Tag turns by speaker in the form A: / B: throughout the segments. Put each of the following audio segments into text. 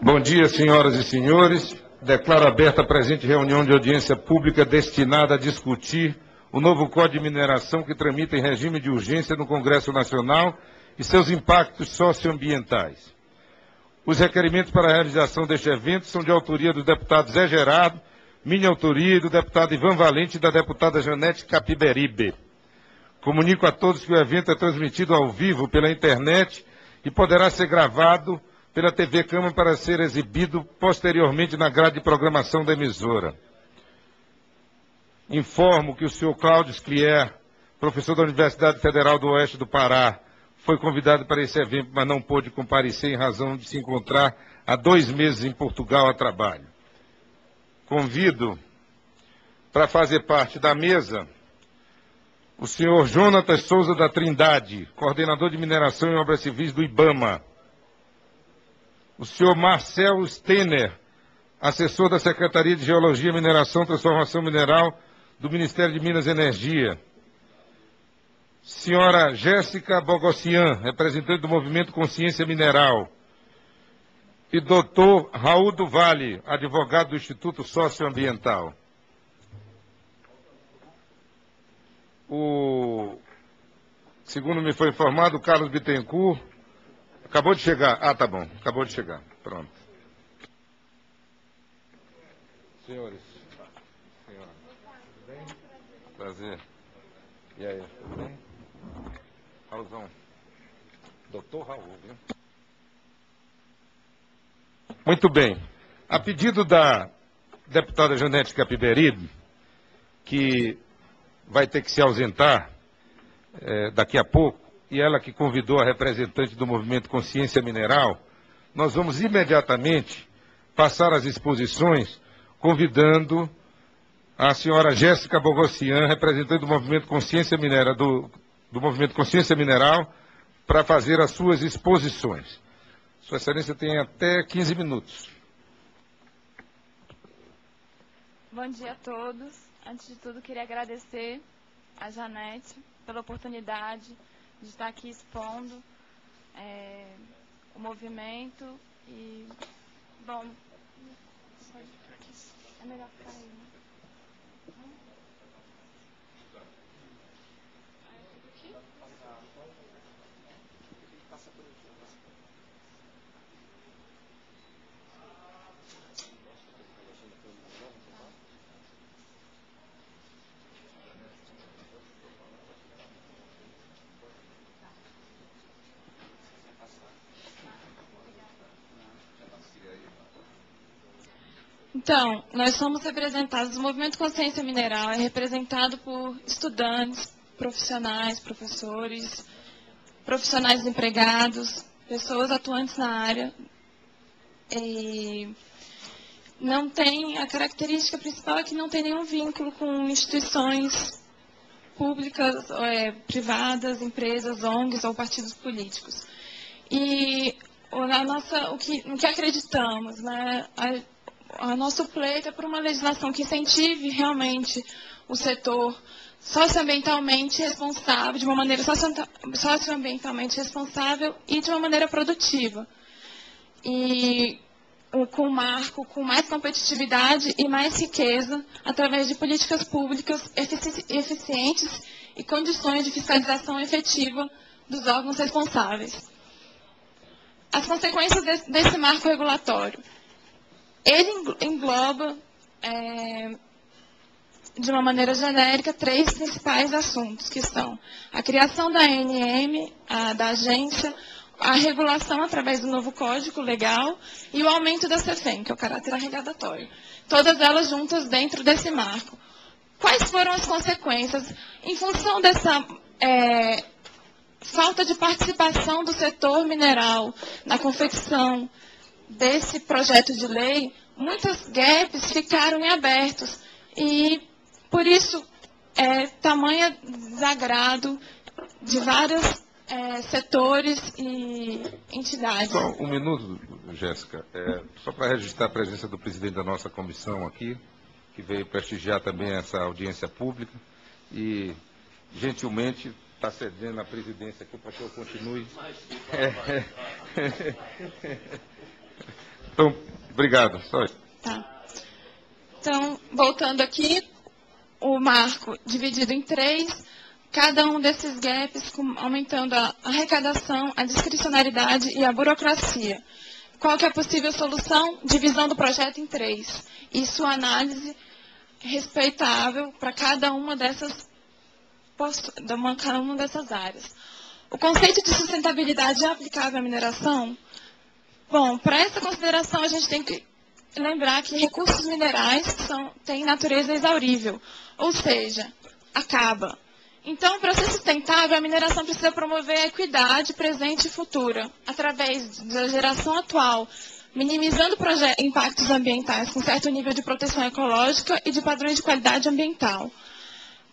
A: Bom dia, senhoras e senhores. Declaro aberta a presente reunião de audiência pública destinada a discutir o novo Código de Mineração que tramita em regime de urgência no Congresso Nacional e seus impactos socioambientais. Os requerimentos para a realização deste evento são de autoria do deputado Zé Gerardo, minha autoria do deputado Ivan Valente e da deputada Janete Capiberibe. Comunico a todos que o evento é transmitido ao vivo pela internet e poderá ser gravado pela TV Câmara para ser exibido posteriormente na grade de programação da emissora. Informo que o senhor Cláudio Sclier, professor da Universidade Federal do Oeste do Pará, foi convidado para esse evento, mas não pôde comparecer em razão de se encontrar há dois meses em Portugal a trabalho. Convido para fazer parte da mesa o senhor Jonatas Souza da Trindade, coordenador de mineração e obras civis do IBAMA o senhor Marcel Steiner, assessor da Secretaria de Geologia, Mineração e Transformação Mineral do Ministério de Minas e Energia. Senhora Jéssica Bogossian, representante do Movimento Consciência Mineral. E doutor Raul do Vale, advogado do Instituto Socioambiental. O, segundo me foi informado, Carlos Bittencourt, Acabou de chegar. Ah, tá bom. Acabou de chegar. Pronto. Senhores. Senhora. Tudo bem? Prazer. E aí, tudo bem? Raulzão. Doutor Raul, viu? Muito bem. A pedido da deputada Janete Capiberibe, que vai ter que se ausentar é, daqui a pouco, e ela que convidou a representante do movimento Consciência Mineral, nós vamos imediatamente passar as exposições convidando a senhora Jéssica Bogossian, representante do movimento Consciência Mineral, do, do movimento Consciência Mineral, para fazer as suas exposições. Sua Excelência tem até 15 minutos.
B: Bom dia a todos. Antes de tudo, queria agradecer a Janete pela oportunidade de estar aqui expondo é, o movimento e, bom, é melhor ficar aí, né? Então, nós somos representados, o Movimento Consciência Mineral é representado por estudantes, profissionais, professores, profissionais empregados, pessoas atuantes na área. E não tem, a característica principal é que não tem nenhum vínculo com instituições públicas, é, privadas, empresas, ONGs ou partidos políticos. E a nossa, o que, no que acreditamos, né? A, a nosso pleito é por uma legislação que incentive realmente o setor socioambientalmente responsável, de uma maneira socioambientalmente responsável e de uma maneira produtiva. E com um marco com mais competitividade e mais riqueza através de políticas públicas eficientes e condições de fiscalização efetiva dos órgãos responsáveis. As consequências desse, desse marco regulatório ele engloba, é, de uma maneira genérica, três principais assuntos, que são a criação da ANM, a, da agência, a regulação através do novo código legal e o aumento da CEFEM, que é o caráter arrecadatório. Todas elas juntas dentro desse marco. Quais foram as consequências? Em função dessa é, falta de participação do setor mineral na confecção, desse projeto de lei, muitos gaps ficaram em abertos. E, por isso, é, tamanho desagrado de vários é, setores e entidades.
A: Só um minuto, Jéssica. É, só para registrar a presença do presidente da nossa comissão aqui, que veio prestigiar também essa audiência pública e, gentilmente, está cedendo a presidência aqui para que eu continue. É. Então, obrigado. Só isso.
B: Tá. Então, voltando aqui, o marco dividido em três, cada um desses gaps aumentando a arrecadação, a discricionariedade e a burocracia. Qual que é a possível solução? Divisão do projeto em três. E sua análise respeitável para cada uma dessas cada uma dessas áreas. O conceito de sustentabilidade aplicável à mineração? Bom, para essa consideração a gente tem que lembrar que recursos minerais são, têm natureza exaurível, ou seja, acaba. Então, para ser sustentável, a mineração precisa promover a equidade presente e futura, através da geração atual, minimizando impactos ambientais com certo nível de proteção ecológica e de padrões de qualidade ambiental.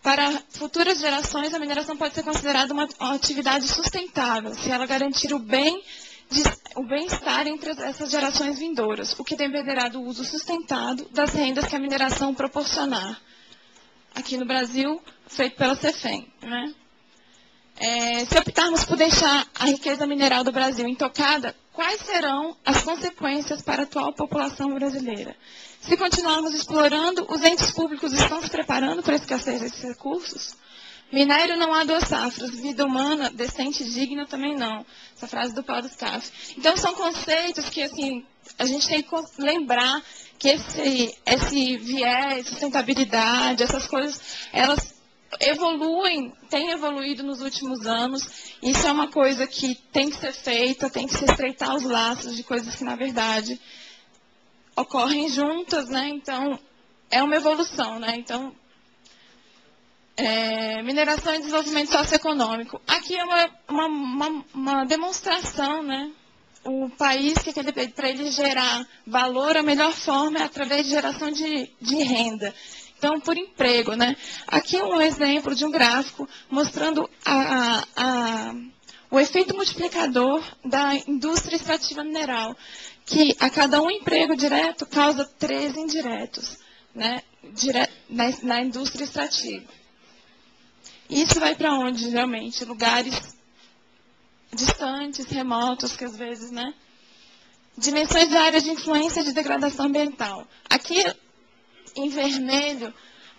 B: Para futuras gerações, a mineração pode ser considerada uma atividade sustentável, se ela garantir o bem de, o bem-estar entre essas gerações vindouras, o que dependerá do uso sustentado das rendas que a mineração proporcionar aqui no Brasil, feito pela CEFEM. Né? É, se optarmos por deixar a riqueza mineral do Brasil intocada, quais serão as consequências para a atual população brasileira? Se continuarmos explorando, os entes públicos estão se preparando para a escassez desses recursos? Minério não há duas safras, vida humana, decente e digna também não. Essa frase do Paulo Scaff. Então, são conceitos que, assim, a gente tem que lembrar que esse, esse viés, sustentabilidade, essas coisas, elas evoluem, têm evoluído nos últimos anos. Isso é uma coisa que tem que ser feita, tem que se estreitar os laços de coisas que, na verdade, ocorrem juntas, né? Então, é uma evolução, né? Então, é, mineração e desenvolvimento socioeconômico. Aqui é uma, uma, uma, uma demonstração, né? o país que ele para ele gerar valor, a melhor forma é através de geração de, de renda. Então, por emprego, né? Aqui é um exemplo de um gráfico mostrando a, a, o efeito multiplicador da indústria extrativa mineral, que a cada um emprego direto causa três indiretos, né? Dire, na, na indústria extrativa. Isso vai para onde, geralmente? Lugares distantes, remotos, que às vezes, né? Dimensões de áreas de influência de degradação ambiental. Aqui, em vermelho,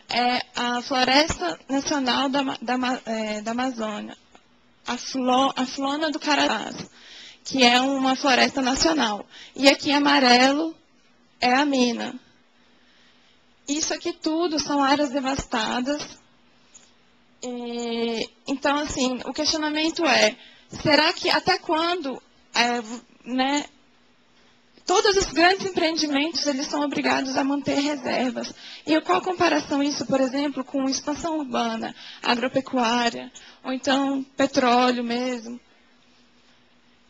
B: é a Floresta Nacional da, da, é, da Amazônia, a, flo, a Flona do Carajás, que é uma floresta nacional. E aqui, em amarelo, é a mina. Isso aqui tudo são áreas devastadas. E, então, assim, o questionamento é, será que até quando, é, né, todos os grandes empreendimentos eles são obrigados a manter reservas? E qual a comparação isso, por exemplo, com expansão urbana, agropecuária, ou então petróleo mesmo?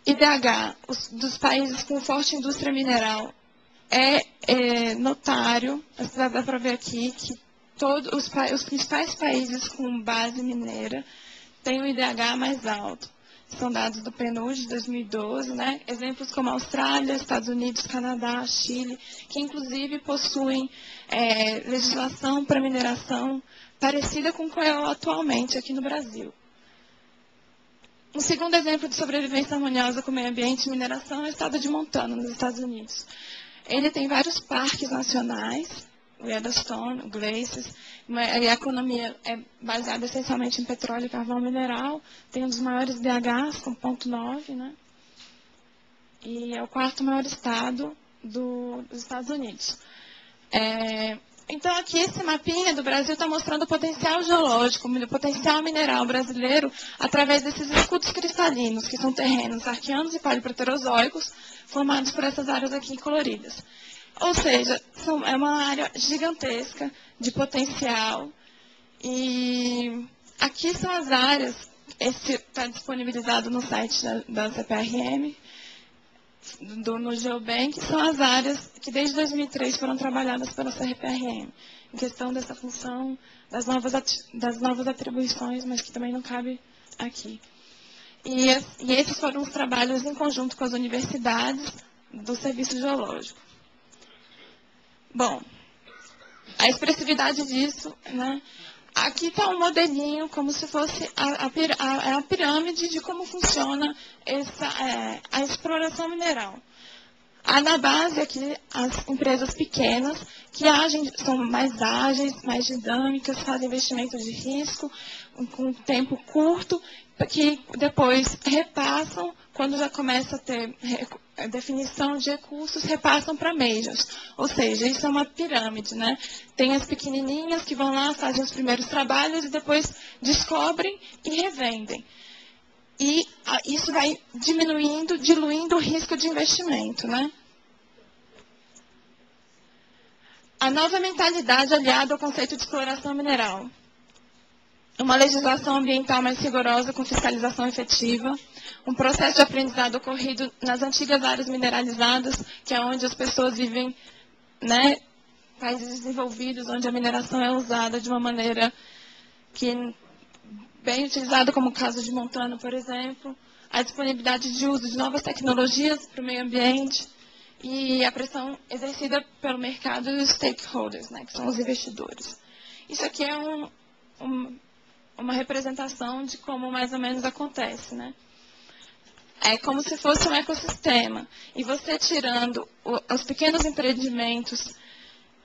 B: IDH, os, dos países com forte indústria mineral, é, é notário, dá para ver aqui, que todos os, os principais países com base mineira têm o IDH mais alto são dados do PNUD de 2012, né? exemplos como Austrália, Estados Unidos, Canadá, Chile, que inclusive possuem é, legislação para mineração parecida com que é atualmente aqui no Brasil. Um segundo exemplo de sobrevivência harmoniosa com o meio ambiente e mineração é o estado de Montana, nos Estados Unidos. Ele tem vários parques nacionais, Yellowstone, Glaciers, a economia é baseada essencialmente em petróleo e carvão mineral, tem um dos maiores DHs, com ponto 9, né? E é o quarto maior estado do, dos Estados Unidos. É, então, aqui esse mapinha do Brasil está mostrando o potencial geológico, o potencial mineral brasileiro através desses escudos cristalinos, que são terrenos arqueanos e paleoproterozoicos, formados por essas áreas aqui coloridas. Ou seja, são, é uma área gigantesca de potencial. E aqui são as áreas, esse está disponibilizado no site da, da CPRM, do, no Geobank, são as áreas que desde 2003 foram trabalhadas pela CPRM, em questão dessa função das novas, das novas atribuições, mas que também não cabe aqui. E, e esses foram os trabalhos em conjunto com as universidades do Serviço Geológico. Bom, a expressividade disso, né? Aqui está um modelinho como se fosse a, a, a, pirâmide de como funciona essa, é, a exploração mineral. Há na base aqui as empresas pequenas, que agem, são mais ágeis, mais dinâmicas, fazem investimento de risco, com tempo curto, que depois repassam, quando já começa a ter definição de recursos, repassam para majors. Ou seja, isso é uma pirâmide, né? Tem as pequenininhas que vão lá, fazem os primeiros trabalhos e depois descobrem e revendem. E isso vai diminuindo, diluindo o risco de investimento, né? A nova mentalidade aliada ao conceito de exploração mineral. Uma legislação ambiental mais rigorosa com fiscalização efetiva. Um processo de aprendizado ocorrido nas antigas áreas mineralizadas, que é onde as pessoas vivem, né, países desenvolvidos, onde a mineração é usada de uma maneira que bem utilizada, como o caso de Montana, por exemplo, a disponibilidade de uso de novas tecnologias para o meio ambiente e a pressão exercida pelo mercado e os stakeholders, né, que são os investidores. Isso aqui é um, um, uma representação de como mais ou menos acontece. Né? É como se fosse um ecossistema. E você tirando os pequenos empreendimentos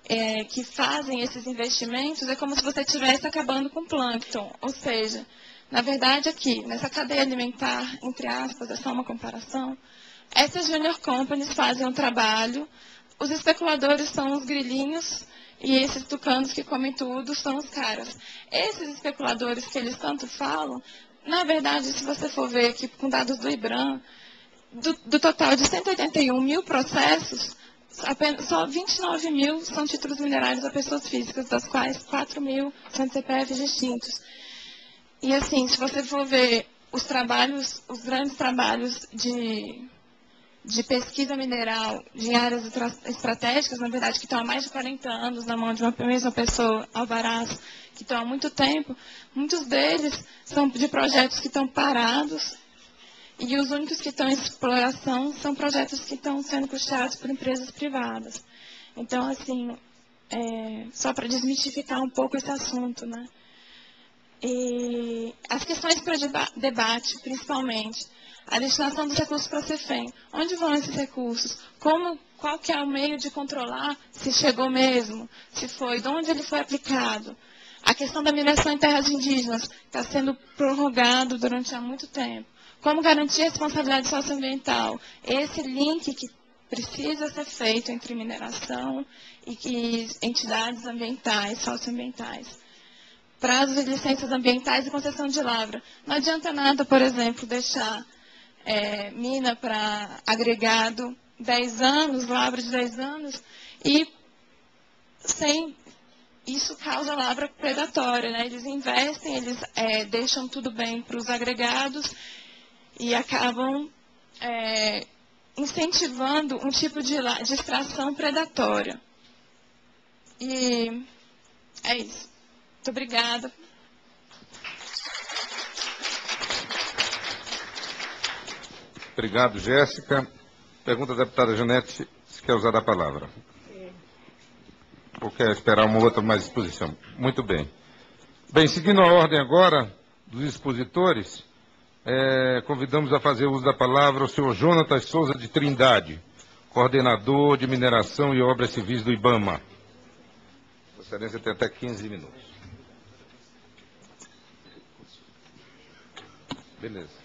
B: é, que fazem esses investimentos, é como se você estivesse acabando com o plâncton. Ou seja, na verdade, aqui, nessa cadeia alimentar, entre aspas, é só uma comparação, essas junior companies fazem um trabalho, os especuladores são os grilinhos e esses tucanos que comem tudo são os caras. Esses especuladores que eles tanto falam, na verdade, se você for ver aqui com dados do IBRAM, do, do total de 181 mil processos, apenas, só 29 mil são títulos minerários a pessoas físicas, das quais 4 mil são CPFs distintos. E assim, se você for ver os trabalhos, os grandes trabalhos de, de pesquisa mineral em áreas estratégicas, na verdade, que estão há mais de 40 anos na mão de uma mesma pessoa, alvarás, que estão há muito tempo, muitos deles são de projetos que estão parados e os únicos que estão em exploração são projetos que estão sendo custeados por empresas privadas. Então, assim, é, só para desmistificar um pouco esse assunto, né? E as questões para debate, principalmente, a destinação dos recursos para a CEFEM. Onde vão esses recursos? Como, qual que é o meio de controlar se chegou mesmo, se foi, de onde ele foi aplicado? A questão da mineração em terras indígenas está sendo prorrogado durante há muito tempo. Como garantir a responsabilidade socioambiental? Esse link que precisa ser feito entre mineração e que entidades ambientais, socioambientais. Prazos de licenças ambientais e concessão de lavra. Não adianta nada, por exemplo, deixar é, mina para agregado 10 anos, lavra de 10 anos, e sem isso causa lavra predatória. Né? Eles investem, eles é, deixam tudo bem para os agregados e acabam é, incentivando um tipo de, de extração predatória. E é isso. Muito obrigada.
A: Obrigado, Jéssica. Pergunta da deputada Janete, se quer usar a palavra. Ou quer esperar uma outra mais exposição? Muito bem. Bem, seguindo a ordem agora dos expositores, é, convidamos a fazer uso da palavra o senhor Jonatas Souza de Trindade, coordenador de mineração e obras civis do IBAMA. Excelência tem até 15 minutos. Beleza.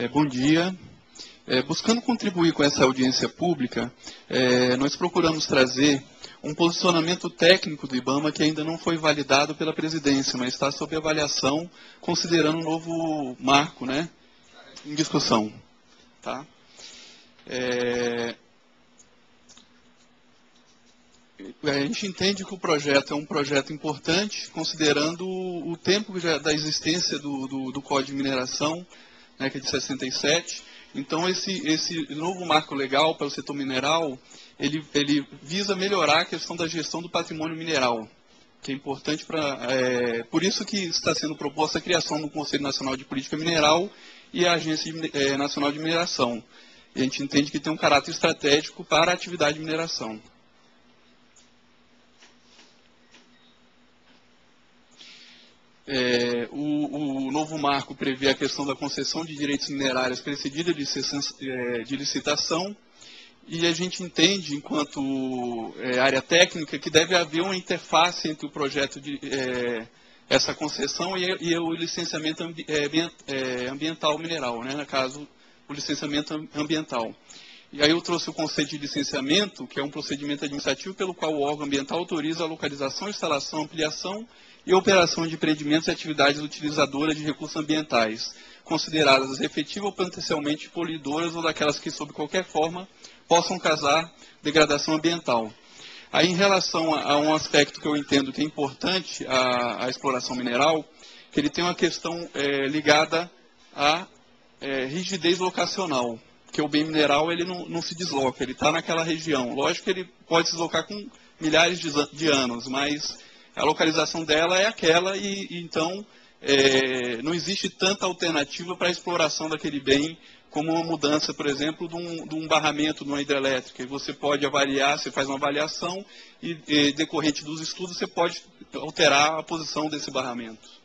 C: É, bom dia. É, buscando contribuir com essa audiência pública, é, nós procuramos trazer um posicionamento técnico do IBAMA que ainda não foi validado pela presidência, mas está sob avaliação, considerando um novo marco né, em discussão. Tá? É, a gente entende que o projeto é um projeto importante, considerando o tempo da existência do, do, do Código de Mineração, né, que é de 67. Então, esse, esse novo marco legal para o setor mineral, ele, ele visa melhorar a questão da gestão do patrimônio mineral, que é importante para. É, por isso que está sendo proposta a criação do Conselho Nacional de Política Mineral e a Agência é, Nacional de Mineração. E a gente entende que tem um caráter estratégico para a atividade de mineração. É, o, o, novo marco prevê a questão da concessão de direitos minerários precedida de, é, de licitação e a gente entende, enquanto é, área técnica, que deve haver uma interface entre o projeto de é, essa concessão e, e o licenciamento ambi, é, é, ambiental mineral, né, no caso, o licenciamento ambiental. E aí eu trouxe o conceito de licenciamento, que é um procedimento administrativo pelo qual o órgão ambiental autoriza a localização, instalação, ampliação e operação de empreendimentos e atividades utilizadoras de recursos ambientais, consideradas efetivas ou potencialmente poluidoras ou daquelas que, sob qualquer forma, possam causar degradação ambiental. Aí, em relação a, a, um aspecto que eu entendo que é importante à, exploração mineral, que ele tem uma questão é, ligada à é, rigidez locacional, que o bem mineral ele não, não se desloca, ele está naquela região. Lógico que ele pode se deslocar com milhares de, de anos, mas a localização dela é aquela e, e então é, não existe tanta alternativa para a exploração daquele bem como uma mudança, por exemplo, de um, de um barramento numa hidrelétrica. Você pode avaliar, você faz uma avaliação e, e, decorrente dos estudos, você pode alterar a posição desse barramento.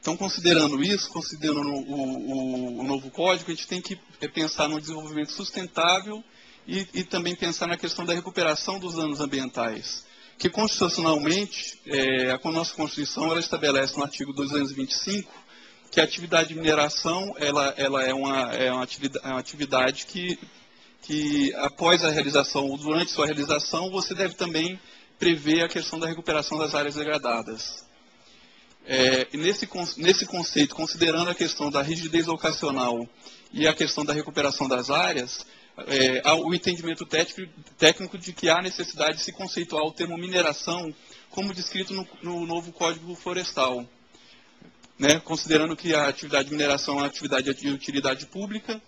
C: Então, considerando isso, considerando o, o, o novo código, a gente tem que pensar no desenvolvimento sustentável e, e também pensar na questão da recuperação dos danos ambientais que constitucionalmente, é, a nossa Constituição ela estabelece no artigo 225 que a atividade de mineração ela, ela é, uma, é uma atividade, é uma atividade que, que, após a realização ou durante sua realização, você deve também prever a questão da recuperação das áreas degradadas. É, nesse, nesse conceito, considerando a questão da rigidez locacional e a questão da recuperação das áreas, é, o entendimento técnico de que há necessidade de se conceituar o termo mineração como descrito no, no novo Código Florestal, né, considerando que a atividade de mineração é uma atividade de utilidade pública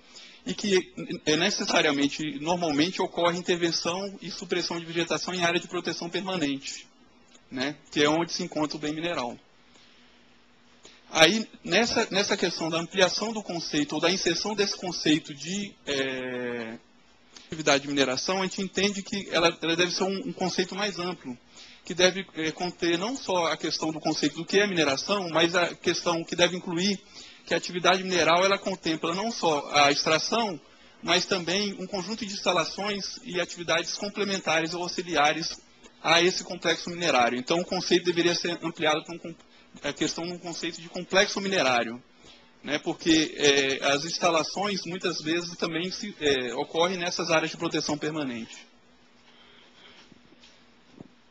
C: e que é necessariamente, normalmente, ocorre intervenção e supressão de vegetação em área de proteção permanente, né, que é onde se encontra o bem mineral. Aí, nessa, nessa questão da ampliação do conceito, ou da inserção desse conceito de é, atividade de mineração, a gente entende que ela, ela deve ser um, um, conceito mais amplo, que deve é, conter não só a questão do conceito do que é mineração, mas a questão que deve incluir que a atividade mineral ela contempla não só a extração, mas também um conjunto de instalações e atividades complementares ou auxiliares a esse complexo minerário. Então, o conceito deveria ser ampliado para um a questão no conceito de complexo minerário, né, porque é, as instalações muitas vezes também se, é, ocorrem nessas áreas de proteção permanente.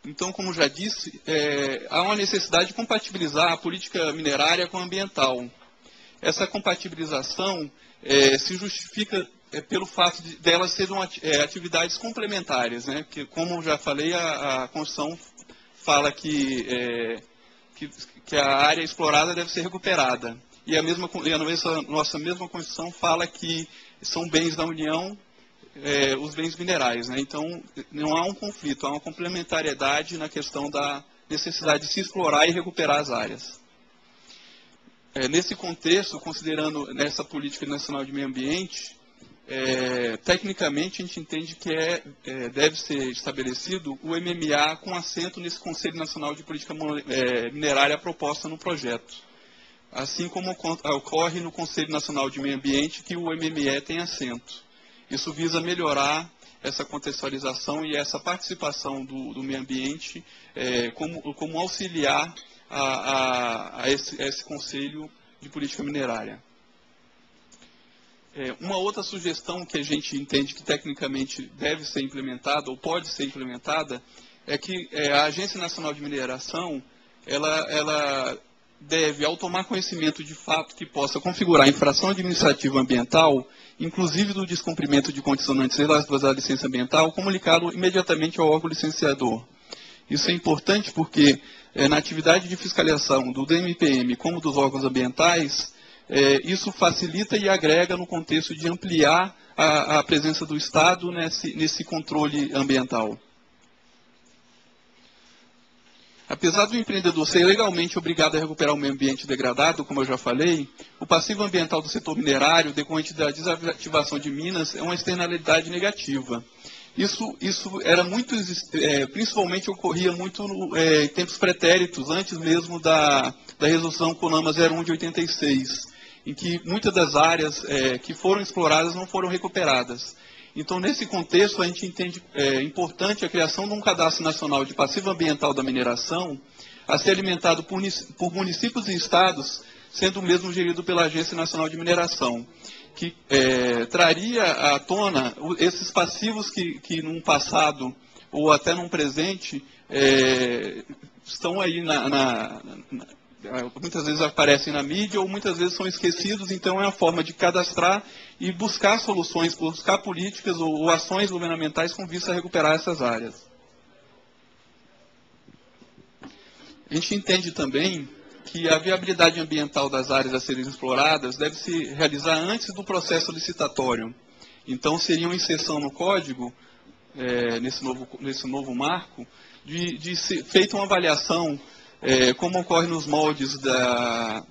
C: Então, como já disse, é, há uma necessidade de compatibilizar a política minerária com a ambiental. Essa compatibilização é, se justifica é, pelo fato de delas serem é, atividades complementares, né? Que, como já falei, a, a Constituição fala que, que que a área explorada deve ser recuperada. E a, mesma, e a nossa, nossa mesma Constituição fala que são bens da União é, os bens minerais. Né? Então, não há um conflito, há uma complementariedade na questão da necessidade de se explorar e recuperar as áreas. É, nesse contexto, considerando nessa política nacional de meio ambiente, é, tecnicamente a gente entende que é, é, deve ser estabelecido o MMA com assento nesse Conselho Nacional de Política é, Minerária proposta no projeto. Assim como ocorre no Conselho Nacional de Meio Ambiente, que o MME tem assento. Isso visa melhorar essa contextualização e essa participação do, do meio ambiente é, como, como auxiliar a, a, a, esse, a esse Conselho de Política Minerária. É, uma outra sugestão que a gente entende que tecnicamente deve ser implementada ou pode ser implementada é que é, a Agência Nacional de Mineração ela, ela deve, ao tomar conhecimento de fato que possa configurar infração administrativa ambiental, inclusive do descumprimento de condicionantes relativas à licença ambiental, comunicá-lo imediatamente ao órgão licenciador. Isso é importante porque é, na atividade de fiscalização do DMPM como dos órgãos ambientais, é, isso facilita e agrega no contexto de ampliar a, a presença do Estado nesse, nesse controle ambiental. Apesar do empreendedor ser legalmente obrigado a recuperar o meio ambiente degradado, como eu já falei, o passivo ambiental do setor minerário, decorrente da desativação de minas, é uma externalidade negativa. Isso, isso era muito, é, principalmente ocorria muito é, em tempos pretéritos, antes mesmo da, da resolução CONAMA 01 de 86, em que muitas das áreas é, que foram exploradas não foram recuperadas. Então, nesse contexto, a gente entende é, importante a criação de um cadastro nacional de passivo ambiental da mineração, a ser alimentado por, por municípios e estados, sendo o mesmo gerido pela Agência Nacional de Mineração que é, traria à tona esses passivos que, que num passado ou até num presente é, estão aí na, na, na, muitas vezes aparecem na mídia ou muitas vezes são esquecidos, então é uma forma de cadastrar e buscar soluções, buscar políticas ou, ou ações governamentais com vista a recuperar essas áreas. A gente entende também que a viabilidade ambiental das áreas a serem exploradas deve se realizar antes do processo licitatório. Então, seria uma inserção no código, é, nesse, novo, nesse novo marco, de, de ser feita uma avaliação, é, como ocorre nos moldes da,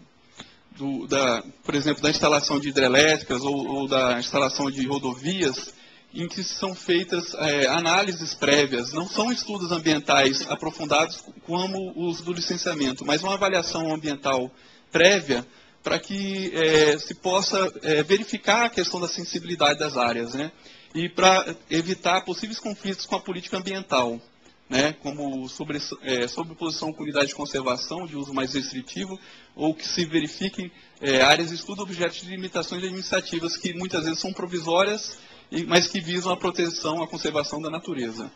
C: do, da, por exemplo, da instalação de hidrelétricas ou, ou da instalação de rodovias, em que são feitas é, análises prévias, não são estudos ambientais aprofundados como os do licenciamento, mas uma avaliação ambiental prévia para que é, se possa é, verificar a questão da sensibilidade das áreas, né? E para evitar possíveis conflitos com a política ambiental, né? Como sobre, é, sobreposição com unidade de conservação, de uso mais restritivo, ou que se verifiquem é, áreas de estudo objetos de limitações administrativas que muitas vezes são provisórias mas que visam a proteção, a conservação da natureza.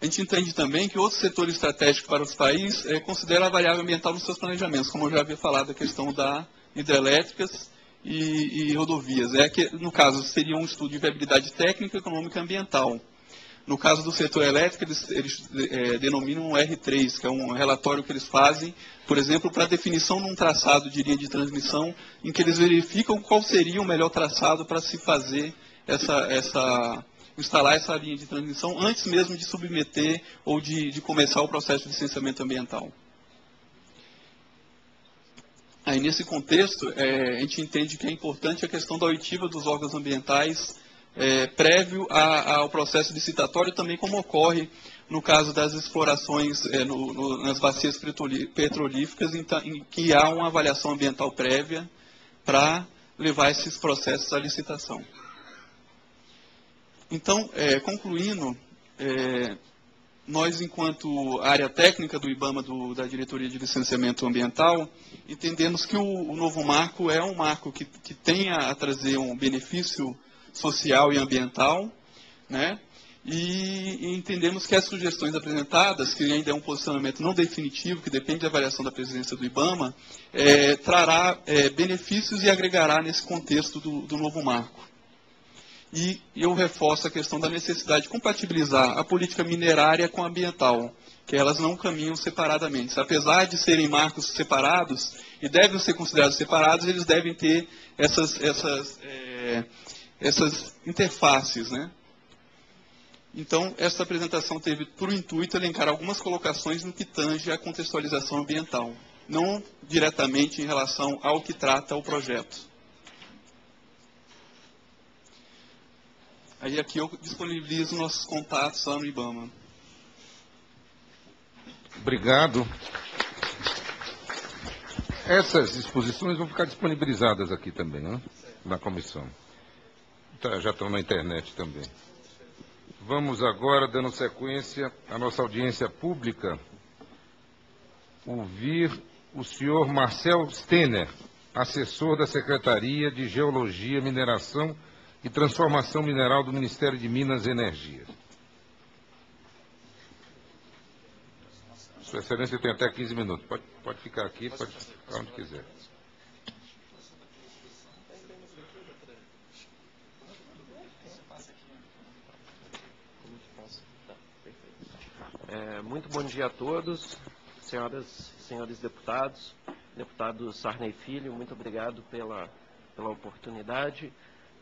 C: A gente entende também que outro setor estratégico para os países é, considera a variável ambiental nos seus planejamentos, como eu já havia falado, a questão da hidrelétricas e, e rodovias. É que, no caso, seria um estudo de viabilidade técnica, econômica e ambiental. No caso do setor elétrico, eles, eles é, denominam um R3, que é um relatório que eles fazem, por exemplo, para definição de um traçado de linha de transmissão, em que eles verificam qual seria o melhor traçado para se fazer essa, essa, instalar essa linha de transmissão antes mesmo de submeter ou de, de começar o processo de licenciamento ambiental. Aí, nesse contexto, é, a gente entende que é importante a questão da oitiva dos órgãos ambientais é, prévio a, ao processo licitatório, também como ocorre no caso das explorações é, no, no, nas bacias petrolíferas, em, em, que há uma avaliação ambiental prévia para levar esses processos à licitação. Então, é, concluindo, é, nós, enquanto área técnica do IBAMA, do, da Diretoria de Licenciamento Ambiental, entendemos que o, o novo marco é um marco que, que tem a trazer um benefício social e ambiental, né? E, entendemos que as sugestões apresentadas, que ainda é um posicionamento não definitivo, que depende da avaliação da presidência do IBAMA, é, trará é, benefícios e agregará nesse contexto do, do novo marco. E eu reforço a questão da necessidade de compatibilizar a política minerária com a ambiental, que elas não caminham separadamente. Apesar de serem marcos separados, e devem ser considerados separados, eles devem ter essas, essas é, essas interfaces, né? Então, essa apresentação teve por intuito elencar algumas colocações no que tange a contextualização ambiental, não diretamente em relação ao que trata o projeto. Aí aqui eu disponibilizo nossos contatos lá no IBAMA.
A: Obrigado. Essas exposições vão ficar disponibilizadas aqui também, né? na comissão. Tá, já estão na internet também. Vamos agora, dando sequência à nossa audiência pública, ouvir o senhor Marcel Stener, assessor da Secretaria de Geologia, Mineração e Transformação Mineral do Ministério de Minas e Energia. Sua Excelência tem até 15 minutos. Pode, pode ficar aqui, pode ficar onde quiser.
D: É, muito bom dia a todos, senhoras e senhores deputados, deputado Sarney Filho, muito obrigado pela, pela oportunidade.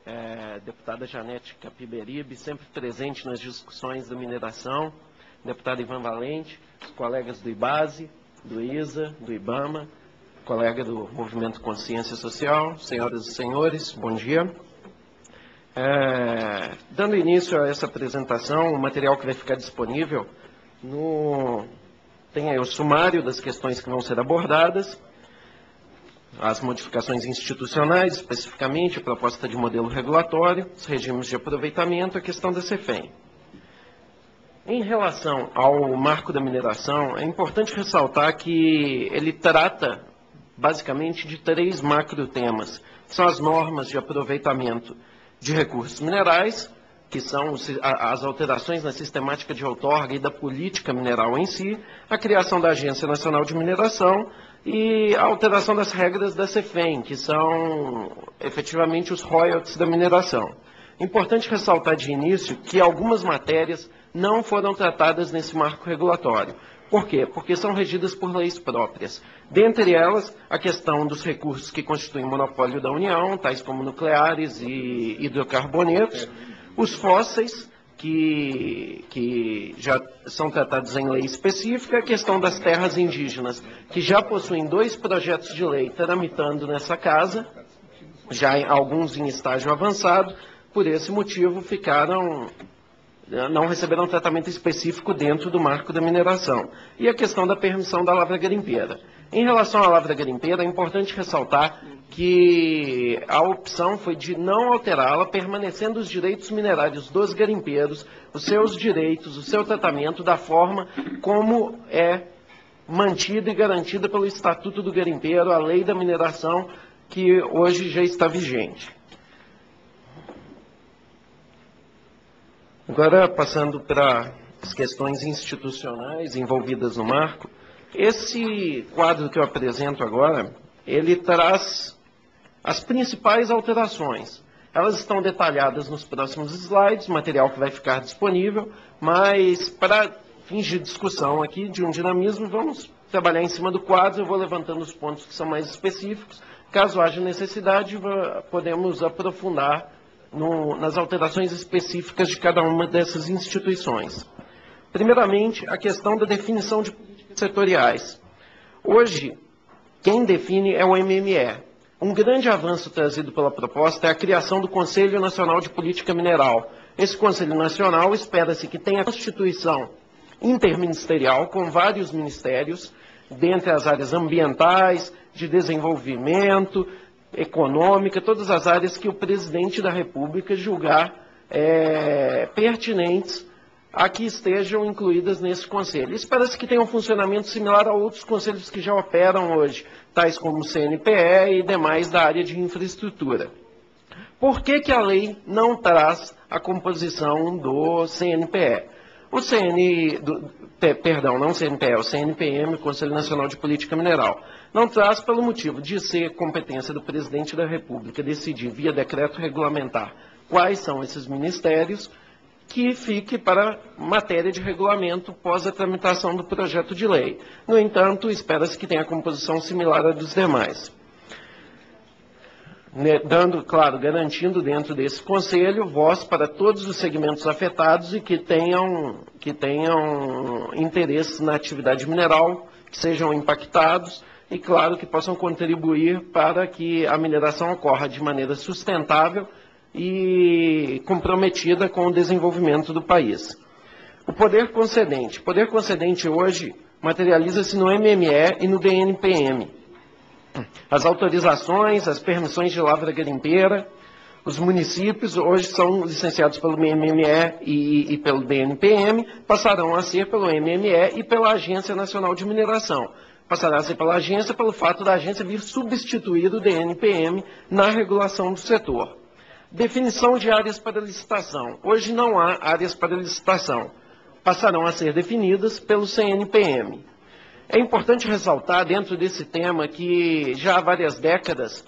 D: é, deputada Janete Capiberibe, sempre presente nas discussões da mineração, deputado Ivan Valente, os colegas do IBASE, do ISA, do IBAMA, colega do Movimento Consciência Social, senhoras e senhores, bom dia. É, dando início a essa apresentação, o material que vai ficar disponível no, tem aí o sumário das questões que vão ser abordadas, as modificações institucionais, especificamente a proposta de modelo regulatório, os regimes de aproveitamento, a questão da CEFEM. Em relação ao marco da mineração, é importante ressaltar que ele trata basicamente de três macro temas. São as normas de aproveitamento de recursos minerais, que são as alterações na sistemática de outorga e da política mineral em si, a criação da Agência Nacional de Mineração e a alteração das regras da CEFEM, que são efetivamente os royalties da mineração. Importante ressaltar de início que algumas matérias não foram tratadas nesse marco regulatório. Por quê? Porque são regidas por leis próprias. Dentre elas, a questão dos recursos que constituem monopólio da União, tais como nucleares e hidrocarbonetos, os fósseis, que, que, já são tratados em lei específica, a questão das terras indígenas, que já possuem dois projetos de lei tramitando nessa casa, já alguns em estágio avançado, por esse motivo ficaram não receberam tratamento específico dentro do marco da mineração. E a questão da permissão da lavra garimpeira. Em relação à lavra garimpeira, é importante ressaltar que a opção foi de não alterá-la, permanecendo os direitos minerários dos garimpeiros, os seus direitos, o seu tratamento, da forma como é mantida e garantida pelo Estatuto do Garimpeiro, a lei da mineração, que hoje já está vigente. Agora, passando para as questões institucionais envolvidas no marco, esse quadro que eu apresento agora, ele traz as principais alterações. Elas estão detalhadas nos próximos slides, material que vai ficar disponível, mas para fins de discussão aqui, de um dinamismo, vamos trabalhar em cima do quadro, eu vou levantando os pontos que são mais específicos. Caso haja necessidade, podemos aprofundar no, nas alterações específicas de cada uma dessas instituições. Primeiramente, a questão da definição de setoriais. Hoje, quem define é o MME. Um grande avanço trazido pela proposta é a criação do Conselho Nacional de Política Mineral. Esse Conselho Nacional espera-se que tenha constituição interministerial com vários ministérios, dentre as áreas ambientais, de desenvolvimento, econômica, todas as áreas que o presidente da República julgar é, pertinentes a que estejam incluídas nesse conselho. Espera-se que tenha um funcionamento similar a outros conselhos que já operam hoje, tais como o CNPE e demais da área de infraestrutura. Por que, que a lei não traz a composição do CNPE? O CN, do, perdão, não o CNPE, o CNPM, Conselho Nacional de Política Mineral. Não traz pelo motivo de ser competência do presidente da República decidir via decreto regulamentar quais são esses ministérios, que fique para matéria de regulamento pós a tramitação do projeto de lei. No entanto, espera-se que tenha composição similar à dos demais. Né, dando, claro, garantindo dentro desse conselho voz para todos os segmentos afetados e que tenham, que tenham interesse na atividade mineral, que sejam impactados e, claro, que possam contribuir para que a mineração ocorra de maneira sustentável e comprometida com o desenvolvimento do país. O poder concedente. O poder concedente hoje materializa-se no MME e no DNPM. As autorizações, as permissões de lavra garimpeira, os municípios hoje são licenciados pelo MME e, e, pelo DNPM, passarão a ser pelo MME e pela Agência Nacional de Mineração passará a ser pela agência pelo fato da agência vir substituir o DNPM na regulação do setor. Definição de áreas para licitação. Hoje não há áreas para licitação. Passarão a ser definidas pelo CNPM. É importante ressaltar dentro desse tema que já há várias décadas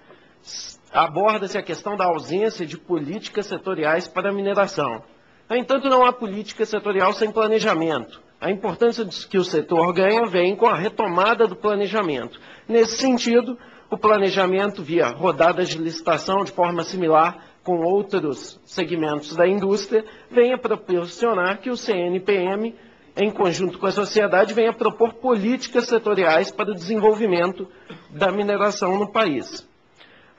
D: aborda-se a questão da ausência de políticas setoriais para a mineração. No entanto, não há política setorial sem planejamento. A importância que o setor ganha vem com a retomada do planejamento. Nesse sentido, o planejamento via rodadas de licitação de forma similar com outros segmentos da indústria, venha proporcionar que o CNPM, em conjunto com a sociedade, venha propor políticas setoriais para o desenvolvimento da mineração no país.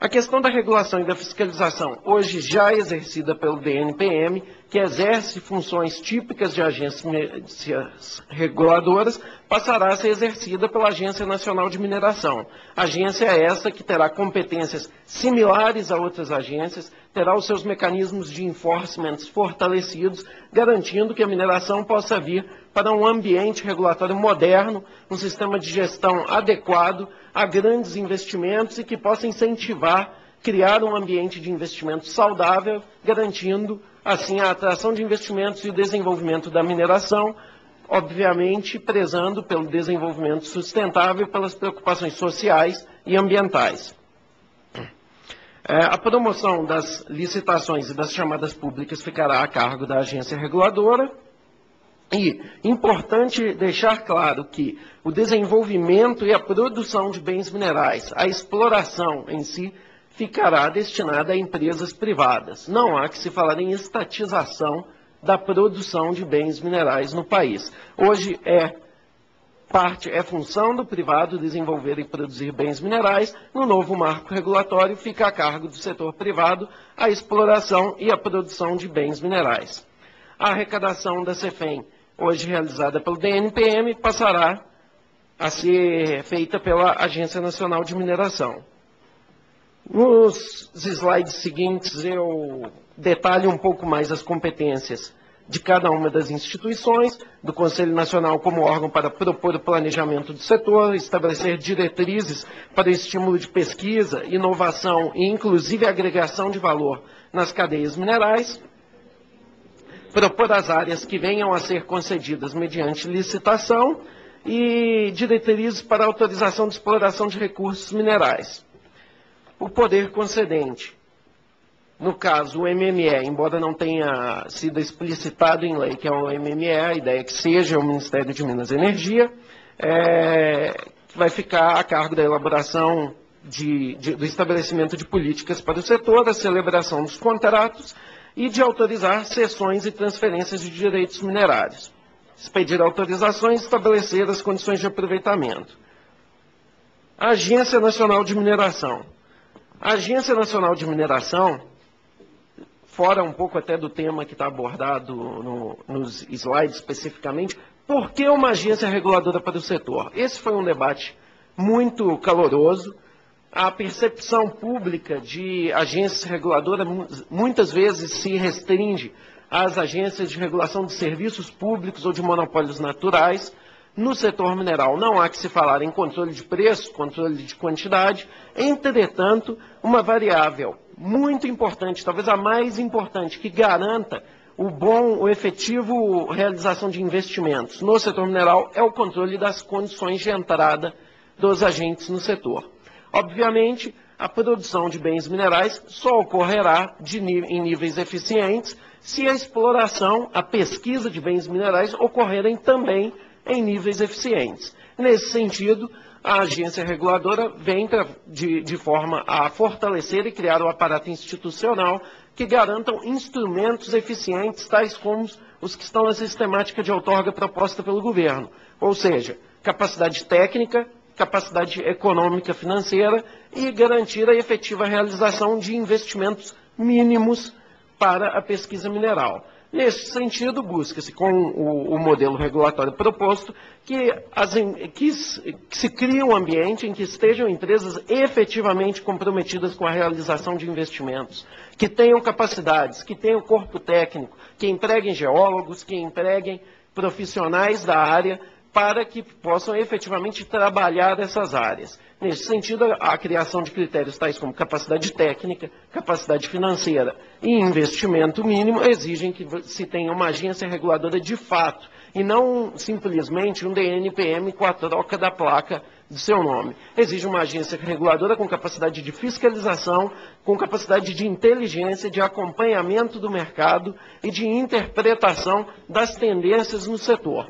D: A questão da regulação e da fiscalização, hoje já exercida pelo DNPM, que exerce funções típicas de agências reguladoras, passará a ser exercida pela Agência Nacional de Mineração. Agência essa que terá competências similares a outras agências, terá os seus mecanismos de enforcement fortalecidos, garantindo que a mineração possa vir para um ambiente regulatório moderno, um sistema de gestão adequado a grandes investimentos e que possa incentivar, criar um ambiente de investimento saudável, garantindo assim a atração de investimentos e o desenvolvimento da mineração, obviamente prezando pelo desenvolvimento sustentável pelas preocupações sociais e ambientais. É, a promoção das licitações e das chamadas públicas ficará a cargo da agência reguladora. E importante deixar claro que o desenvolvimento e a produção de bens minerais, a exploração em si, ficará destinada a empresas privadas. Não há que se falar em estatização da produção de bens minerais no país. Hoje é parte, é função do privado desenvolver e produzir bens minerais. No novo marco regulatório, fica a cargo do setor privado a exploração e a produção de bens minerais. A arrecadação da CEFEM, hoje realizada pelo DNPM, passará a ser feita pela Agência Nacional de Mineração. Nos slides seguintes eu detalho um pouco mais as competências de cada uma das instituições, do Conselho Nacional como órgão para propor o planejamento do setor, estabelecer diretrizes para o estímulo de pesquisa, inovação e inclusive agregação de valor nas cadeias minerais, propor as áreas que venham a ser concedidas mediante licitação e diretrizes para autorização de exploração de recursos minerais o poder concedente. No caso, o MME, embora não tenha sido explicitado em lei que é o MME, a ideia é que seja o Ministério de Minas e Energia, é, vai ficar a cargo da elaboração de, de, do estabelecimento de políticas para o setor, a celebração dos contratos e de autorizar cessões e transferências de direitos minerários. Expedir autorizações e estabelecer as condições de aproveitamento. A Agência Nacional de Mineração a Agência Nacional de Mineração, fora um pouco até do tema que está abordado no, nos slides especificamente, por que uma agência reguladora para o setor? Esse foi um debate muito caloroso. A percepção pública de agência reguladora muitas vezes se restringe às agências de regulação de serviços públicos ou de monopólios naturais. No setor mineral não há que se falar em controle de preço, controle de quantidade, entretanto, uma variável muito importante, talvez a mais importante, que garanta o bom, o efetivo realização de investimentos no setor mineral é o controle das condições de entrada dos agentes no setor. Obviamente, a produção de bens minerais só ocorrerá em níveis eficientes se a exploração, a pesquisa de bens minerais ocorrerem também em níveis eficientes. Nesse sentido, a agência reguladora vem pra, de, de forma a fortalecer e criar o aparato institucional que garantam instrumentos eficientes, tais como os que estão na sistemática de outorga proposta pelo governo, ou seja, capacidade técnica, capacidade econômica financeira e garantir a efetiva realização de investimentos mínimos para a pesquisa mineral. Nesse sentido, busca-se, com o, o, modelo regulatório proposto, que, as, que, que, se crie um ambiente em que estejam empresas efetivamente comprometidas com a realização de investimentos, que tenham capacidades, que tenham corpo técnico, que empreguem geólogos, que empreguem profissionais da área para que possam efetivamente trabalhar essas áreas. Nesse sentido, a criação de critérios tais como capacidade técnica, capacidade financeira e investimento mínimo exigem que se tenha uma agência reguladora de fato e não simplesmente um DNPM com a troca da placa do seu nome. Exige uma agência reguladora com capacidade de fiscalização, com capacidade de inteligência, de acompanhamento do mercado e de interpretação das tendências no setor.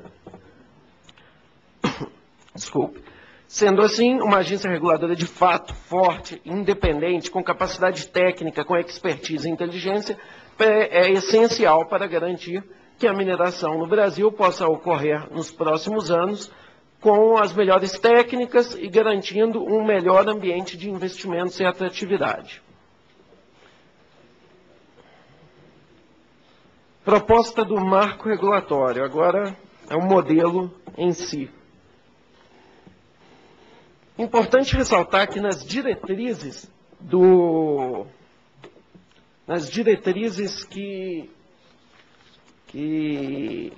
D: Desculpe. Sendo assim, uma agência reguladora de fato forte, independente, com capacidade técnica, com expertise e inteligência, é, é essencial para garantir que a mineração no Brasil possa ocorrer nos próximos anos com as melhores técnicas e garantindo um melhor ambiente de investimentos e atratividade. Proposta do marco regulatório. Agora é o modelo em si. Importante ressaltar que nas diretrizes do nas diretrizes que, que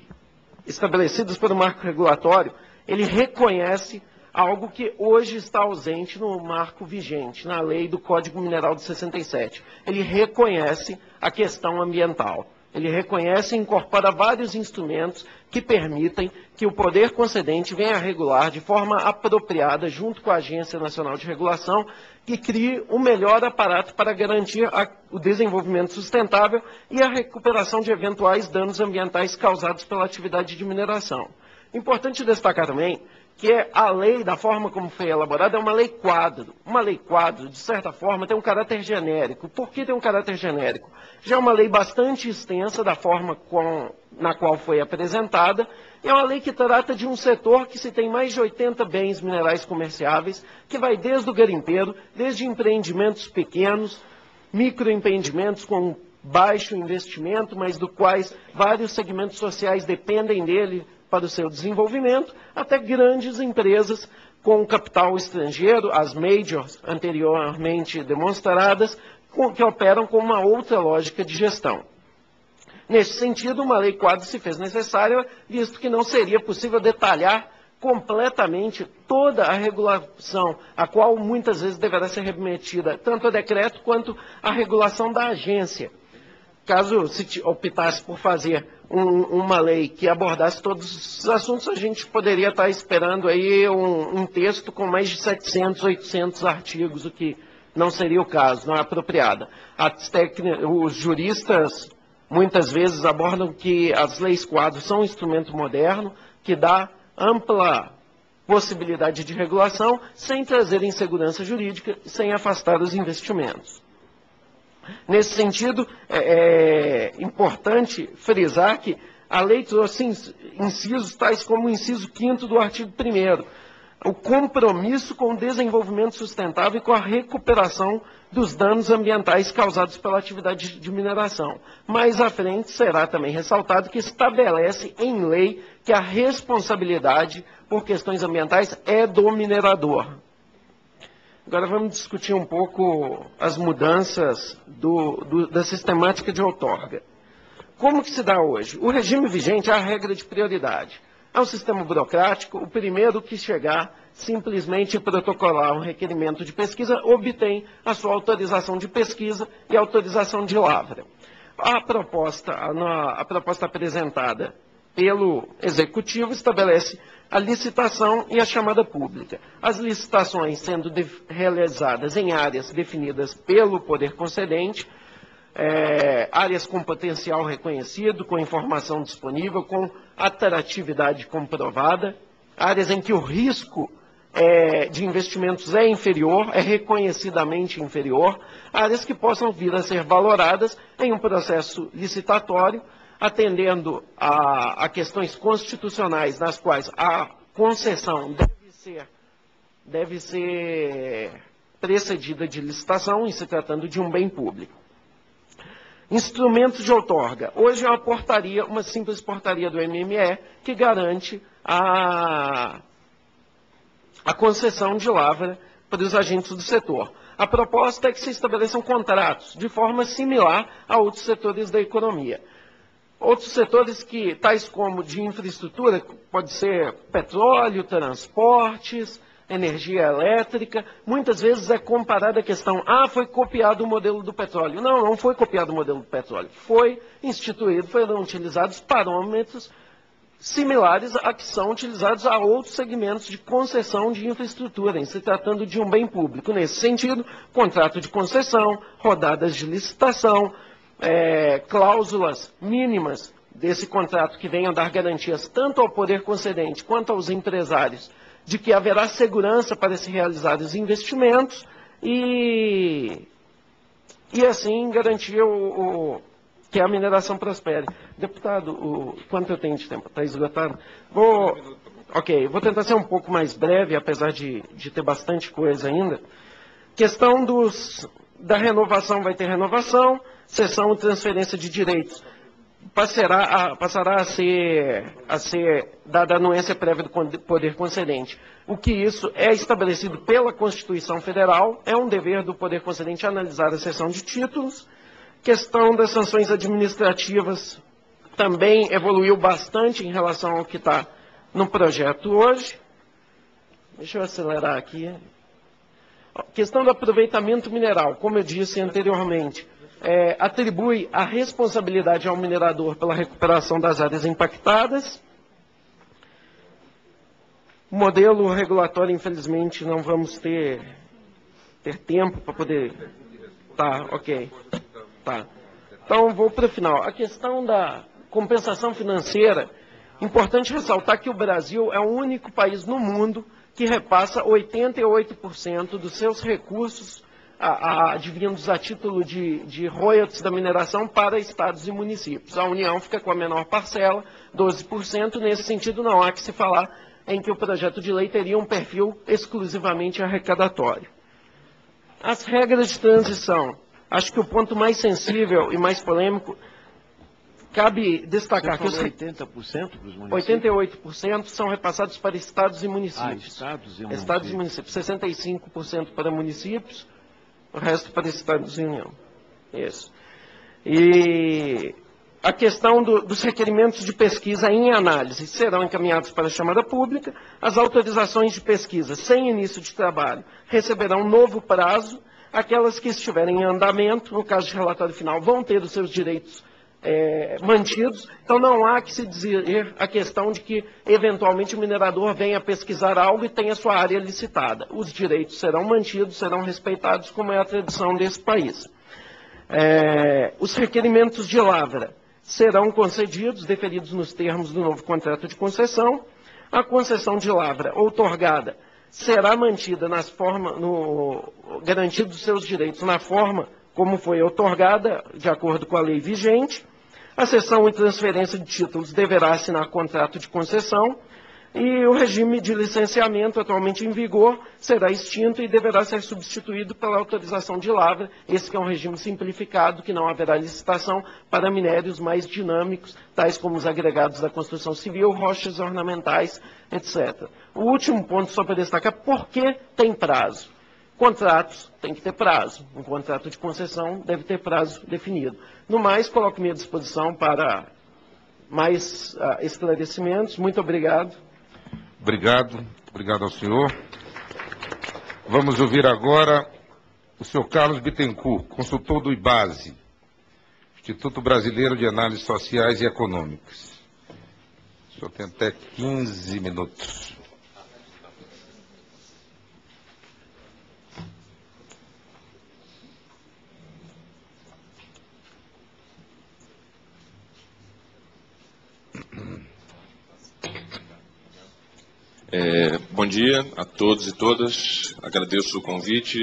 D: estabelecidas pelo marco regulatório, ele reconhece algo que hoje está ausente no marco vigente, na lei do Código Mineral de 67. Ele reconhece a questão ambiental. Ele reconhece e incorpora vários instrumentos que permitem que o poder concedente venha a regular de forma apropriada, junto com a Agência Nacional de Regulação, e crie o melhor aparato para garantir a, o desenvolvimento sustentável e a recuperação de eventuais danos ambientais causados pela atividade de mineração. Importante destacar também que é a lei, da forma como foi elaborada, é uma lei quadro. Uma lei quadro, de certa forma, tem um caráter genérico. Por que tem um caráter genérico? Já é uma lei bastante extensa da forma com, na qual foi apresentada. É uma lei que trata de um setor que se tem mais de 80 bens minerais comerciáveis, que vai desde o garimpeiro, desde empreendimentos pequenos, microempreendimentos com baixo investimento, mas do quais vários segmentos sociais dependem dele para o seu desenvolvimento, até grandes empresas com capital estrangeiro, as majors anteriormente demonstradas, que operam com uma outra lógica de gestão. Nesse sentido, uma lei quadro se fez necessária, visto que não seria possível detalhar completamente toda a regulação, a qual muitas vezes deverá ser remetida tanto a decreto quanto a regulação da agência. Caso se optasse por fazer um, uma lei que abordasse todos os assuntos, a gente poderia estar esperando aí um, um texto com mais de 700, 800 artigos, o que não seria o caso, não é apropriada. os juristas muitas vezes abordam que as leis quadros são um instrumento moderno que dá ampla possibilidade de regulação sem trazer insegurança jurídica, sem afastar os investimentos. Nesse sentido, é, é importante frisar que a lei trouxe incisos tais como o inciso 5 do artigo 1 o compromisso com o desenvolvimento sustentável e com a recuperação dos danos ambientais causados pela atividade de mineração. Mais à frente será também ressaltado que estabelece em lei que a responsabilidade por questões ambientais é do minerador. Agora vamos discutir um pouco as mudanças do, do, da sistemática de outorga. Como que se dá hoje? O regime vigente é a regra de prioridade. É um sistema burocrático, o primeiro que chegar simplesmente protocolar um requerimento de pesquisa obtém a sua autorização de pesquisa e autorização de lavra. A proposta, a, a proposta apresentada pelo Executivo estabelece a licitação e a chamada pública. As licitações sendo realizadas em áreas definidas pelo poder concedente, é, áreas com potencial reconhecido, com informação disponível, com atratividade comprovada, áreas em que o risco é, de investimentos é inferior, é reconhecidamente inferior, áreas que possam vir a ser valoradas em um processo licitatório atendendo a, a questões constitucionais nas quais a concessão deve ser, deve ser precedida de licitação, em se tratando de um bem público. Instrumentos de outorga. Hoje é uma portaria, uma simples portaria do MME, que garante a, a concessão de lavra para os agentes do setor. A proposta é que se estabeleçam contratos de forma similar a outros setores da economia. Outros setores que, tais como de infraestrutura, pode ser petróleo, transportes, energia elétrica, muitas vezes é comparada a questão, ah, foi copiado o modelo do petróleo. Não, não foi copiado o modelo do petróleo. Foi instituído, foram utilizados parâmetros similares a que são utilizados a outros segmentos de concessão de infraestrutura, em se tratando de um bem público. Nesse sentido, contrato de concessão, rodadas de licitação, é, cláusulas mínimas desse contrato que venham dar garantias tanto ao poder concedente quanto aos empresários de que haverá segurança para se realizar os investimentos e, e assim garantir o, o que a mineração prospere. Deputado, o, quanto eu tenho de tempo? Está esgotado? Vou, ok, vou tentar ser um pouco mais breve, apesar de, de ter bastante coisa ainda. Questão dos, da renovação, vai ter renovação, sessão e transferência de direitos. Passará a, passará a, ser, a ser dada anuência prévia do poder concedente. O que isso é estabelecido pela Constituição Federal, é um dever do poder concedente analisar a sessão de títulos. Questão das sanções administrativas também evoluiu bastante em relação ao que está no projeto hoje. Deixa eu acelerar aqui. Questão do aproveitamento mineral, como eu disse anteriormente, é, atribui a responsabilidade ao minerador pela recuperação das áreas impactadas. O modelo regulatório, infelizmente, não vamos ter, ter tempo para poder. Tá, ok. Tá. Então, vou para o final. A questão da compensação financeira, importante ressaltar que o Brasil é o único país no mundo que repassa 88% dos seus recursos a, a, a título de, de royalties da mineração para estados e municípios. A União fica com a menor parcela, 12%. Nesse sentido, não há que se falar em que o projeto de lei teria um perfil exclusivamente arrecadatório. As regras de transição. Acho que o ponto mais sensível e mais polêmico Cabe destacar que os 80% para os municípios? 88% são repassados para estados e municípios. Ah,
E: estados e
D: municípios. Estados e municípios. 65% para municípios, o resto para estados União. Isso. E a questão do, dos requerimentos de pesquisa em análise serão encaminhados para a chamada pública. As autorizações de pesquisa sem início de trabalho receberão novo prazo. Aquelas que estiverem em andamento, no caso de relatório final, vão ter os seus direitos é, mantidos. Então não há que se dizer a questão de que eventualmente o minerador venha pesquisar algo e tenha sua área licitada. Os direitos serão mantidos, serão respeitados, como é a tradição desse país. É, os requerimentos de lavra serão concedidos, deferidos nos termos do novo contrato de concessão. A concessão de lavra outorgada será mantida nas formas, no, garantidos seus direitos na forma como foi outorgada, de acordo com a lei vigente. A cessão e transferência de títulos deverá assinar contrato de concessão e o regime de licenciamento atualmente em vigor será extinto e deverá ser substituído pela autorização de lavra, esse é um regime simplificado, que não haverá licitação para minérios mais dinâmicos, tais como os agregados da construção civil, rochas ornamentais, etc. O último ponto só para destacar, por que tem prazo? Contratos tem que ter prazo. Um contrato de concessão deve ter prazo definido. No mais, coloco-me à disposição para mais uh, esclarecimentos. Muito obrigado.
A: Obrigado. Obrigado ao senhor. Vamos ouvir agora o senhor Carlos Bittencourt, consultor do IBASE, Instituto Brasileiro de Análises Sociais e Econômicas. O senhor tem até 15 minutos.
F: É, bom dia a todos e todas. Agradeço o convite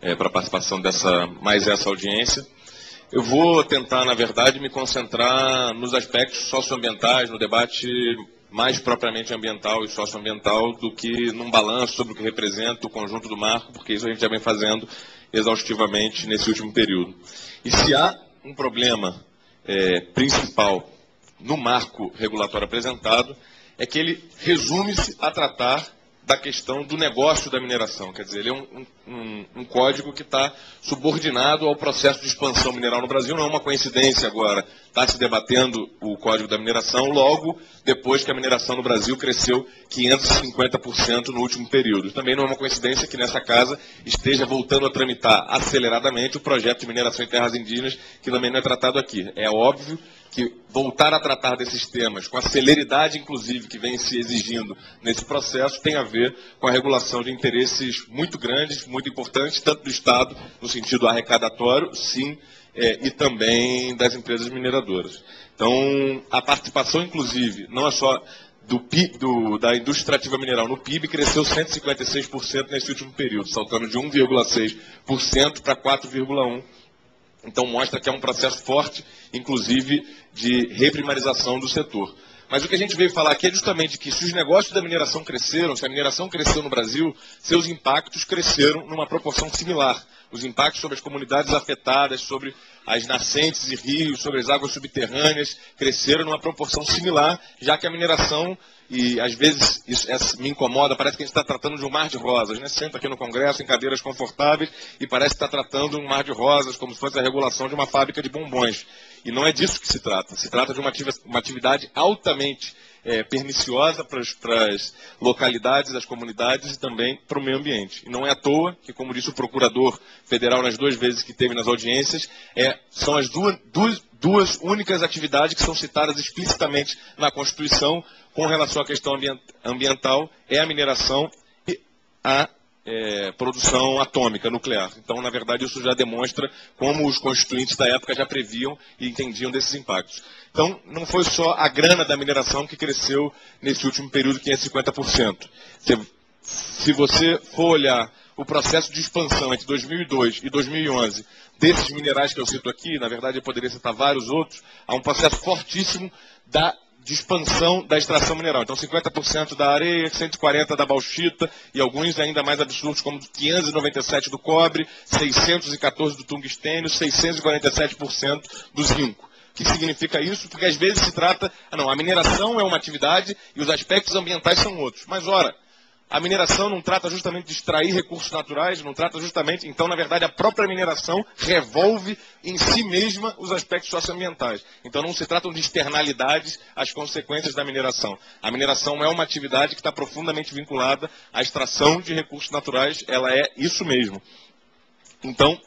F: é, para a participação dessa mais essa audiência. Eu vou tentar, na verdade, me concentrar nos aspectos socioambientais, no debate mais propriamente ambiental e socioambiental, do que num balanço sobre o que representa o conjunto do marco, porque isso a gente já vem fazendo exaustivamente nesse último período. E se há um problema é, principal no marco regulatório apresentado, é que ele resume-se a tratar da questão do negócio da mineração. Quer dizer, ele é um, um, um código que está subordinado ao processo de expansão mineral no Brasil. Não é uma coincidência agora estar tá se debatendo o código da mineração logo depois que a mineração no Brasil cresceu 550% no último período. Também não é uma coincidência que nessa casa esteja voltando a tramitar aceleradamente o projeto de mineração em terras indígenas, que também não é tratado aqui. É óbvio que voltar a tratar desses temas com a celeridade, inclusive, que vem se exigindo nesse processo, tem a ver com a regulação de interesses muito grandes, muito importantes, tanto do Estado, no sentido arrecadatório, sim, é, e também das empresas mineradoras. Então, a participação, inclusive, não é só do, do, da indústria extrativa mineral no PIB cresceu 156% nesse último período, saltando de 1,6% para 4,1%. Então mostra que é um processo forte, inclusive, de reprimarização do setor. Mas o que a gente veio falar aqui é justamente que se os negócios da mineração cresceram, se a mineração cresceu no Brasil, seus impactos cresceram numa proporção similar. Os impactos sobre as comunidades afetadas, sobre as nascentes e rios, sobre as águas subterrâneas, cresceram numa proporção similar, já que a mineração e às vezes isso, isso, me incomoda, parece que a gente está tratando de um mar de rosas, né? Senta aqui no Congresso em cadeiras confortáveis e parece que está tratando um mar de rosas, como se fosse a regulação de uma fábrica de bombons. E não é disso que se trata. Se trata de uma, uma atividade altamente é, perniciosa para as localidades, as comunidades e também para o meio ambiente. E não é à toa que, como disse o procurador federal nas duas vezes que teve nas audiências, é, são as duas, duas, duas únicas atividades que são citadas explicitamente na Constituição com relação à questão ambiental, é a mineração e a é, produção atômica, nuclear. Então, na verdade, isso já demonstra como os constituintes da época já previam e entendiam desses impactos. Então, não foi só a grana da mineração que cresceu nesse último período, que é 50%. Se, se você for olhar o processo de expansão entre 2002 e 2011 desses minerais que eu cito aqui, na verdade eu poderia citar vários outros, há um processo fortíssimo da de expansão da extração mineral. Então, 50% da areia, 140% da bauxita e alguns ainda mais absurdos, como 597% do cobre, 614% do tungstênio, 647% do zinco. Que significa isso? Porque às vezes se trata, ah não, a mineração é uma atividade e os aspectos ambientais são outros. Mas ora, a mineração não trata justamente de extrair recursos naturais, não trata justamente, então, na verdade, a própria mineração revolve em si mesma os aspectos socioambientais. Então, não se tratam de externalidades as consequências da mineração. A mineração é uma atividade que está profundamente vinculada à extração de recursos naturais, ela é isso mesmo. Então,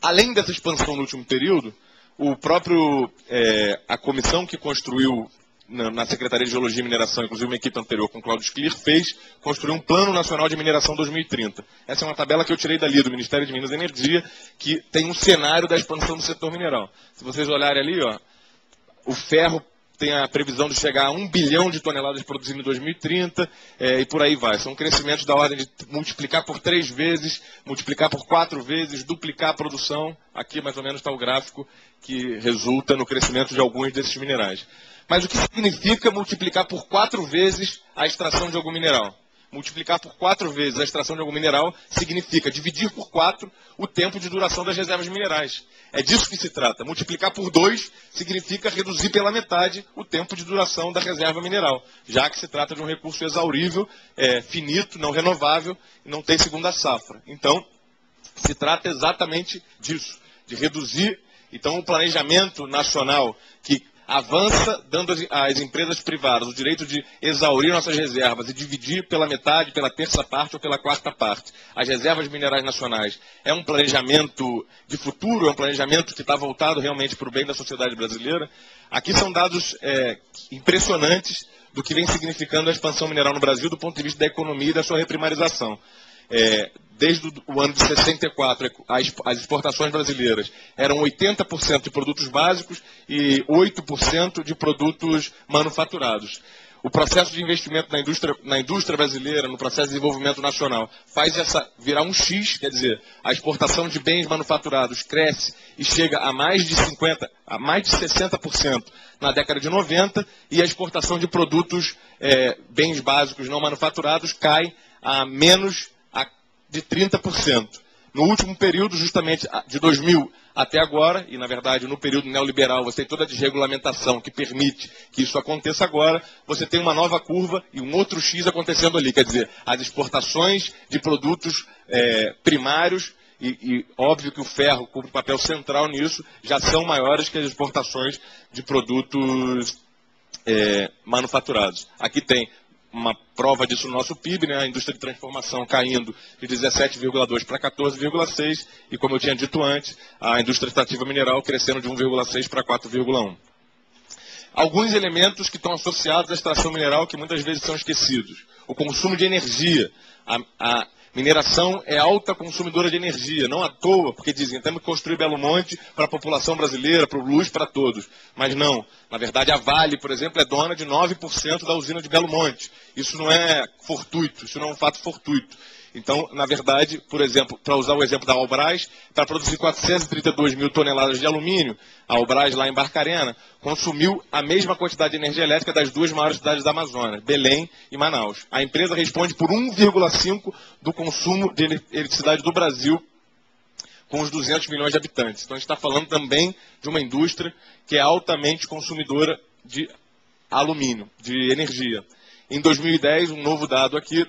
F: além dessa expansão no último período, o próprio, é, a comissão que construiu na, na, Secretaria de Geologia e Mineração, inclusive uma equipe anterior com Cláudio Sclir, fez construir um Plano Nacional de Mineração 2030. Essa é uma tabela que eu tirei dali, do Ministério de Minas e Energia, que tem um cenário da expansão do setor mineral. Se vocês olharem ali, ó, o ferro tem a previsão de chegar a um bilhão de toneladas produzidas em 2030 é, e por aí vai. São crescimentos da ordem de multiplicar por três vezes, multiplicar por quatro vezes, duplicar a produção. Aqui mais ou menos está o gráfico que resulta no crescimento de alguns desses minerais. Mas o que significa multiplicar por quatro vezes a extração de algum mineral? Multiplicar por quatro vezes a extração de algum mineral significa dividir por quatro o tempo de duração das reservas minerais. É disso que se trata. Multiplicar por dois significa reduzir pela metade o tempo de duração da reserva mineral, já que se trata de um recurso exaurível, é, finito, não renovável e não tem segunda safra. Então, se trata exatamente disso, de reduzir. Então, o planejamento nacional que avança dando às empresas privadas o direito de exaurir nossas reservas e dividir pela metade, pela terça parte ou pela quarta parte as reservas minerais nacionais. É um planejamento de futuro, é um planejamento que está voltado realmente para o bem da sociedade brasileira. Aqui são dados é, impressionantes do que vem significando a expansão mineral no Brasil do ponto de vista da economia e da sua reprimarização. É, desde o ano de 64, as exportações brasileiras eram 80% de produtos básicos e 8% de produtos manufaturados. O processo de investimento na indústria, na indústria brasileira, no processo de desenvolvimento nacional, faz essa virar um X, quer dizer, a exportação de bens manufaturados cresce e chega a mais de 50%, a mais de 60% na década de 90, e a exportação de produtos, é, bens básicos não manufaturados, cai a menos de 30%. No último período, justamente de 2000 até agora, e na verdade no período neoliberal você tem toda a desregulamentação que permite que isso aconteça agora, você tem uma nova curva e um outro X acontecendo ali. Quer dizer, as exportações de produtos é, primários, e, e, óbvio que o ferro cumpre papel central nisso, já são maiores que as exportações de produtos é, manufaturados. Aqui tem uma prova disso no nosso PIB, né? a indústria de transformação caindo de 17,2 para 14,6 e, como eu tinha dito antes, a indústria extrativa mineral crescendo de 1,6 para 4,1. Alguns elementos que estão associados à extração mineral que muitas vezes são esquecidos. O consumo de energia. A, a Mineração é alta consumidora de energia, não à toa, porque dizem temos que construir Belo Monte para a população brasileira, para luz para todos. Mas não. Na verdade, a Vale, por exemplo, é dona de 9% da usina de Belo Monte. Isso não é fortuito, isso não é um fato fortuito. Então, na verdade, por exemplo, para usar o exemplo da Albras, para produzir 432 mil toneladas de alumínio, a Albras lá em Barcarena consumiu a mesma quantidade de energia elétrica das duas maiores cidades da Amazônia, Belém e Manaus. A empresa responde por 1,5% do consumo de eletricidade do Brasil com os 200 milhões de habitantes. Então, a gente está falando também de uma indústria que é altamente consumidora de alumínio, de energia. Em 2010, um novo dado aqui,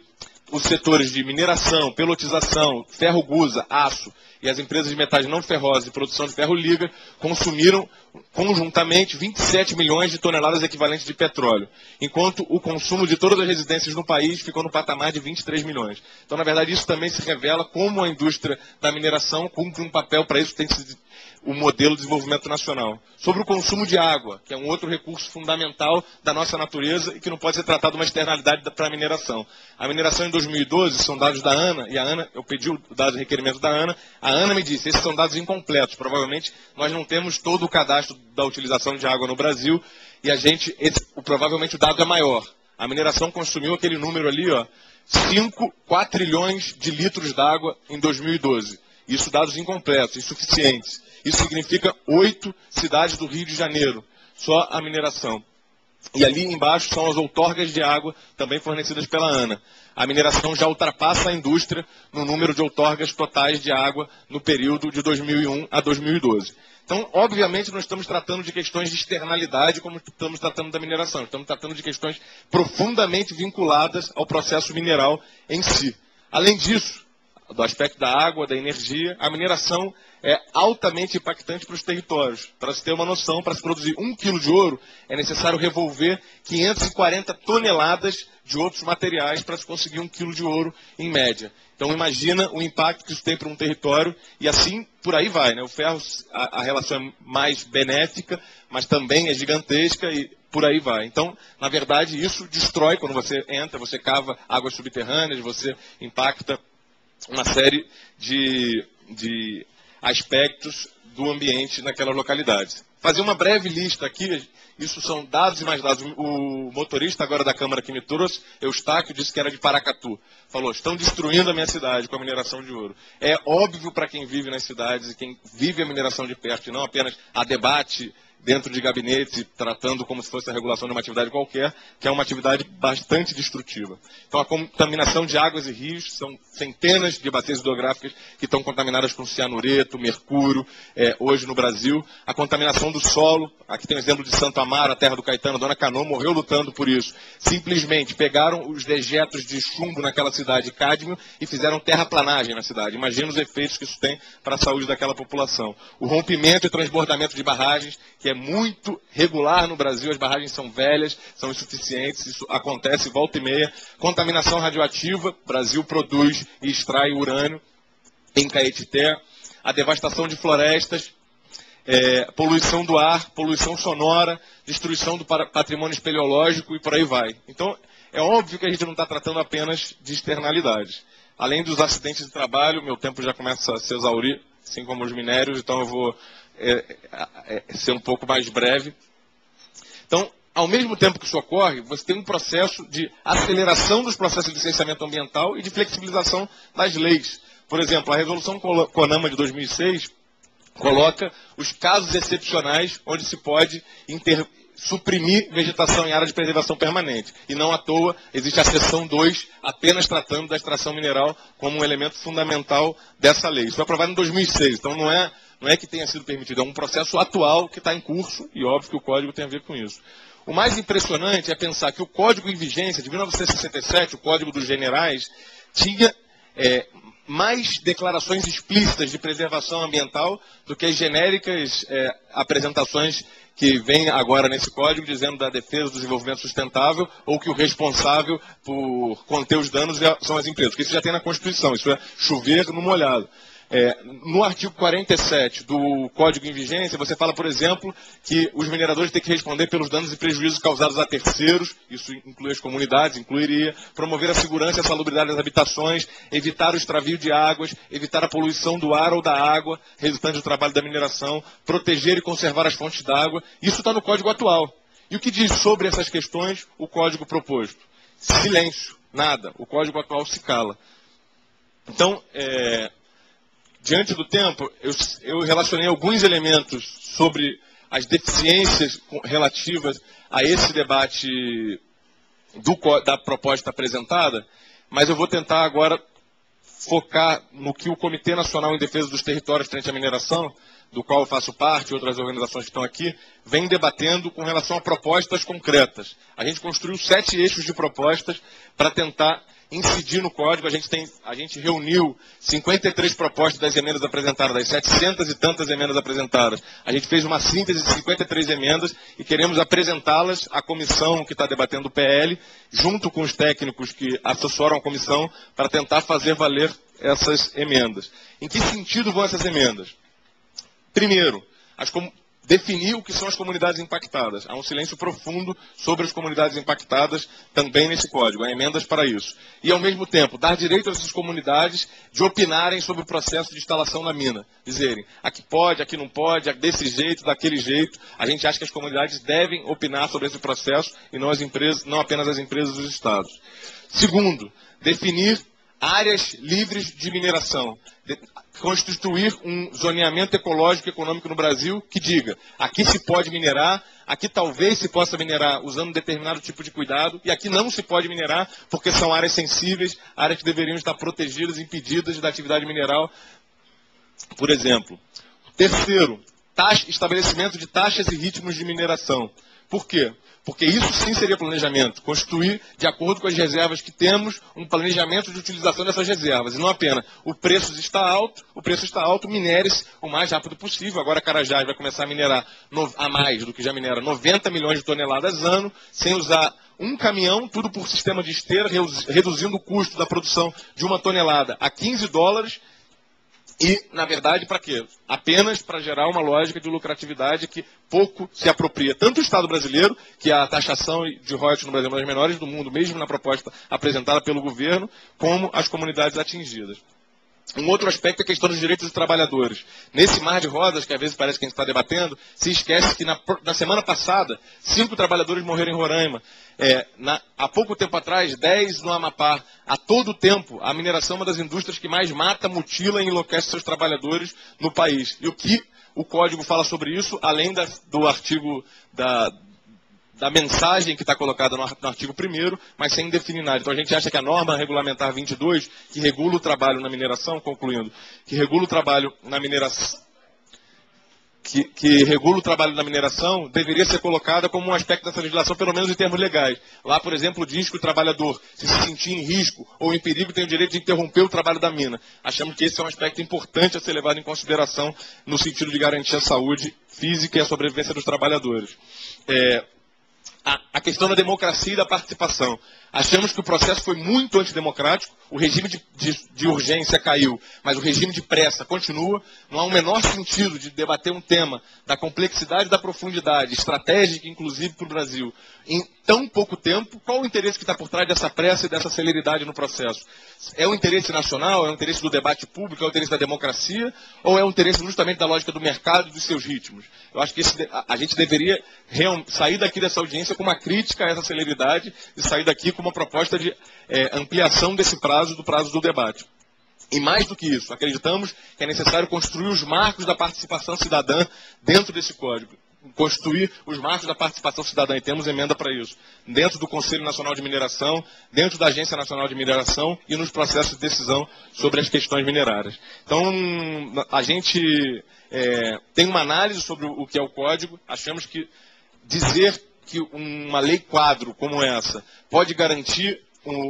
F: os setores de mineração, pelotização, ferro-gusa, aço e as empresas de metais não ferrosas e produção de ferro-liga consumiram conjuntamente 27 milhões de toneladas equivalentes de petróleo, enquanto o consumo de todas as residências no país ficou no patamar de 23 milhões. Então, na verdade, isso também se revela como a indústria da mineração cumpre um papel para isso, tem se o modelo de desenvolvimento nacional. Sobre o consumo de água, que é um outro recurso fundamental da nossa natureza e que não pode ser tratado uma externalidade para a mineração. A mineração em 2012 são dados da ANA, e a ANA, eu pedi o dado de requerimento da ANA, a ANA me disse, esses são dados incompletos, provavelmente nós não temos todo o cadastro da utilização de água no Brasil, e a gente, esse, provavelmente o dado é maior. A mineração consumiu aquele número ali, ó, 5, 4 trilhões de litros d'água em 2012. Isso dados incompletos, insuficientes. Isso significa oito cidades do Rio de Janeiro, só a mineração. E ali embaixo são as outorgas de água, também fornecidas pela ANA. A mineração já ultrapassa a indústria no número de outorgas totais de água no período de 2001 a 2012. Então, obviamente, nós estamos tratando de questões de externalidade, como estamos tratando da mineração. Estamos tratando de questões profundamente vinculadas ao processo mineral em si. Além disso, do aspecto da água, da energia, a mineração é altamente impactante para os territórios. Para se ter uma noção, para se produzir um quilo de ouro, é necessário revolver 540 toneladas de outros materiais para se conseguir um quilo de ouro em média. Então imagina o impacto que isso tem para um território e assim por aí vai. Né? O ferro, a, a relação é mais benéfica, mas também é gigantesca e por aí vai. Então, na verdade, isso destrói quando você entra, você cava águas subterrâneas, você impacta uma série de, de aspectos do ambiente naquelas localidades. Fazer uma breve lista aqui, isso são dados e mais dados. O motorista agora da Câmara que me trouxe, Eustáquio, disse que era de Paracatu. Falou, estão destruindo a minha cidade com a mineração de ouro. É óbvio para quem vive nas cidades e quem vive a mineração de perto, e não apenas a debate dentro de gabinetes, tratando como se fosse a regulação de uma atividade qualquer, que é uma atividade bastante destrutiva. Então, a contaminação de águas e rios são centenas de bacias hidrográficas que estão contaminadas com cianureto, mercúrio, é, hoje no Brasil. A contaminação do solo, aqui tem o exemplo de Santo Amaro, a terra do Caetano, Dona Cano morreu lutando por isso. Simplesmente pegaram os dejetos de chumbo naquela cidade, cádmio, e fizeram terraplanagem na cidade. Imagina os efeitos que isso tem para a saúde daquela população. O rompimento e transbordamento de barragens, que é muito regular no Brasil, as barragens são velhas, são insuficientes, isso acontece volta e meia. Contaminação radioativa, Brasil produz e extrai urânio em Caetité. A devastação de florestas, é, poluição do ar, poluição sonora, destruição do patrimônio espeleológico e por aí vai. Então, é óbvio que a gente não está tratando apenas de externalidades. Além dos acidentes de trabalho, meu tempo já começa a se exaurir, assim como os minérios, então eu vou é, é, é, ser um pouco mais breve. Então, ao mesmo tempo que isso ocorre, você tem um processo de aceleração dos processos de licenciamento ambiental e de flexibilização das leis. Por exemplo, a Resolução CONAMA de 2006 coloca os casos excepcionais onde se pode inter... suprimir vegetação em área de preservação permanente. E não à toa existe a seção 2 apenas tratando da extração mineral como um elemento fundamental dessa lei. Isso foi aprovado em 2006, então não é não é que tenha sido permitido, é um processo atual que está em curso e óbvio que o código tem a ver com isso. O mais impressionante é pensar que o código em vigência de 1967, o Código dos Generais, tinha é, mais declarações explícitas de preservação ambiental do que as genéricas é, apresentações que vêm agora nesse código dizendo da defesa do desenvolvimento sustentável ou que o responsável por conter os danos é, são as empresas. Porque isso já tem na Constituição, isso é chover no molhado. É, no artigo 47 do Código em Vigência, você fala, por exemplo, que os mineradores têm que responder pelos danos e prejuízos causados a terceiros, isso inclui as comunidades, incluiria promover a segurança e a salubridade das habitações, evitar o extravio de águas, evitar a poluição do ar ou da água resultante do trabalho da mineração, proteger e conservar as fontes d'água. Isso está no Código atual. E o que diz sobre essas questões o Código proposto? Silêncio, nada. O Código atual se cala. Então, é, diante do tempo, eu, eu relacionei alguns elementos sobre as deficiências relativas a esse debate do, da proposta apresentada, mas eu vou tentar agora focar no que o Comitê Nacional em Defesa dos Territórios frente à Mineração, do qual eu faço parte, e outras organizações que estão aqui, vem debatendo com relação a propostas concretas. A gente construiu sete eixos de propostas para tentar incidir no código. A gente, tem, a gente reuniu 53 propostas das emendas apresentadas, das 700 e tantas emendas apresentadas. A gente fez uma síntese de 53 emendas e queremos apresentá-las à comissão que está debatendo o PL, junto com os técnicos que assessoram a comissão, para tentar fazer valer essas emendas. Em que sentido vão essas emendas? Primeiro, as, definir o que são as comunidades impactadas. Há um silêncio profundo sobre as comunidades impactadas também nesse código. Há emendas para isso. E, ao mesmo tempo, dar direito a essas comunidades de opinarem sobre o processo de instalação na mina. Dizerem, aqui pode, aqui não pode, desse jeito, daquele jeito. A gente acha que as comunidades devem opinar sobre esse processo e não, as empresas, não apenas as empresas dos estados. Segundo, definir áreas livres de mineração constituir um zoneamento ecológico e econômico no Brasil que diga, aqui se pode minerar, aqui talvez se possa minerar usando determinado tipo de cuidado, e aqui não se pode minerar porque são áreas sensíveis, áreas que deveriam estar protegidas, impedidas da atividade mineral, por exemplo. Terceiro, taxa, estabelecimento de taxas e ritmos de mineração. Por quê? Porque isso sim seria planejamento, construir, de acordo com as reservas que temos, um planejamento de utilização dessas reservas. E não apenas o preço está alto, o preço está alto, minere-se o mais rápido possível. Agora a Carajás vai começar a minerar a mais do que já minera 90 milhões de toneladas ano, sem usar um caminhão, tudo por sistema de esteira, reduzindo o custo da produção de uma tonelada a 15 dólares e, na verdade, para quê? Apenas para gerar uma lógica de lucratividade que pouco se apropria tanto o Estado brasileiro, que a taxação de royalties no Brasil é uma das menores do mundo, mesmo na proposta apresentada pelo governo, como as comunidades atingidas. Um outro aspecto é a questão dos direitos dos trabalhadores. Nesse mar de rodas, que às vezes parece que a gente está debatendo, se esquece que na, na, semana passada, cinco trabalhadores morreram em Roraima. É, na, há pouco tempo atrás, dez no Amapá. A todo tempo, a mineração é uma das indústrias que mais mata, mutila e enlouquece seus trabalhadores no país. E o que o código fala sobre isso, além da, do artigo da, da mensagem que está colocada no, artigo 1 mas sem definir nada. Então a gente acha que a norma regulamentar 22, que regula o trabalho na mineração, concluindo, que regula o trabalho na mineração, que, que, regula o trabalho na mineração deveria ser colocada como um aspecto dessa legislação, pelo menos em termos legais. Lá, por exemplo, diz que o trabalhador, se se sentir em risco ou em perigo, tem o direito de interromper o trabalho da mina. Achamos que esse é um aspecto importante a ser levado em consideração no sentido de garantir a saúde física e a sobrevivência dos trabalhadores. É, a, a questão da democracia e da participação. Achamos que o processo foi muito antidemocrático, o regime de, de, de, urgência caiu, mas o regime de pressa continua. Não há o menor sentido de debater um tema da complexidade e da profundidade, estratégica inclusive para o Brasil, em tão pouco tempo. Qual o interesse que está por trás dessa pressa e dessa celeridade no processo? É o interesse nacional, é o interesse do debate público, é o interesse da democracia, ou é o interesse justamente da lógica do mercado e dos seus ritmos? Eu acho que esse, a, a, gente deveria sair daqui dessa audiência com uma crítica a essa celeridade e sair daqui com uma proposta de é, ampliação desse prazo, do prazo do debate. E mais do que isso, acreditamos que é necessário construir os marcos da participação cidadã dentro desse código. Construir os marcos da participação cidadã, e temos emenda para isso. Dentro do Conselho Nacional de Mineração, dentro da Agência Nacional de Mineração e nos processos de decisão sobre as questões minerárias. Então, a gente é, tem uma análise sobre o que é o código, achamos que dizer que uma lei quadro como essa pode garantir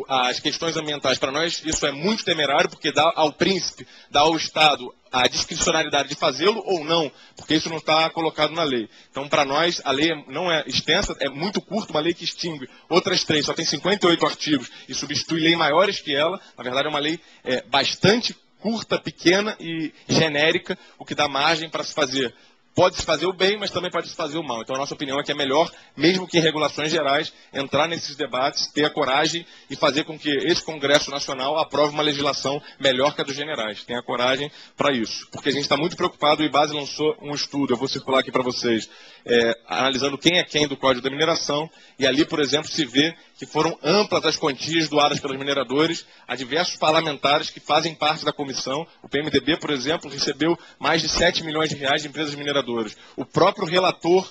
F: as questões ambientais para nós, isso é muito temerário, porque dá ao príncipe, dá ao Estado a discricionalidade de fazê-lo ou não, porque isso não está colocado na lei. Então, para nós, a lei não é extensa, é muito curta, uma lei que extingue outras três, só tem 58 artigos e substitui leis maiores que ela. Na verdade, é uma lei é, bastante curta, pequena e genérica, o que dá margem para se fazer pode se fazer o bem, mas também pode se fazer o mal. Então a nossa opinião é que é melhor, mesmo que em regulações gerais, entrar nesses debates, ter a coragem e fazer com que esse Congresso Nacional aprove uma legislação melhor que a dos generais. Tenha coragem para isso. Porque a gente está muito preocupado, o IBASE lançou um estudo, eu vou circular aqui para vocês, é, analisando quem é quem do Código da Mineração, e ali, por exemplo, se vê que foram amplas as quantias doadas pelos mineradores a diversos parlamentares que fazem parte da comissão. O PMDB, por exemplo, recebeu mais de 7 milhões de reais de empresas mineradoras. O próprio relator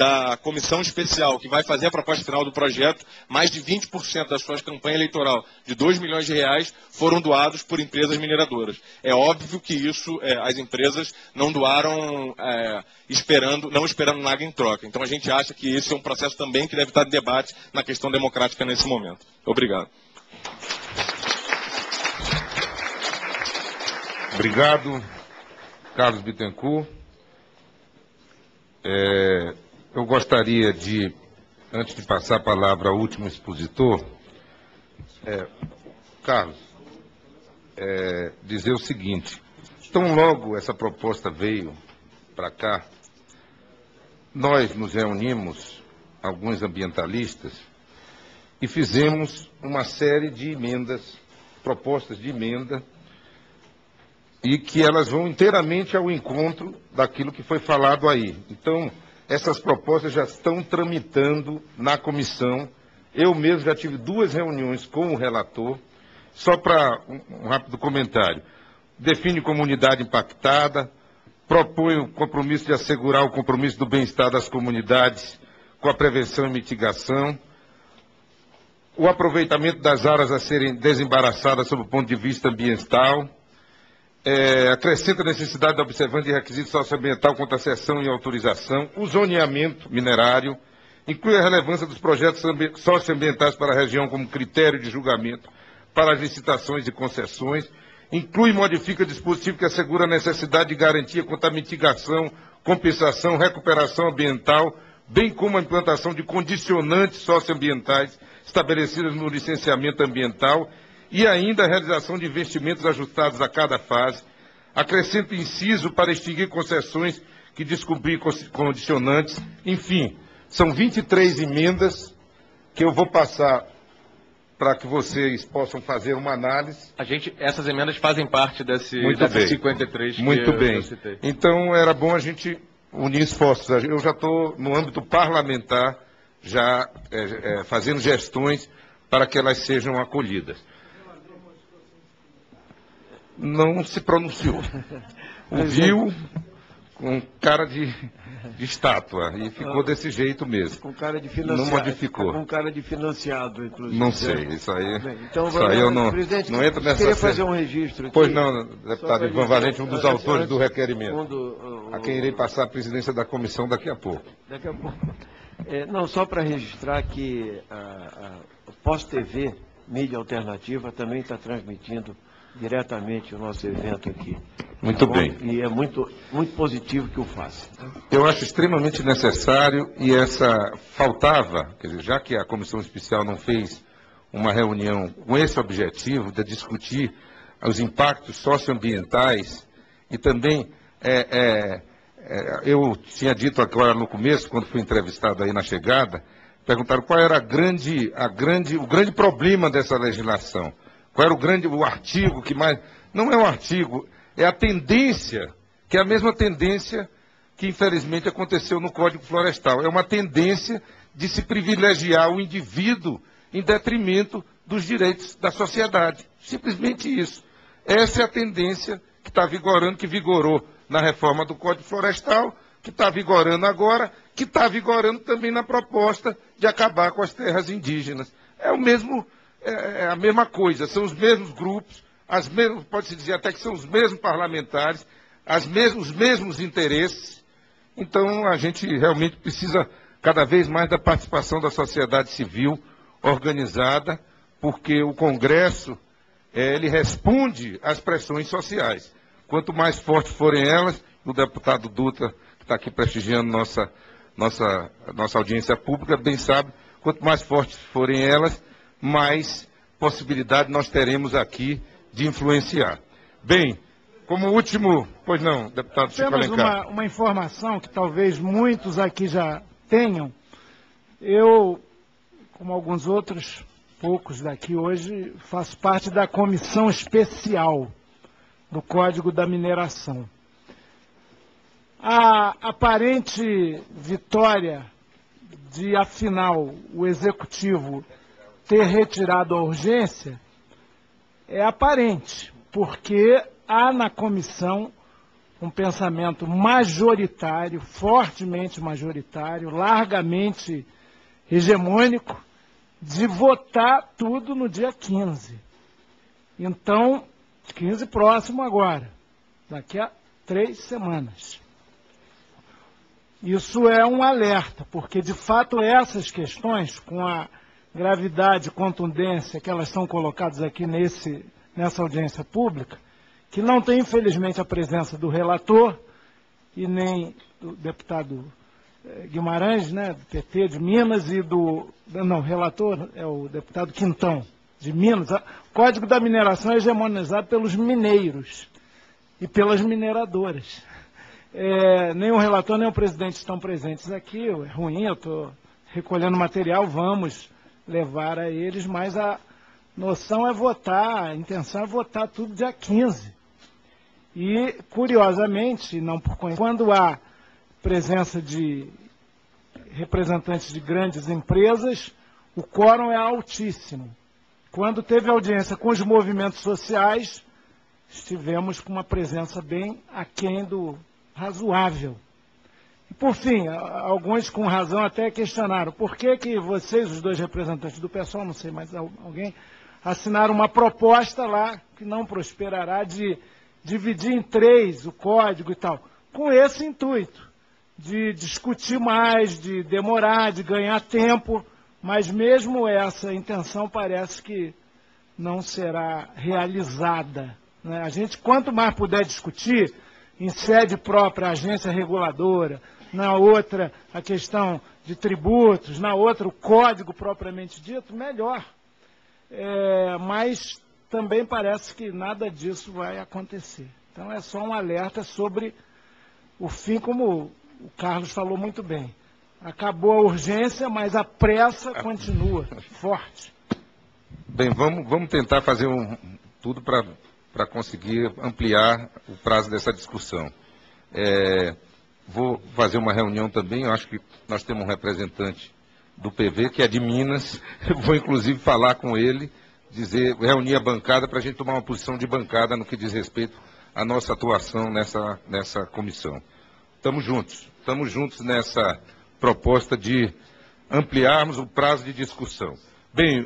F: da comissão especial que vai fazer a proposta final do projeto, mais de 20% da sua campanha eleitoral de 2 milhões de reais foram doados por empresas mineradoras. É óbvio que isso é, as empresas não doaram é, esperando, não esperando nada em troca. Então a gente acha que esse é um processo também que deve estar em debate na questão democrática nesse momento. Obrigado.
A: Obrigado, Carlos Bittencourt. É, eu gostaria de, antes de passar a palavra ao último expositor, é, Carlos, é, dizer o seguinte: tão logo essa proposta veio para cá, nós nos reunimos, alguns ambientalistas, e fizemos uma série de emendas, propostas de emenda, e que elas vão inteiramente ao encontro daquilo que foi falado aí. Então, essas propostas já estão tramitando na comissão. Eu mesmo já tive duas reuniões com o relator. Só para um, rápido comentário. Define comunidade impactada, propõe o compromisso de assegurar o compromisso do bem-estar das comunidades com a prevenção e mitigação, o aproveitamento das áreas a serem desembaraçadas sob o ponto de vista ambiental, é, acrescenta a necessidade da observância de requisitos socioambiental contra a cessão e autorização, o zoneamento minerário, inclui a relevância dos projetos socioambientais para a região como critério de julgamento para as licitações e concessões, inclui e modifica dispositivo que assegura a necessidade de garantia quanto à mitigação, compensação, recuperação ambiental, bem como a implantação de condicionantes socioambientais estabelecidas no licenciamento ambiental e ainda a realização de investimentos ajustados a cada fase, acrescenta inciso para extinguir concessões que descobrir condicionantes, enfim, são 23 emendas que eu vou passar para que vocês possam fazer uma análise.
E: A gente, essas emendas fazem parte desse,
A: Muito bem.
E: 53 que
A: Muito
E: eu,
A: bem.
E: eu citei.
A: Então era bom a gente unir esforços. Eu já estou no âmbito parlamentar, já é, é, fazendo gestões para que elas sejam acolhidas não se pronunciou. Ouviu com cara de, de estátua e ficou desse jeito mesmo.
G: Com cara de financiado.
A: Não modificou.
G: Com cara de financiado, inclusive.
A: Não sei, isso aí.
G: Bem, então,
A: isso aí eu não,
G: presidente,
A: não entro nessa.
G: queria
A: cena.
G: fazer um registro aqui.
A: Pois não, deputado Ivan Valente, um dos autores do requerimento,
G: um do-
A: a quem irei passar a presidência da comissão daqui a pouco.
G: Daqui a pouco. É, não, só para registrar que a, a o Pós-TV, mídia alternativa, também está transmitindo diretamente o nosso evento aqui.
A: Muito
G: Tá
A: bem.
G: E é muito, muito positivo que o faça.
A: Eu acho extremamente necessário e essa faltava, quer dizer, já que a comissão especial não fez uma reunião com esse objetivo de discutir os impactos socioambientais e também é, é, é, eu tinha dito agora no começo, quando fui entrevistado aí na chegada, perguntaram qual era a grande, a grande, o grande problema dessa legislação. Qual era o grande, o artigo que mais. Não é o artigo, é a tendência, que é a mesma tendência que infelizmente aconteceu no Código Florestal. É uma tendência de se privilegiar o indivíduo em detrimento dos direitos da sociedade. Simplesmente isso. Essa é a tendência que está vigorando, que vigorou na reforma do Código Florestal, que está vigorando agora, que está vigorando também na proposta de acabar com as terras indígenas. É o mesmo, é, é a mesma coisa, são os mesmos grupos, as mesmas, pode-se dizer até que são os mesmos parlamentares, as mesmos, os mesmos interesses. Então a gente realmente precisa cada vez mais da participação da sociedade civil organizada, porque o Congresso eh, ele responde às pressões sociais. Quanto mais fortes forem elas, o deputado Dutra, que está aqui prestigiando nossa, nossa, nossa audiência pública, bem sabe, quanto mais fortes forem elas, mais possibilidade nós teremos aqui de influenciar. Bem, como último, pois não, deputado Chico
H: Temos uma, uma informação que talvez muitos aqui já tenham. Eu, como alguns outros, poucos daqui hoje, faço parte da comissão especial do Código da Mineração. A aparente vitória de, afinal, o Executivo ter retirado a urgência é aparente, porque há na comissão um pensamento majoritário, fortemente majoritário, largamente hegemônico, de votar tudo no dia 15. Então, 15 próximo agora, daqui a três semanas. Isso é um alerta, porque de fato essas questões, com a gravidade contundência que elas são colocadas aqui nesse, nessa audiência pública, que não tem infelizmente a presença do relator e nem do deputado eh, Guimarães, né, do PT de Minas e do. Não, relator é o deputado Quintão, de Minas. O Código da Mineração é hegemonizado pelos mineiros e pelas mineradoras. É, nem o relator nem o presidente estão presentes aqui, é ruim, eu estou recolhendo material, vamos levar a eles, mas a noção é votar, a intenção é votar tudo dia 15. E, curiosamente, não por quando há presença de representantes de grandes empresas, o quórum é altíssimo. Quando teve audiência com os movimentos sociais, estivemos com uma presença bem aquém do razoável. Por fim, alguns com razão até questionaram por que, que vocês, os dois representantes do pessoal, não sei mais alguém, assinaram uma proposta lá que não prosperará de dividir em três o código e tal, com esse intuito de discutir mais, de demorar, de ganhar tempo, mas mesmo essa intenção parece que não será realizada. Né? A gente, quanto mais puder discutir, em sede própria, agência reguladora, na outra, a questão de tributos, na outra, o código propriamente dito, melhor. É, mas também parece que nada disso vai acontecer. Então é só um alerta sobre o fim, como o Carlos falou muito bem. Acabou a urgência, mas a pressa continua forte.
A: Bem, vamos, vamos tentar fazer um, tudo para conseguir ampliar o prazo dessa discussão. É, vou fazer uma reunião também, eu acho que nós temos um representante do PV, que é de Minas, eu vou inclusive falar com ele, dizer, reunir a bancada para a gente tomar uma posição de bancada no que diz respeito à nossa atuação nessa, nessa comissão. Estamos juntos, estamos juntos nessa proposta de ampliarmos o prazo de discussão. Bem,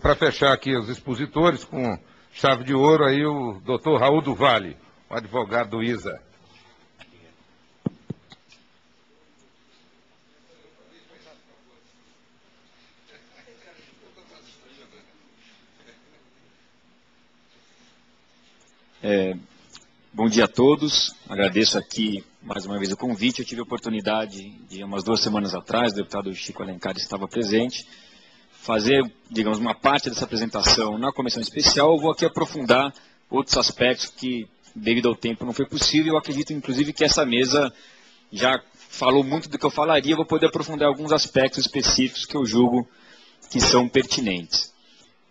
A: para fechar aqui os expositores, com chave de ouro, aí o doutor Raul do o advogado do ISA.
I: É, bom dia a todos. Agradeço aqui mais uma vez o convite. Eu tive a oportunidade de, umas duas semanas atrás, o deputado Chico Alencar estava presente, fazer, digamos, uma parte dessa apresentação na comissão especial. Eu vou aqui aprofundar outros aspectos que, devido ao tempo, não foi possível. Eu acredito, inclusive, que essa mesa já falou muito do que eu falaria. Eu vou poder aprofundar alguns aspectos específicos que eu julgo que são pertinentes.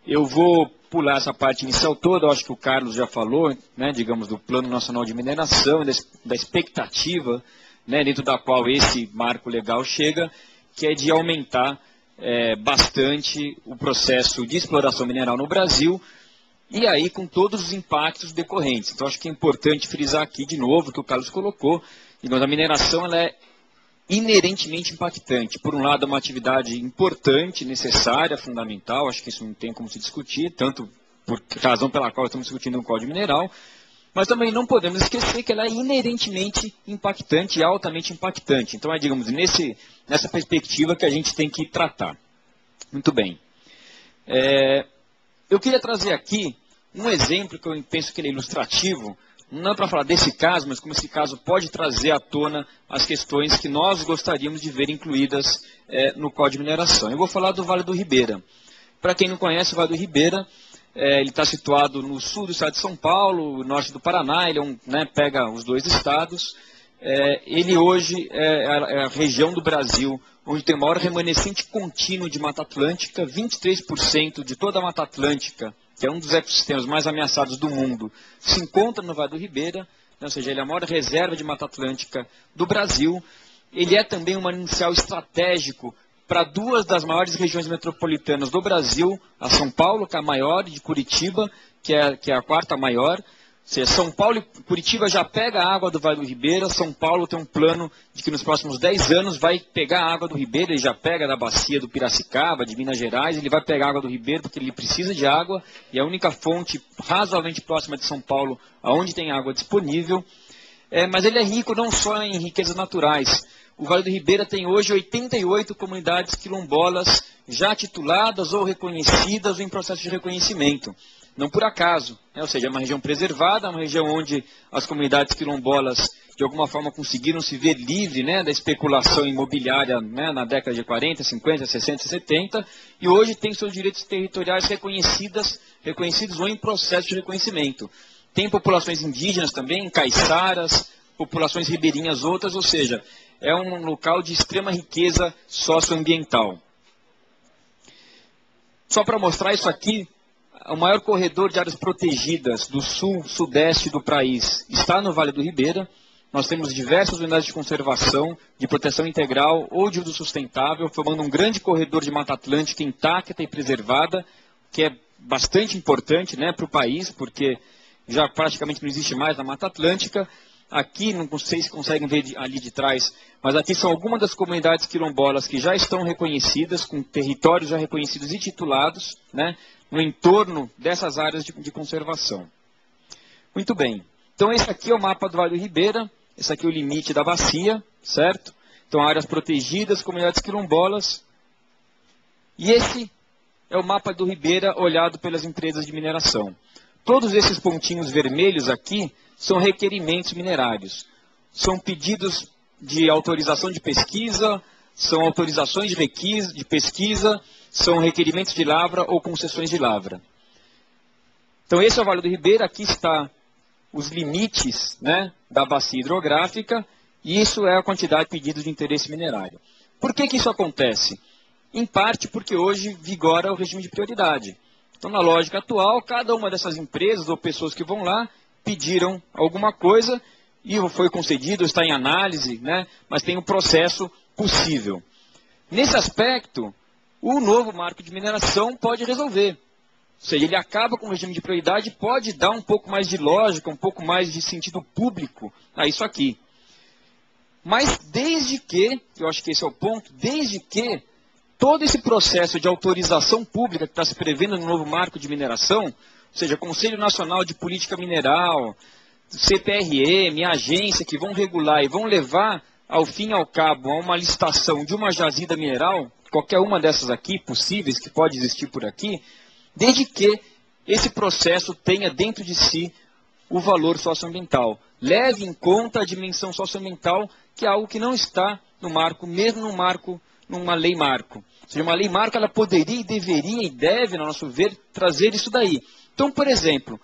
I: Eu vou pular essa parte inicial toda, eu acho que o Carlos já falou, né, digamos, do Plano Nacional de Mineração, da expectativa né, dentro da qual esse marco legal chega, que é de aumentar é, bastante o processo de exploração mineral no Brasil, e aí com todos os impactos decorrentes. Então, acho que é importante frisar aqui de novo o que o Carlos colocou, digamos, a mineração ela é inerentemente impactante. Por um lado, é uma atividade importante, necessária, fundamental, acho que isso não tem como se discutir, tanto por razão pela qual estamos discutindo o Código Mineral, mas também não podemos esquecer que ela é inerentemente impactante e altamente impactante. Então, é, digamos, nesse, nessa perspectiva que a gente tem que tratar. Muito bem. É, eu queria trazer aqui um exemplo que eu penso que ele é ilustrativo não é para falar desse caso, mas como esse caso pode trazer à tona as questões que nós gostaríamos de ver incluídas é, no Código de Mineração. Eu vou falar do Vale do Ribeira. Para quem não conhece, o Vale do Ribeira É, ele está situado no sul do estado de São Paulo, norte do Paraná, ele é um, né, pega os dois estados. É, ele hoje é é a, região do Brasil onde tem o maior remanescente contínuo de Mata Atlântica, 23% de toda a Mata Atlântica, que é um dos ecossistemas mais ameaçados do mundo, se encontra no Vale do Ribeira, né, ou seja, ele é a maior reserva de Mata Atlântica do Brasil. Ele é também um manancial estratégico para duas das maiores regiões metropolitanas do Brasil, a São Paulo, que é a maior, e de Curitiba, que é, que é a quarta maior. Seja, São Paulo e Curitiba já pega a água do Vale do Ribeira. São Paulo tem um plano de que nos próximos 10 anos vai pegar a água do Ribeira. Ele já pega da bacia do Piracicaba, de Minas Gerais. Ele vai pegar a água do Ribeira porque ele precisa de água. E a única fonte razoavelmente próxima de São Paulo onde tem água disponível. É, mas ele é rico não só em riquezas naturais, o Vale do Ribeira tem hoje 88 comunidades quilombolas já tituladas ou reconhecidas ou em processo de reconhecimento. Não por acaso, né? ou seja, é uma região preservada, uma região onde as comunidades quilombolas de alguma forma conseguiram se ver livre né, da especulação imobiliária né, na década de 40, 50, 60, 70, e hoje tem seus direitos territoriais reconhecidas, reconhecidos ou em processo de reconhecimento. Tem populações indígenas também, caiçaras, populações ribeirinhas outras, ou seja, é um local de extrema riqueza socioambiental. Só para mostrar isso aqui, o maior corredor de áreas protegidas do sul, sudeste do país está no Vale do Ribeira. Nós temos diversas unidades de conservação, de proteção integral ou de uso sustentável, formando um grande corredor de Mata Atlântica intacta e preservada, que é bastante importante né, para o país, porque já praticamente não existe mais na Mata Atlântica. Aqui, não sei se conseguem ver ali de trás, mas aqui são algumas das comunidades quilombolas que já estão reconhecidas, com territórios já reconhecidos e titulados, né, no entorno dessas áreas de, de conservação. Muito bem. Então, esse aqui é o mapa do Vale do Ribeira, esse aqui é o limite da bacia, certo? Então, áreas protegidas, comunidades quilombolas. E esse é o mapa do Ribeira olhado pelas empresas de mineração. Todos esses pontinhos vermelhos aqui são requerimentos minerários. São pedidos de autorização de pesquisa, são autorizações de, pesquisa, são requerimentos de lavra ou concessões de lavra. Então esse é o Vale do Ribeira, aqui está os limites né, da bacia hidrográfica, e isso é a quantidade de pedidos de interesse minerário. Por que, que isso acontece? Em parte porque hoje vigora o regime de prioridade. Então, na lógica atual, cada uma dessas empresas ou pessoas que vão lá pediram alguma coisa e foi concedido, está em análise, né? mas tem um processo possível. Nesse aspecto, o novo marco de mineração pode resolver. Ou seja, ele acaba com o regime de prioridade e pode dar um pouco mais de lógica, um pouco mais de sentido público a isso aqui. Mas desde que, eu acho que esse é o ponto, desde que todo esse processo de autorização pública que está se prevendo no novo marco de mineração, ou seja, Conselho Nacional de Política Mineral, CPRM, agência que vão regular e vão levar ao fim e ao cabo a uma licitação de uma jazida mineral, qualquer uma dessas aqui possíveis que pode existir por aqui, desde que esse processo tenha dentro de si o valor socioambiental. Leve em conta a dimensão socioambiental, que é algo que não está no marco, mesmo no marco, numa lei marco. Ou seja, uma lei marca, ela poderia e deveria e deve, no nosso ver, trazer isso daí. Então, por exemplo,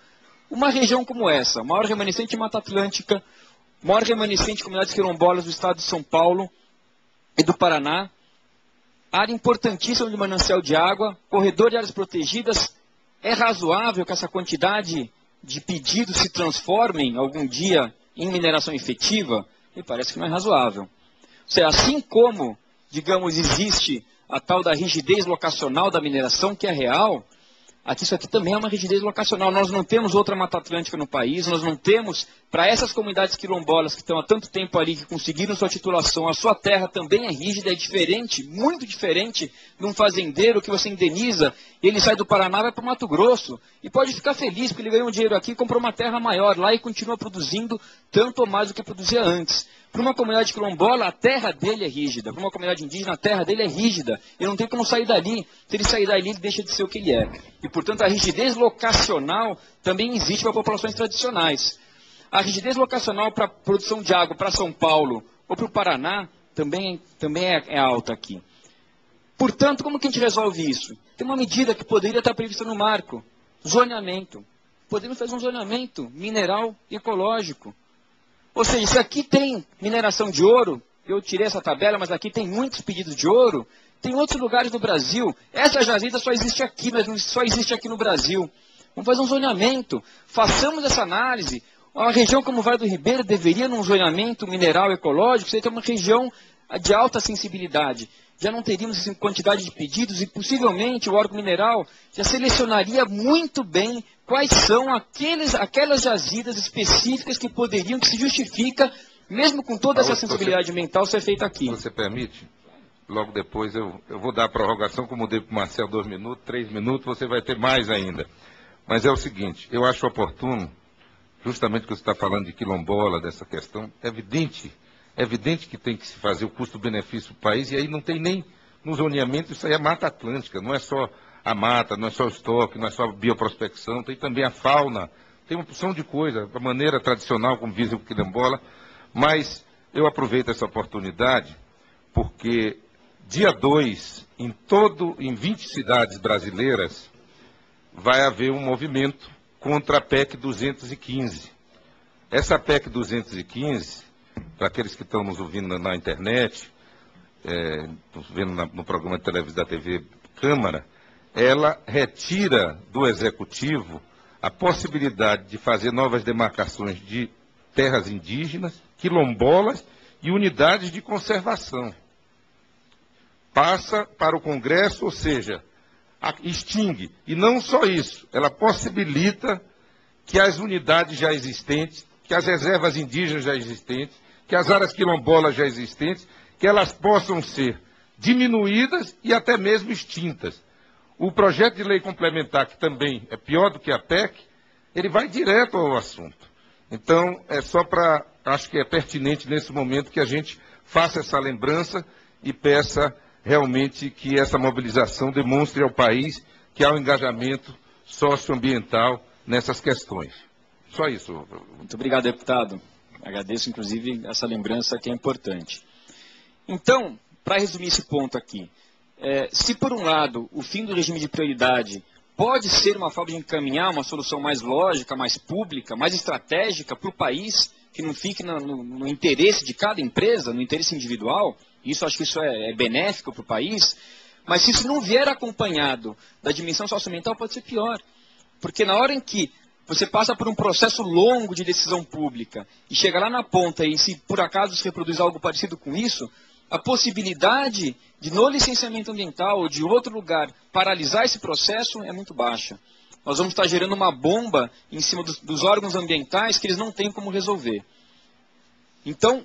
I: uma região como essa, maior remanescente de Mata Atlântica, maior remanescente de comunidades quilombolas do estado de São Paulo e do Paraná, área importantíssima de manancial de água, corredor de áreas protegidas, é razoável que essa quantidade de pedidos se transformem algum dia em mineração efetiva? Me parece que não é razoável. Ou seja, assim como, digamos, existe a tal da rigidez locacional da mineração, que é real, aqui isso aqui também é uma rigidez locacional. Nós não temos outra Mata Atlântica no país, nós não temos, para essas comunidades quilombolas que estão há tanto tempo ali, que conseguiram sua titulação, a sua terra também é rígida, é diferente, muito diferente de um fazendeiro que você indeniza, ele sai do Paraná vai para o Mato Grosso, e pode ficar feliz, porque ele ganhou um dinheiro aqui, comprou uma terra maior lá e continua produzindo tanto ou mais do que produzia antes. Para uma comunidade quilombola, a terra dele é rígida. Para uma comunidade indígena, a terra dele é rígida. Ele não tem como sair dali. Se ele sair dali, ele deixa de ser o que ele é. E, portanto, a rigidez locacional também existe para populações tradicionais. A rigidez locacional para a produção de água para São Paulo ou para o Paraná também, também é, é alta aqui. Portanto, como que a gente resolve isso? Tem uma medida que poderia estar prevista no marco, zoneamento. Podemos fazer um zoneamento mineral ecológico. Ou seja, se aqui tem mineração de ouro, eu tirei essa tabela, mas aqui tem muitos pedidos de ouro, tem outros lugares do Brasil. Essa jazida só existe aqui, mas só existe aqui no Brasil. Vamos fazer um zoneamento. Façamos essa análise. Uma região como o Vale do Ribeiro deveria, num zoneamento mineral ecológico, ser uma região de alta sensibilidade. Já não teríamos essa quantidade de pedidos e possivelmente o órgão mineral já selecionaria muito bem quais são aqueles, aquelas jazidas específicas que poderiam, que se justifica, mesmo com toda essa sensibilidade você, mental, ser feita aqui.
A: Você permite? Logo depois eu, eu vou dar a prorrogação, como dei para o Marcel dois minutos, três minutos, você vai ter mais ainda. Mas é o seguinte, eu acho oportuno, justamente que você está falando de quilombola, dessa questão, é evidente, é evidente que tem que se fazer o custo-benefício do país, e aí não tem nem, no zoneamento, isso aí é mata atlântica, não é só a mata, não é só o estoque, não é só a bioprospecção, tem também a fauna, tem uma opção de coisa, a maneira tradicional como visa o quilombola, mas eu aproveito essa oportunidade, porque Dia 2, em todo, em 20 cidades brasileiras, vai haver um movimento contra a PEC 215. Essa PEC 215, para aqueles que estão nos ouvindo na, internet, é, vendo na, no programa de televisão da TV Câmara, ela retira do Executivo a possibilidade de fazer novas demarcações de terras indígenas, quilombolas e unidades de conservação passa para o Congresso, ou seja, extingue. E não só isso, ela possibilita que as unidades já existentes, que as reservas indígenas já existentes, que as áreas quilombolas já existentes, que elas possam ser diminuídas e até mesmo extintas. O projeto de lei complementar, que também é pior do que a PEC, ele vai direto ao assunto. Então, é só para, acho que é pertinente nesse momento que a gente faça essa lembrança e peça realmente que essa mobilização demonstre ao país que há um engajamento socioambiental nessas questões. Só isso.
I: Muito obrigado, deputado. Agradeço, inclusive, essa lembrança que é importante. Então, para resumir esse ponto aqui, é, se por um lado o fim do regime de prioridade pode ser uma forma de encaminhar uma solução mais lógica, mais pública, mais estratégica para o país, que não fique no, no, no interesse de cada empresa, no interesse individual, isso acho que isso é, é benéfico para o país, mas se isso não vier acompanhado da dimensão socioambiental, pode ser pior. Porque na hora em que você passa por um processo longo de decisão pública e chega lá na ponta e se por acaso se reproduz algo parecido com isso, a possibilidade de no licenciamento ambiental ou de outro lugar paralisar esse processo é muito baixa. Nós vamos estar gerando uma bomba em cima dos, dos órgãos ambientais que eles não têm como resolver. Então,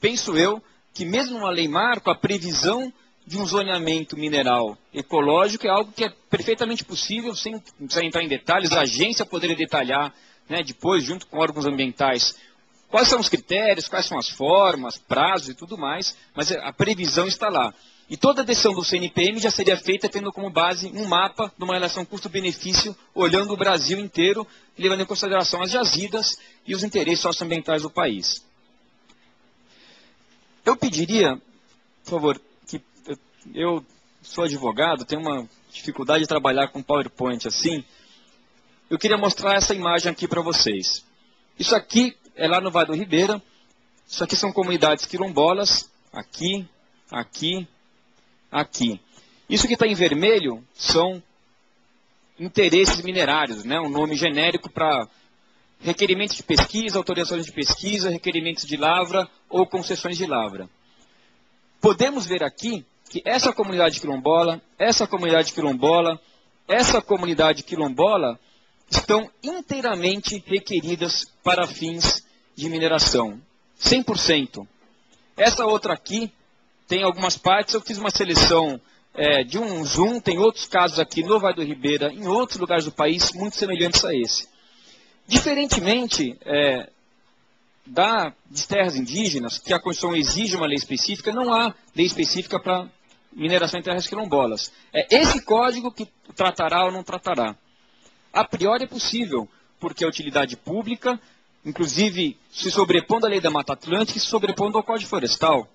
I: penso eu que mesmo numa lei marco, a previsão de um zoneamento mineral ecológico é algo que é perfeitamente possível, sem precisar entrar em detalhes, a agência poderia detalhar né, depois, junto com órgãos ambientais, quais são os critérios, quais são as formas, prazos e tudo mais, mas a previsão está lá. E toda a decisão do CNPM já seria feita tendo como base um mapa de uma relação custo-benefício, olhando o Brasil inteiro, levando em consideração as jazidas e os interesses socioambientais do país. Eu pediria, por favor, eu, sou advogado, tenho uma dificuldade de trabalhar com PowerPoint assim. Eu queria mostrar essa imagem aqui para vocês. Isso aqui é lá no Vale do Ribeira. Isso aqui são comunidades quilombolas. Aqui, aqui, aqui. Isso que está em vermelho são interesses minerários, né? um nome genérico para requerimentos de pesquisa, autorizações de pesquisa, requerimentos de lavra ou concessões de lavra. Podemos ver aqui que essa comunidade quilombola, essa comunidade quilombola, essa comunidade quilombola estão inteiramente requeridas para fins de mineração. 100%. Essa outra aqui tem algumas partes, eu fiz uma seleção é, de um zoom, tem outros casos aqui no Vale do Ribeira, em outros lugares do país, muito semelhantes a esse. Diferentemente é, da, de terras indígenas, que a Constituição exige uma lei específica, não há lei específica para mineração em terras quilombolas. É esse código que tratará ou não tratará. A priori é possível, porque a utilidade pública, inclusive se sobrepondo à lei da Mata Atlântica e se sobrepondo ao Código Florestal.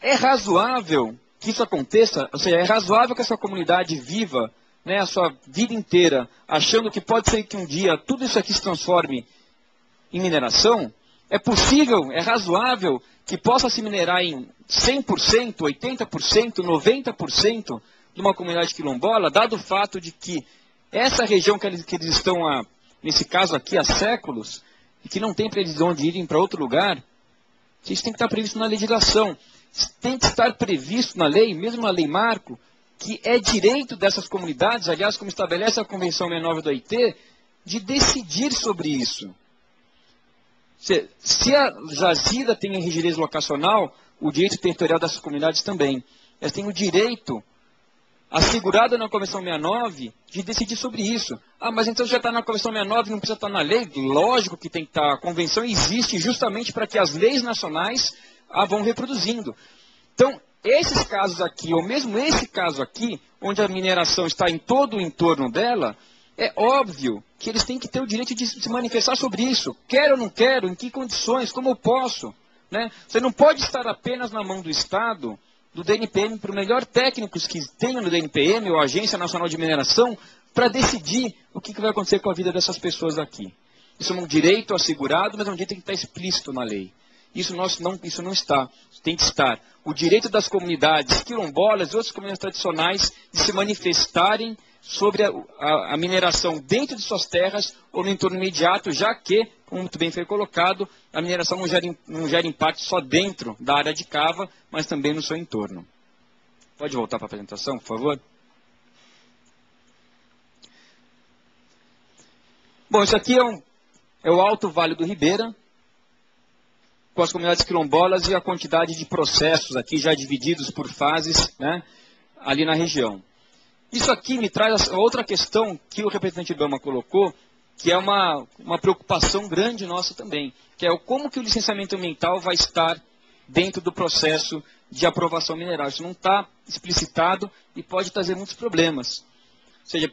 I: É razoável que isso aconteça, ou seja, é razoável que essa comunidade viva né, a sua vida inteira achando que pode ser que um dia tudo isso aqui se transforme em mineração, é possível, é razoável que possa se minerar em 100%, 80%, 90% de uma comunidade quilombola, dado o fato de que essa região que eles, que eles estão, há, nesse caso aqui, há séculos, e que não tem previsão de irem para outro lugar, isso tem que estar previsto na legislação. Tem que estar previsto na lei, mesmo na lei marco, que é direito dessas comunidades, aliás, como estabelece a Convenção 69 do OIT, de decidir sobre isso. Se, se a jazida tem rigidez locacional, o direito territorial dessas comunidades também. Elas têm o direito assegurado na Convenção 69 de decidir sobre isso. Ah, mas então já está na Convenção 69, não precisa estar na lei? Lógico que tem que estar. A Convenção existe justamente para que as leis nacionais a vão reproduzindo. Então, esses casos aqui, ou mesmo esse caso aqui, onde a mineração está em todo o entorno dela, é óbvio que eles têm que ter o direito de se manifestar sobre isso. Quero ou não quero, em que condições, como eu posso. Né? Você não pode estar apenas na mão do Estado, do DNPM, para os melhores técnicos que tenham no DNPM, ou Agência Nacional de Mineração, para decidir o que, que vai acontecer com a vida dessas pessoas aqui. Isso é um direito assegurado, mas é um direito que estar explícito na lei. Isso, nós não, isso não está. Tem que estar. O direito das comunidades quilombolas e outras comunidades tradicionais de se manifestarem sobre a, a, a, mineração dentro de suas terras ou no entorno imediato, já que, como muito bem foi colocado, a mineração não gera, não gera impacto só dentro da área de cava, mas também no seu entorno. Pode voltar para a apresentação, por favor? Bom, isso aqui é, um, é o Alto Vale do Ribeira, com as comunidades quilombolas e a quantidade de processos aqui já divididos por fases né, ali na região. Isso aqui me traz outra questão que o representante Ibama colocou, que é uma, uma preocupação grande nossa também, que é o como que o licenciamento ambiental vai estar dentro do processo de aprovação mineral. Isso não está explicitado e pode trazer muitos problemas. Ou seja,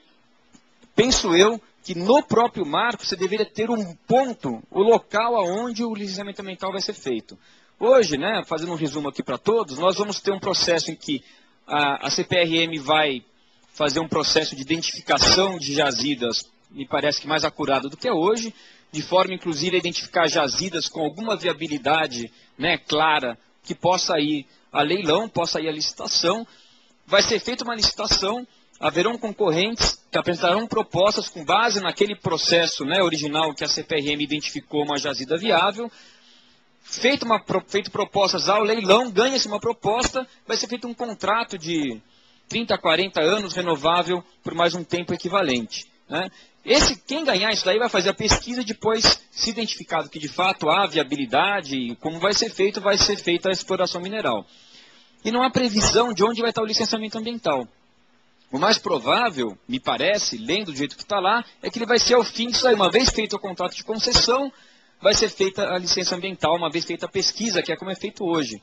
I: penso eu que no próprio marco você deveria ter um ponto, o local aonde o licenciamento ambiental vai ser feito. Hoje, né, fazendo um resumo aqui para todos, nós vamos ter um processo em que a, a CPRM vai fazer um processo de identificação de jazidas, me parece que mais acurado do que é hoje, de forma inclusive a identificar jazidas com alguma viabilidade né, clara, que possa ir a leilão, possa ir a licitação. Vai ser feita uma licitação, haverão concorrentes que apresentarão propostas com base naquele processo né, original que a CPRM identificou uma jazida viável. Feito, uma, feito propostas ao leilão, ganha-se uma proposta, vai ser feito um contrato de 30, 40 anos renovável por mais um tempo equivalente. Né? Esse, quem ganhar isso daí vai fazer a pesquisa e depois, se identificado que de fato há viabilidade e como vai ser feito, vai ser feita a exploração mineral. E não há previsão de onde vai estar o licenciamento ambiental. O mais provável, me parece, lendo do jeito que está lá, é que ele vai ser ao fim disso aí. Uma vez feito o contrato de concessão, vai ser feita a licença ambiental, uma vez feita a pesquisa, que é como é feito hoje.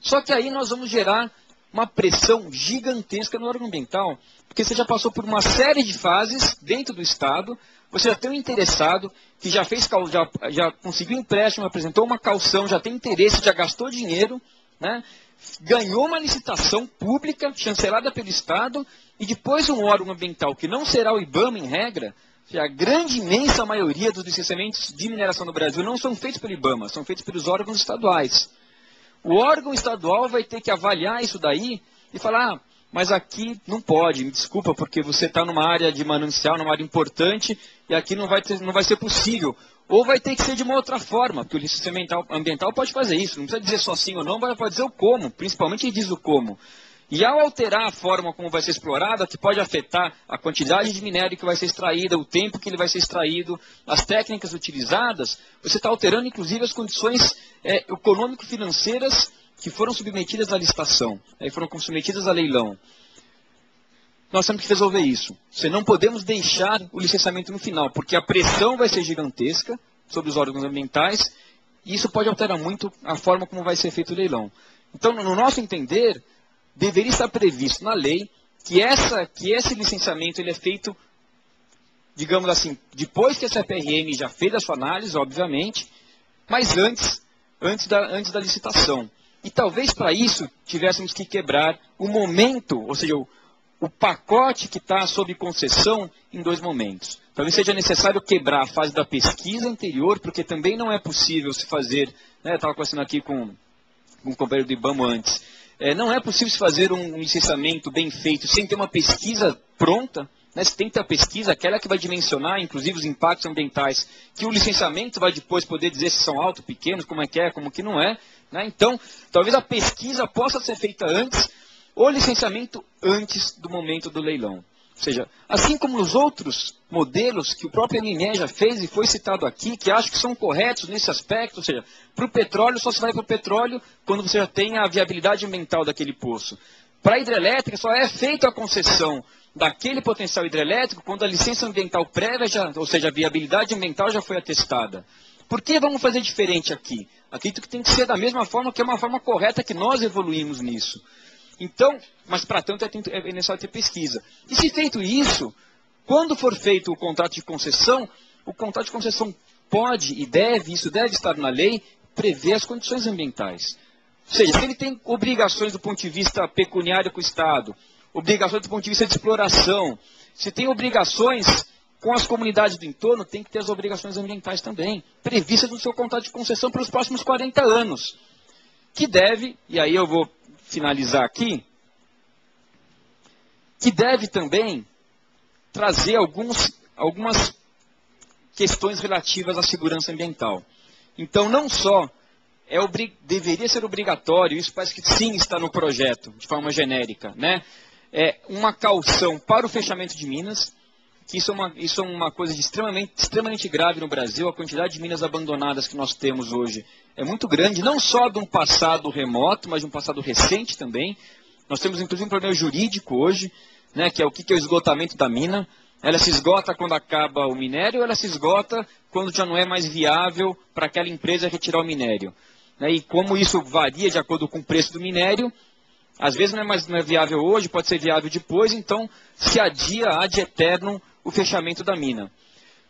I: Só que aí nós vamos gerar uma pressão gigantesca no órgão ambiental, porque você já passou por uma série de fases dentro do Estado, você já tem um interessado que já fez já, já conseguiu empréstimo, apresentou uma calção, já tem interesse, já gastou dinheiro, né? ganhou uma licitação pública, chancelada pelo Estado, e depois um órgão ambiental que não será o IBAMA em regra, a grande imensa maioria dos licenciamentos de mineração no Brasil não são feitos pelo IBAMA, são feitos pelos órgãos estaduais. O órgão estadual vai ter que avaliar isso daí e falar, ah, mas aqui não pode, me desculpa, porque você está numa área de manancial, numa área importante, e aqui não vai, ter, não vai ser possível. Ou vai ter que ser de uma outra forma, porque o licenciamento ambiental pode fazer isso, não precisa dizer só sim ou não, mas pode dizer o como, principalmente ele diz o como. E ao alterar a forma como vai ser explorada, que pode afetar a quantidade de minério que vai ser extraída, o tempo que ele vai ser extraído, as técnicas utilizadas, você está alterando inclusive as condições é, econômico-financeiras que foram submetidas à licitação, é, foram submetidas a leilão. Nós temos que resolver isso. Você não podemos deixar o licenciamento no final, porque a pressão vai ser gigantesca sobre os órgãos ambientais e isso pode alterar muito a forma como vai ser feito o leilão. Então, no nosso entender, deveria estar previsto na lei que, essa, que esse licenciamento ele é feito, digamos assim, depois que a CPRM já fez a sua análise, obviamente, mas antes, antes, da, antes da licitação. E talvez para isso tivéssemos que quebrar o momento, ou seja, o, o pacote que está sob concessão em dois momentos. Talvez seja necessário quebrar a fase da pesquisa anterior, porque também não é possível se fazer, né, estava conversando aqui com, com o companheiro do IBAMA antes, é, não é possível se fazer um licenciamento bem feito sem ter uma pesquisa pronta, né, você tem que ter a pesquisa, aquela que vai dimensionar, inclusive, os impactos ambientais, que o licenciamento vai depois poder dizer se são altos, pequenos, como é que é, como que não é. Né? Então, talvez a pesquisa possa ser feita antes, o licenciamento antes do momento do leilão. Ou seja, assim como os outros modelos que o próprio MME já fez e foi citado aqui, que acho que são corretos nesse aspecto, ou seja, para o petróleo só se vai para o petróleo quando você já tem a viabilidade ambiental daquele poço. Para a hidrelétrica só é feita a concessão daquele potencial hidrelétrico quando a licença ambiental prévia, já, ou seja, a viabilidade ambiental já foi atestada. Por que vamos fazer diferente aqui? Acredito que tem que ser da mesma forma que é uma forma correta que nós evoluímos nisso. Então, mas para tanto é, é necessário ter pesquisa. E se feito isso, quando for feito o contrato de concessão, o contrato de concessão pode e deve, isso deve estar na lei, prever as condições ambientais. Ou seja, se ele tem obrigações do ponto de vista pecuniário com o Estado, obrigações do ponto de vista de exploração, se tem obrigações com as comunidades do entorno, tem que ter as obrigações ambientais também, previstas no seu contrato de concessão pelos próximos 40 anos. Que deve, e aí eu vou finalizar aqui, que deve também trazer alguns, algumas questões relativas à segurança ambiental. Então, não só é deveria ser obrigatório, isso parece que sim está no projeto, de forma genérica, né? É uma calção para o fechamento de minas, que isso é uma, isso é uma coisa extremamente, extremamente grave no Brasil, a quantidade de minas abandonadas que nós temos hoje é muito grande, não só de um passado remoto, mas de um passado recente também. Nós temos inclusive um problema jurídico hoje, né, que é o que é o esgotamento da mina. Ela se esgota quando acaba o minério ou ela se esgota quando já não é mais viável para aquela empresa retirar o minério. Né, e como isso varia de acordo com o preço do minério, às vezes não é mais não é viável hoje, pode ser viável depois, então se adia ad eterno o fechamento da mina.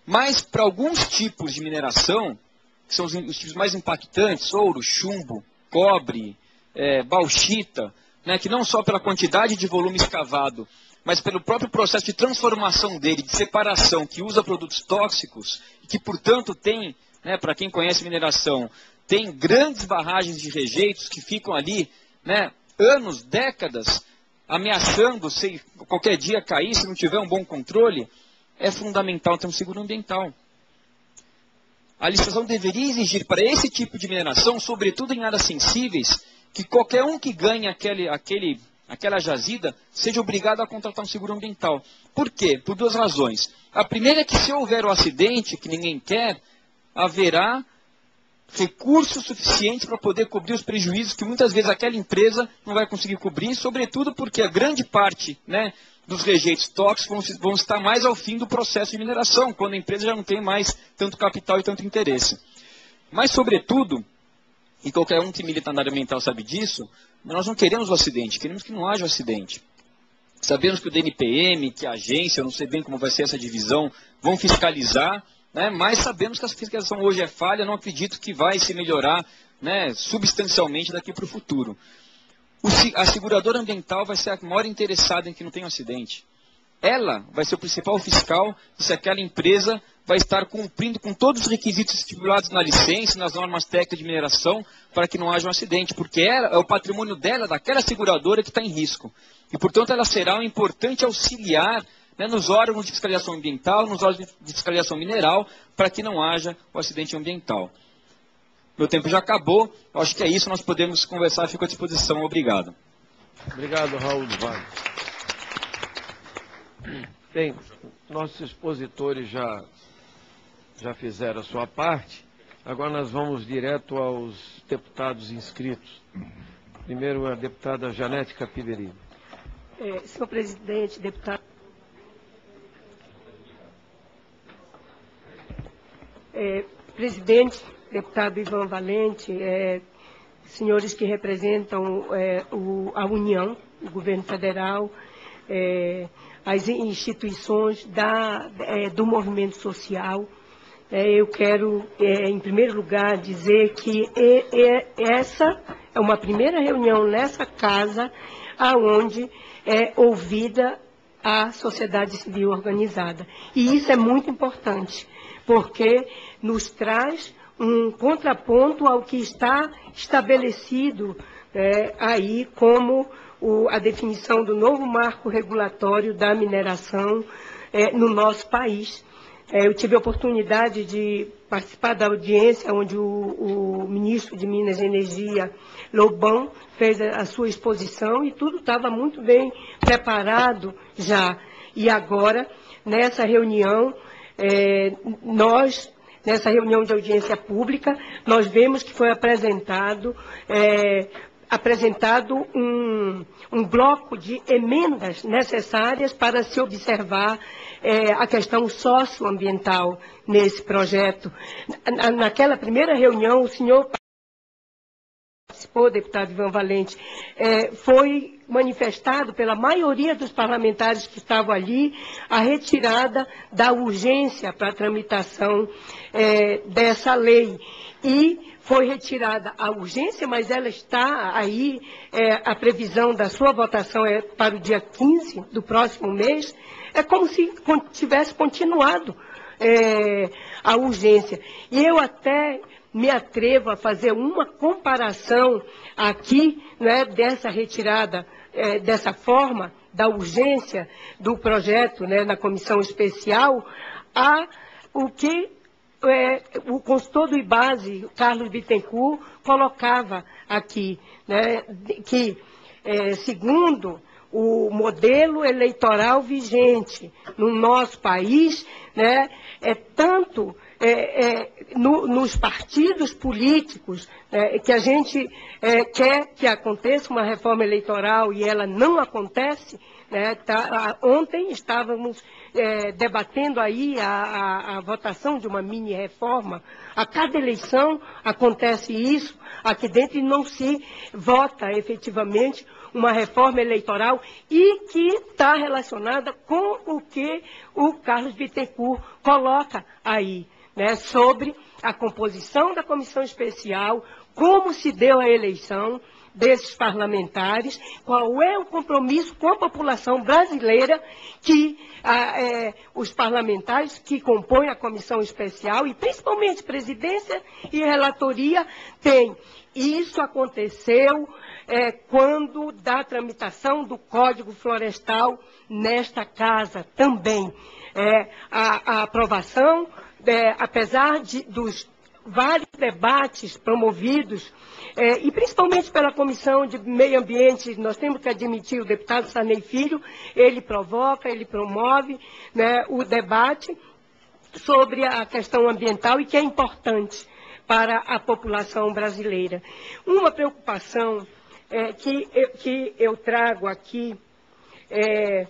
I: Mas para alguns tipos de mineração, que são os, os tipos mais impactantes, ouro, chumbo, cobre, é, bauxita, né, que não só pela quantidade de volume escavado, mas pelo próprio processo de transformação dele, de separação, que usa produtos tóxicos, que portanto tem, né, para quem conhece mineração, tem grandes barragens de rejeitos que ficam ali né, anos, décadas, ameaçando se qualquer dia cair, se não tiver um bom controle, é fundamental ter um seguro ambiental. A licitação deveria exigir para esse tipo de mineração, sobretudo em áreas sensíveis, que qualquer um que ganhe aquele, aquele, aquela jazida seja obrigado a contratar um seguro ambiental. Por quê? Por duas razões. A primeira é que se houver o um acidente, que ninguém quer, haverá recursos suficientes para poder cobrir os prejuízos que muitas vezes aquela empresa não vai conseguir cobrir, sobretudo porque a grande parte né, dos rejeitos tóxicos vão, estar mais ao fim do processo de mineração, quando a empresa já não tem mais tanto capital e tanto interesse. Mas, sobretudo, e qualquer um que milita na área ambiental sabe disso, nós não queremos o acidente, queremos que não haja o acidente. Sabemos que o DNPM, que a agência, eu não sei bem como vai ser essa divisão, vão fiscalizar, né, mas sabemos que a fiscalização hoje é falha, não acredito que vai se melhorar né, substancialmente daqui para o futuro. a seguradora ambiental vai ser a maior interessada em que não tenha um acidente. Ela vai ser o principal fiscal se aquela empresa vai estar cumprindo com todos os requisitos estipulados na licença, nas normas técnicas de mineração, para que não haja um acidente, porque ela, é o patrimônio dela, daquela seguradora, que está em risco. E, portanto, ela será um importante auxiliar né, nos órgãos de fiscalização ambiental, nos órgãos de fiscalização mineral, para que não haja o acidente ambiental. Meu tempo já acabou, acho que é isso, nós podemos conversar, fico à disposição. Obrigado.
G: Obrigado, Raul do Vale. Bem, nossos expositores já, já fizeram a sua parte, agora nós vamos direto aos deputados inscritos. Primeiro, a deputada Janete Capiverini.
J: É, senhor presidente, deputado. É, presidente, deputado Ivan Valente, é, senhores que representam é, o, a União, o governo federal, é, as instituições da, é, do movimento social. Eu quero, em primeiro lugar, dizer que essa é uma primeira reunião nessa casa aonde é ouvida a sociedade civil organizada. E isso é muito importante, porque nos traz um contraponto ao que está estabelecido é, aí como o, a definição do novo marco regulatório da mineração é, no nosso país. É, eu tive a oportunidade de participar da audiência onde o, o, ministro de Minas e Energia, Lobão, fez a, a sua exposição e tudo estava muito bem preparado já. E agora, nessa reunião, é, nós nessa reunião de audiência pública, nós vemos que foi apresentado, é, apresentado um, um, bloco de emendas necessárias para se observar é, a questão socioambiental nesse projeto. Na, naquela primeira reunião, o senhor participou, deputado Ivan Valente, é, foi manifestado pela maioria dos parlamentares que estavam ali a retirada da urgência para a tramitação é, dessa lei. E foi retirada a urgência, mas ela está aí, é, a previsão da sua votação é para o dia 15 do próximo mês, é como se tivesse continuado é, a urgência. E eu até me atrevo a fazer uma comparação aqui né, dessa retirada, é, dessa forma, da urgência do projeto né, na comissão especial, a o que é, o consultor do IBASE, Carlos Bittencourt, colocava aqui, né, que, é, segundo o modelo eleitoral vigente no nosso país, né, é tanto é, é, no, nos partidos políticos é, que a gente é, quer que aconteça uma reforma eleitoral e ela não acontece. Né, tá, ontem estávamos é, debatendo aí a, a, a, votação de uma mini reforma. A cada eleição acontece isso aqui dentro e não se vota efetivamente uma reforma eleitoral e que está relacionada com o que o Carlos Bittencourt coloca aí né, sobre a composição da comissão especial, como se deu a eleição desses parlamentares, qual é o compromisso com a população brasileira que ah, é, os parlamentares que compõem a comissão especial, e principalmente presidência e relatoria, têm. Isso aconteceu é, quando da tramitação do Código Florestal nesta casa também. É, a, a aprovação é, apesar de, dos vários debates promovidos, é, e principalmente pela Comissão de Meio Ambiente, nós temos que admitir, o deputado Sarney Filho, ele provoca, ele promove né, o debate sobre a questão ambiental e que é importante para a população brasileira. Uma preocupação é, que, que eu trago aqui é,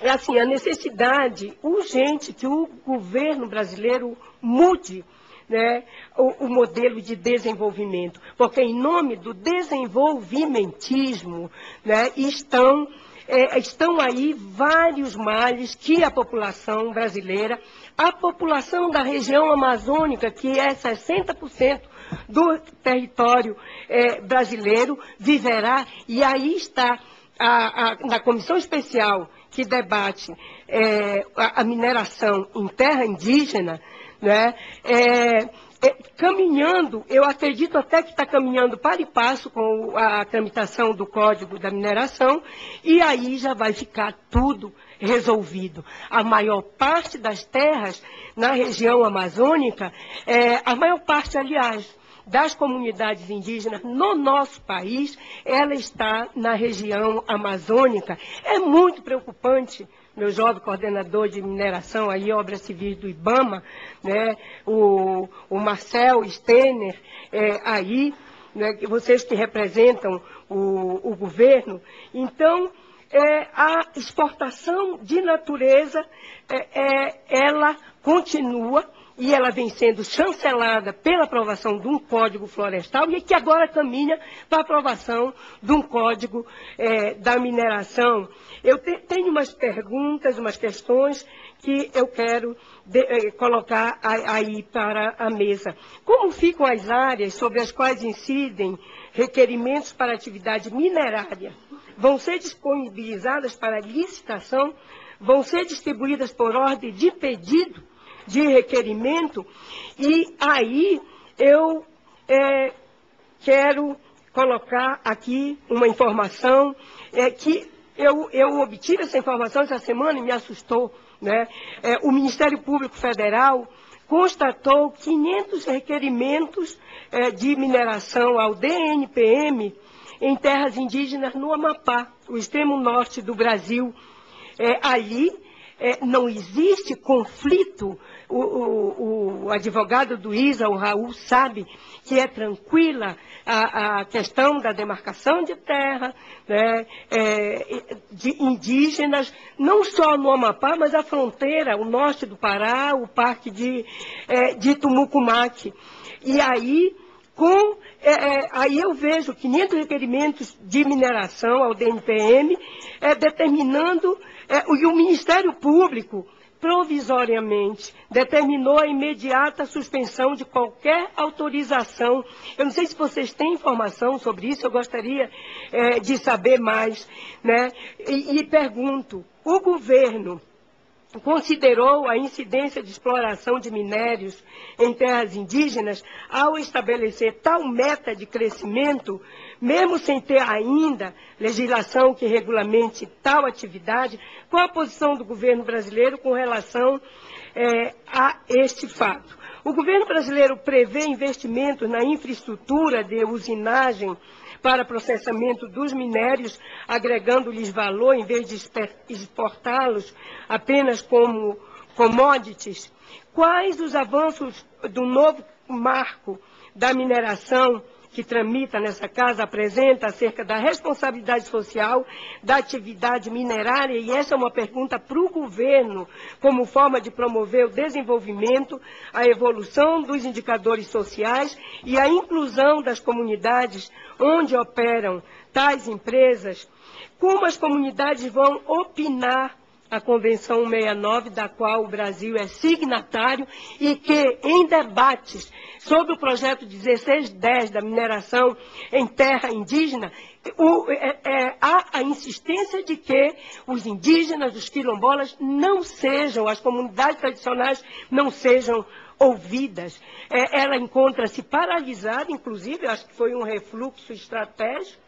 J: é assim, a necessidade urgente que o governo brasileiro mude né, o, o, modelo de desenvolvimento, porque em nome do desenvolvimentismo né, estão, é, estão aí vários males que a população brasileira, a população da região amazônica, que é 60% do território é, brasileiro, viverá, e aí está a, a, na comissão especial que debate é, a, a, mineração em terra indígena, né, é, é, caminhando, eu acredito até que está caminhando para e passo com a tramitação do Código da Mineração, e aí já vai ficar tudo resolvido. A maior parte das terras na região amazônica, é, a maior parte, aliás, das comunidades indígenas no nosso país, ela está na região amazônica. É muito preocupante, meu jovem coordenador de mineração, aí, obra civil do IBAMA, né, o, o Marcel Stener, é, aí, né, vocês que representam o, o governo. Então, é, a exportação de natureza, é, é ela continua e ela vem sendo chancelada pela aprovação de um código florestal e que agora caminha para a aprovação de um código é, da mineração. Eu te, tenho umas perguntas, umas questões que eu quero de, eh, colocar aí para a mesa. Como ficam as áreas sobre as quais incidem requerimentos para atividade minerária vão ser disponibilizadas para licitação, vão ser distribuídas por ordem de pedido, de requerimento, e aí eu é, quero colocar aqui uma informação é, que eu, eu obtive essa informação essa semana e me assustou. Né? É, o Ministério Público Federal constatou 500 requerimentos é, de mineração ao DNPM em terras indígenas no Amapá, o extremo norte do Brasil. É, ali é, não existe conflito o, o, o, advogado do ISA, o Raul, sabe que é tranquila a, a questão da demarcação de terra, né, é, de indígenas, não só no Amapá, mas a fronteira, o norte do Pará, o parque de, é, de. E aí, com, é, é aí eu vejo 500 requerimentos de mineração ao DNPM, é, determinando, é, e o Ministério Público provisoriamente determinou a imediata suspensão de qualquer autorização. Eu não sei se vocês têm informação sobre isso, eu gostaria é, de saber mais. Né? E, e pergunto, o governo considerou a incidência de exploração de minérios em terras indígenas ao estabelecer tal meta de crescimento, mesmo sem ter ainda legislação que regulamente tal atividade, qual a posição do governo brasileiro com relação é, a este fato? O governo brasileiro prevê investimentos na infraestrutura de usinagem para processamento dos minérios, agregando-lhes valor em vez de exportá-los apenas como commodities? Quais os avanços do novo marco da mineração que tramita nessa casa apresenta acerca da responsabilidade social da atividade minerária, e essa é uma pergunta para o governo, como forma de promover o desenvolvimento, a evolução dos indicadores sociais e a inclusão das comunidades onde operam tais empresas, como as comunidades vão opinar a Convenção 69, da qual o Brasil é signatário, e que, em debates sobre o projeto 1610 da mineração em terra indígena, o, é, é, há a insistência de que os indígenas, os quilombolas, não sejam, as comunidades tradicionais não sejam ouvidas. É, ela encontra-se paralisada, inclusive, acho que foi um refluxo estratégico,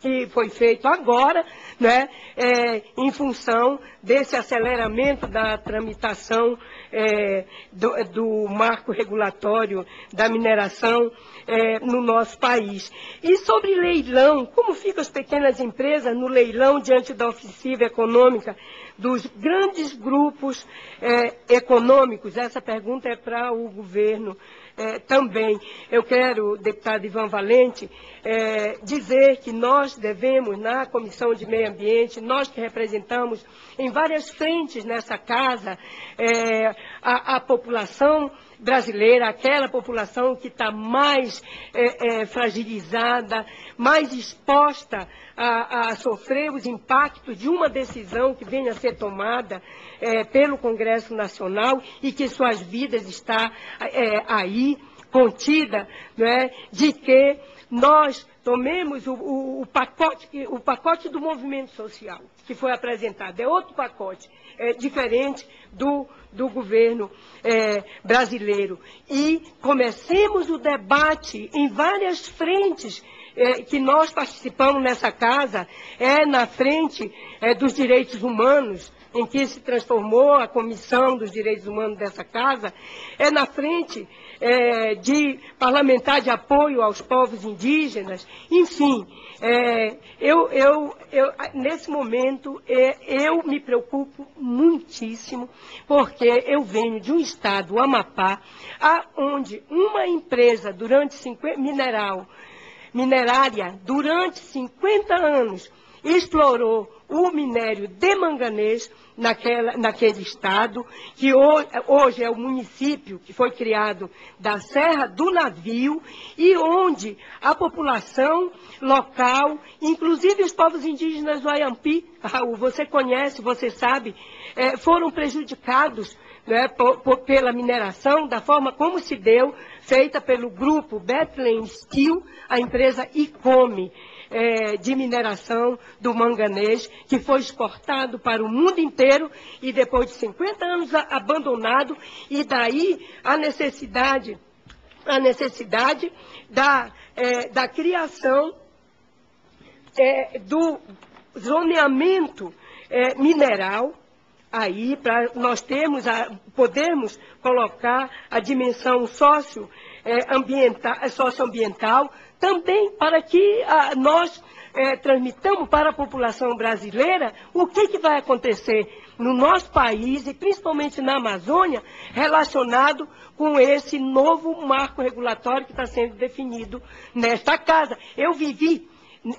J: que foi feito agora, né, é, em função desse aceleramento da tramitação é, do, do, marco regulatório da mineração é, no nosso país. E sobre leilão, como ficam as pequenas empresas no leilão diante da ofensiva econômica dos grandes grupos é, econômicos? Essa pergunta é para o governo é, também. Eu quero, deputado Ivan Valente, é, dizer que nós devemos, na Comissão de Meio Ambiente, nós que representamos em várias frentes nessa casa, é, a, a população brasileira, aquela população que está mais é, é, fragilizada, mais exposta a, a, sofrer os impactos de uma decisão que venha a ser tomada é, pelo Congresso Nacional e que suas vidas está é, aí contida, né, de que nós tomemos o, o, o, pacote, o pacote do movimento social que foi apresentado. É outro pacote, é, diferente do, do governo é, brasileiro. E comecemos o debate em várias frentes é, que nós participamos nessa casa, é na frente é, dos direitos humanos, em que se transformou a Comissão dos Direitos Humanos dessa casa, é na frente é, de parlamentar de apoio aos povos indígenas, enfim, é, eu, eu, eu, nesse momento é, eu me preocupo muitíssimo, porque eu venho de um estado, o Amapá, onde uma empresa durante 50, mineral, minerária, durante 50 anos, explorou o minério de manganês naquela, naquele estado, que hoje é o município que foi criado da Serra do Navio, e onde a população local, inclusive os povos indígenas do Ayampi, Raul, você conhece, você sabe, é, foram prejudicados né, por, por, pela mineração, da forma como se deu, feita pelo grupo Bethlehem Steel, a empresa ICOME. É, de mineração do manganês, que foi exportado para o mundo inteiro e depois de 50 anos abandonado, e daí a necessidade, a necessidade da, é, da criação é, do zoneamento é, mineral. Aí para nós termos a, podermos colocar a dimensão é, ambiental, socioambiental também para que a, nós é, transmitamos para a população brasileira o que, que vai acontecer no nosso país e principalmente na Amazônia relacionado com esse novo marco regulatório que está sendo definido nesta casa. Eu vivi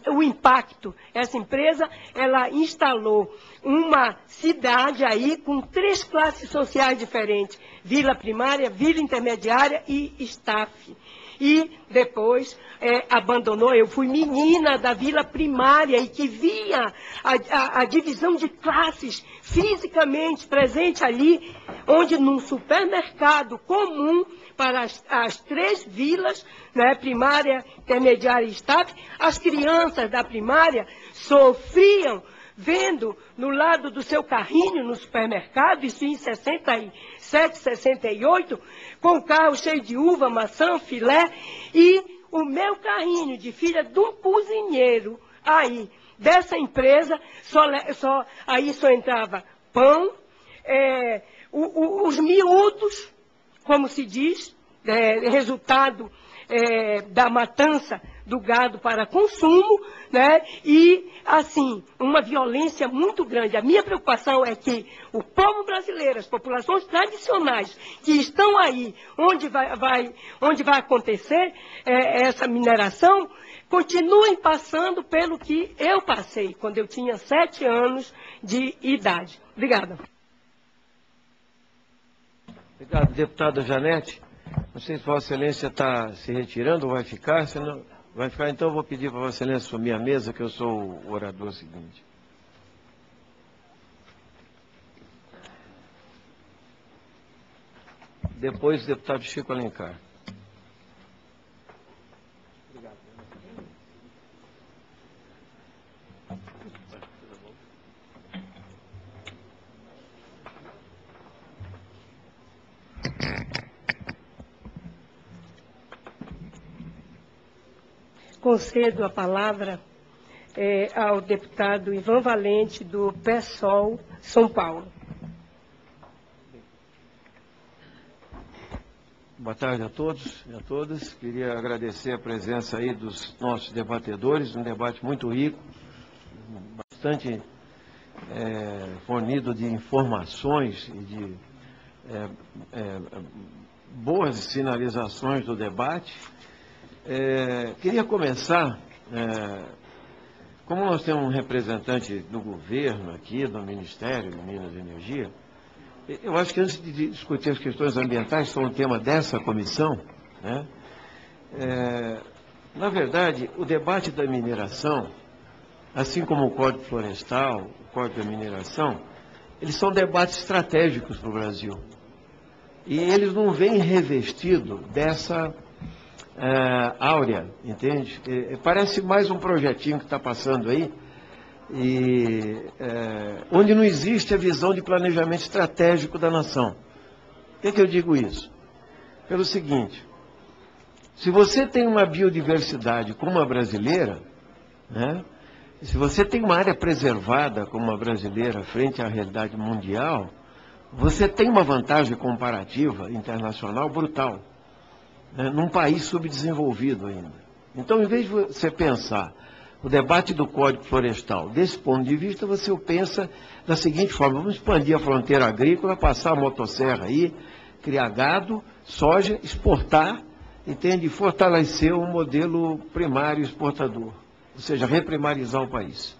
J: o impacto. Essa empresa, ela instalou uma cidade aí com três classes sociais diferentes: vila primária, vila intermediária e staff. E depois é, abandonou. Eu fui menina da vila primária e que via a, a, a divisão de classes fisicamente presente ali, onde num supermercado comum para as, as três vilas, né, primária, intermediária e staff, as crianças da primária sofriam vendo no lado do seu carrinho no supermercado, isso em 67, 68, com o carro cheio de uva, maçã, filé, e o meu carrinho de filha de um cozinheiro. Aí, dessa empresa, só, só aí só entrava pão, é, o, o, os miúdos, como se diz, é, resultado é, da matança do gado para consumo, né? E, assim, uma violência muito grande. A minha preocupação é que o povo brasileiro, as populações tradicionais que estão aí, onde vai, vai onde vai acontecer é, essa mineração, continuem passando pelo que eu passei quando eu tinha sete anos de idade. Obrigada.
G: Obrigado, deputada Janete. Não sei se Vossa Excelência está se retirando ou vai ficar. Se não, vai ficar, então eu vou pedir para Vossa Excelência sumir a mesa, que eu sou o orador seguinte. Depois, o deputado Chico Alencar.
J: Concedo a palavra é, ao deputado Ivan Valente, do PSOL, São Paulo.
G: Boa tarde a todos e a todas. Queria agradecer a presença aí dos nossos debatedores, um debate muito rico, bastante é, fornido de informações e de é, é, boas sinalizações do debate é, queria começar, é, como nós temos um representante do governo aqui, do Ministério de Minas e Energia, eu acho que antes de discutir as questões ambientais, que são o tema dessa comissão, né, é, na verdade, o debate da mineração, assim como o Código Florestal, o Código da Mineração, eles são debates estratégicos para o Brasil. E eles não vêm revestidos dessa é, áurea, entende? É, parece mais um projetinho que está passando aí, e, é, onde não existe a visão de planejamento estratégico da nação. Por que, que eu digo isso? Pelo seguinte, se você tem uma biodiversidade como a brasileira, né, se você tem uma área preservada como a brasileira frente à realidade mundial, você tem uma vantagem comparativa internacional brutal né, num país subdesenvolvido ainda. Então, em vez de você pensar o debate do Código Florestal desse ponto de vista, você pensa da seguinte forma: vamos expandir a fronteira agrícola, passar a motosserra aí, criar gado, soja, exportar, entende? Fortalecer o modelo primário exportador, ou seja, reprimarizar o país.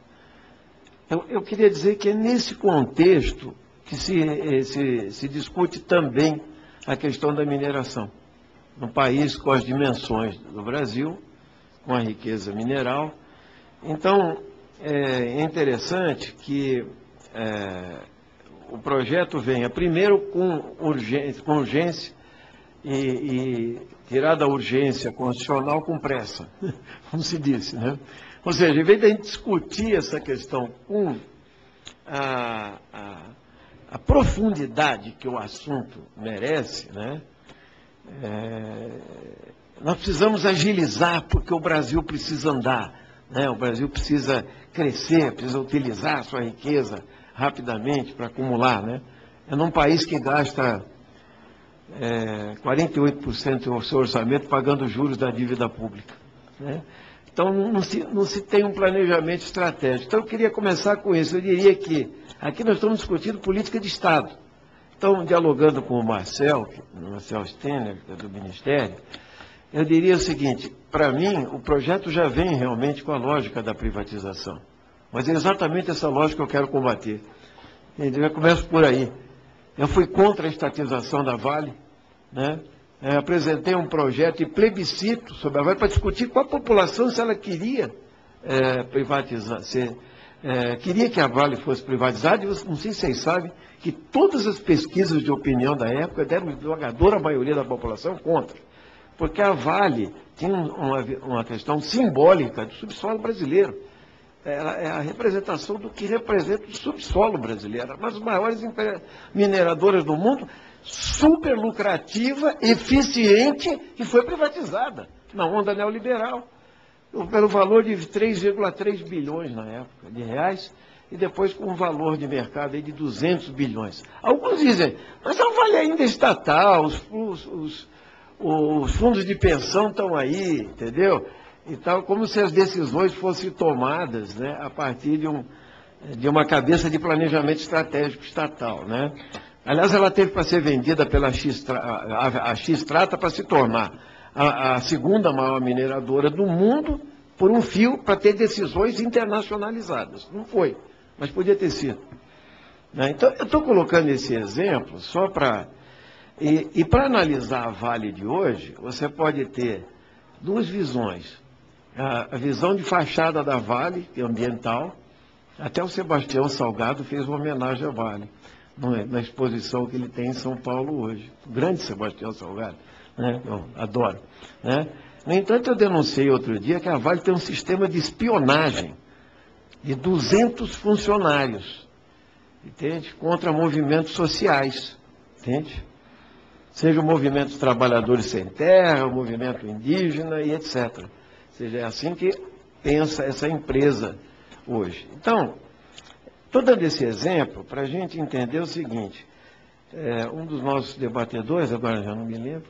G: Eu, eu queria dizer que é nesse contexto que se, eh, se, se discute também a questão da mineração um país com as dimensões do Brasil, com a riqueza mineral. Então, é interessante que é, o projeto venha primeiro com urgência, com urgência e, e tirar da urgência constitucional com pressa, como se disse, né? Ou seja, em vez de a gente discutir essa questão com a, a, a profundidade que o assunto merece, né, é, nós precisamos agilizar porque o Brasil precisa andar, né, o Brasil precisa crescer, precisa utilizar a sua riqueza rapidamente para acumular. Né. É num país que gasta é, 48% do seu orçamento pagando juros da dívida pública. Né? Então, não se, não se tem um planejamento estratégico. Então, eu queria começar com isso. Eu diria que aqui nós estamos discutindo política de Estado. Então, dialogando com o Marcel, o Marcel Steiner, é do Ministério, eu diria o seguinte, para mim, o projeto já vem realmente com a lógica da privatização. Mas é exatamente essa lógica que eu quero combater. Eu começo por aí. Eu fui contra a estatização da Vale, né? É, apresentei um projeto de plebiscito sobre a Vale para discutir com a população se ela queria é, privatizar, se, é, queria que a Vale fosse privatizada, e não sei se vocês sabem que todas as pesquisas de opinião da época deram esmagadora maioria da população contra. Porque a Vale tinha uma, uma questão simbólica do subsolo brasileiro. Ela é a representação do que representa o subsolo brasileiro. Uma das maiores mineradoras do mundo, super lucrativa, eficiente e foi privatizada na onda neoliberal. Pelo valor de 3,3 bilhões na época de reais e depois com um valor de mercado de 200 bilhões. Alguns dizem, mas a Vale ainda é estatal, os, os, os, os fundos de pensão estão aí, entendeu? e tal, como se as decisões fossem tomadas né, a partir de, um, de uma cabeça de planejamento estratégico estatal. Né? Aliás, ela teve para ser vendida pela X, a, a X-Trata para se tornar a, a segunda maior mineradora do mundo por um fio para ter decisões internacionalizadas. Não foi, mas podia ter sido. Né? Então, eu estou colocando esse exemplo só para. E, e para analisar a Vale de hoje, você pode ter duas visões a, visão de fachada da Vale, é ambiental. Até o Sebastião Salgado fez uma homenagem à Vale, na exposição que ele tem em São Paulo hoje. O grande Sebastião Salgado, né? eu adoro. Né? No entanto, eu denunciei outro dia que a Vale tem um sistema de espionagem de 200 funcionários, entende? Contra movimentos sociais, entende? Seja o movimento trabalhadores sem terra, o movimento indígena e etc seja, é assim que pensa essa empresa hoje. Então, estou dando esse exemplo para a gente entender o seguinte. É, um dos nossos debatedores, agora já não me lembro,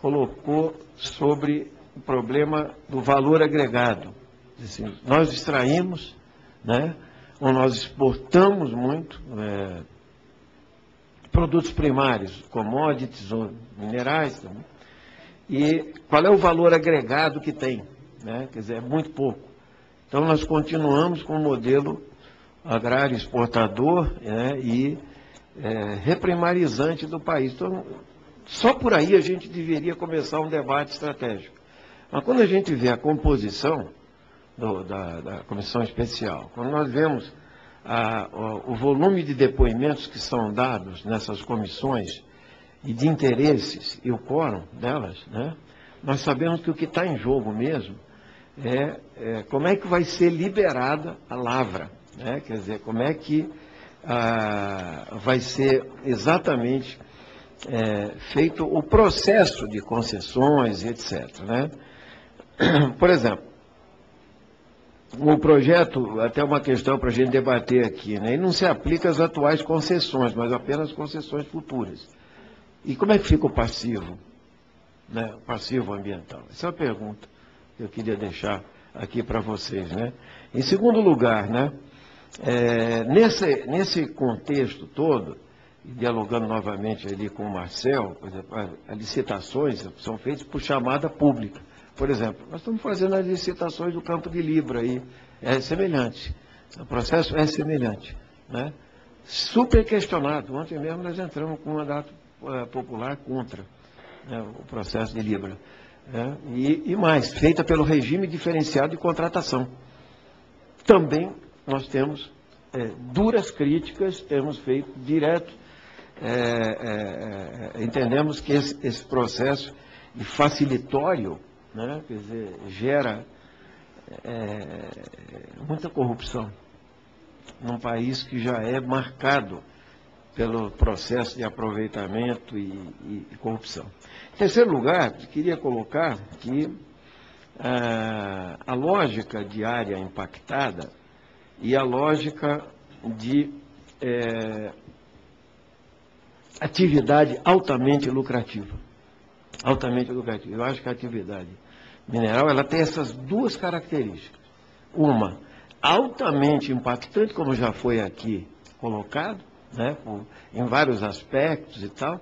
G: colocou sobre o problema do valor agregado. Assim, nós extraímos, né, ou nós exportamos muito é, produtos primários, commodities ou minerais, também, e qual é o valor agregado que tem? né? quer dizer, é muito pouco. Então, nós continuamos com o modelo agrário exportador né? e é, reprimarizante do país. Então, só por aí a gente deveria começar um debate estratégico. Mas quando a gente vê a composição do, da, da, comissão especial, quando nós vemos o, o volume de depoimentos que são dados nessas comissões e de interesses e o quórum delas, né, nós sabemos que o que está em jogo mesmo é, é, como é que vai ser liberada a lavra, né? quer dizer, como é que ah, vai ser exatamente é, feito o processo de concessões, etc. Né? Por exemplo, o projeto, até uma questão para a gente debater aqui, né? ele não se aplica às atuais concessões, mas apenas concessões futuras. E como é que fica o passivo? Né? O passivo ambiental? Essa é a pergunta que eu queria deixar aqui para vocês. Né? Em segundo lugar, né, é, nesse, nesse contexto todo, dialogando novamente ali com o Marcel, as licitações são feitas por chamada pública. Por exemplo, nós estamos fazendo as licitações do campo de Libra aí, é semelhante. O processo é semelhante. Né? Super questionado. Ontem mesmo nós entramos com um mandato uh, popular contra né, o processo de Libra. É, e, e, mais, feita pelo regime diferenciado de contratação. Também nós temos é, duras críticas, temos feito direto, é, é entendemos que esse, esse, processo de facilitório, né, quer dizer, gera é, muita corrupção num país que já é marcado pelo processo de aproveitamento e, e, e corrupção. Em terceiro lugar, queria colocar que ah, a lógica de área impactada e a lógica de eh, atividade altamente lucrativa. Altamente lucrativa. Eu acho que a atividade mineral ela tem essas duas características. Uma, altamente impactante, como já foi aqui colocado, né, em vários aspectos e tal,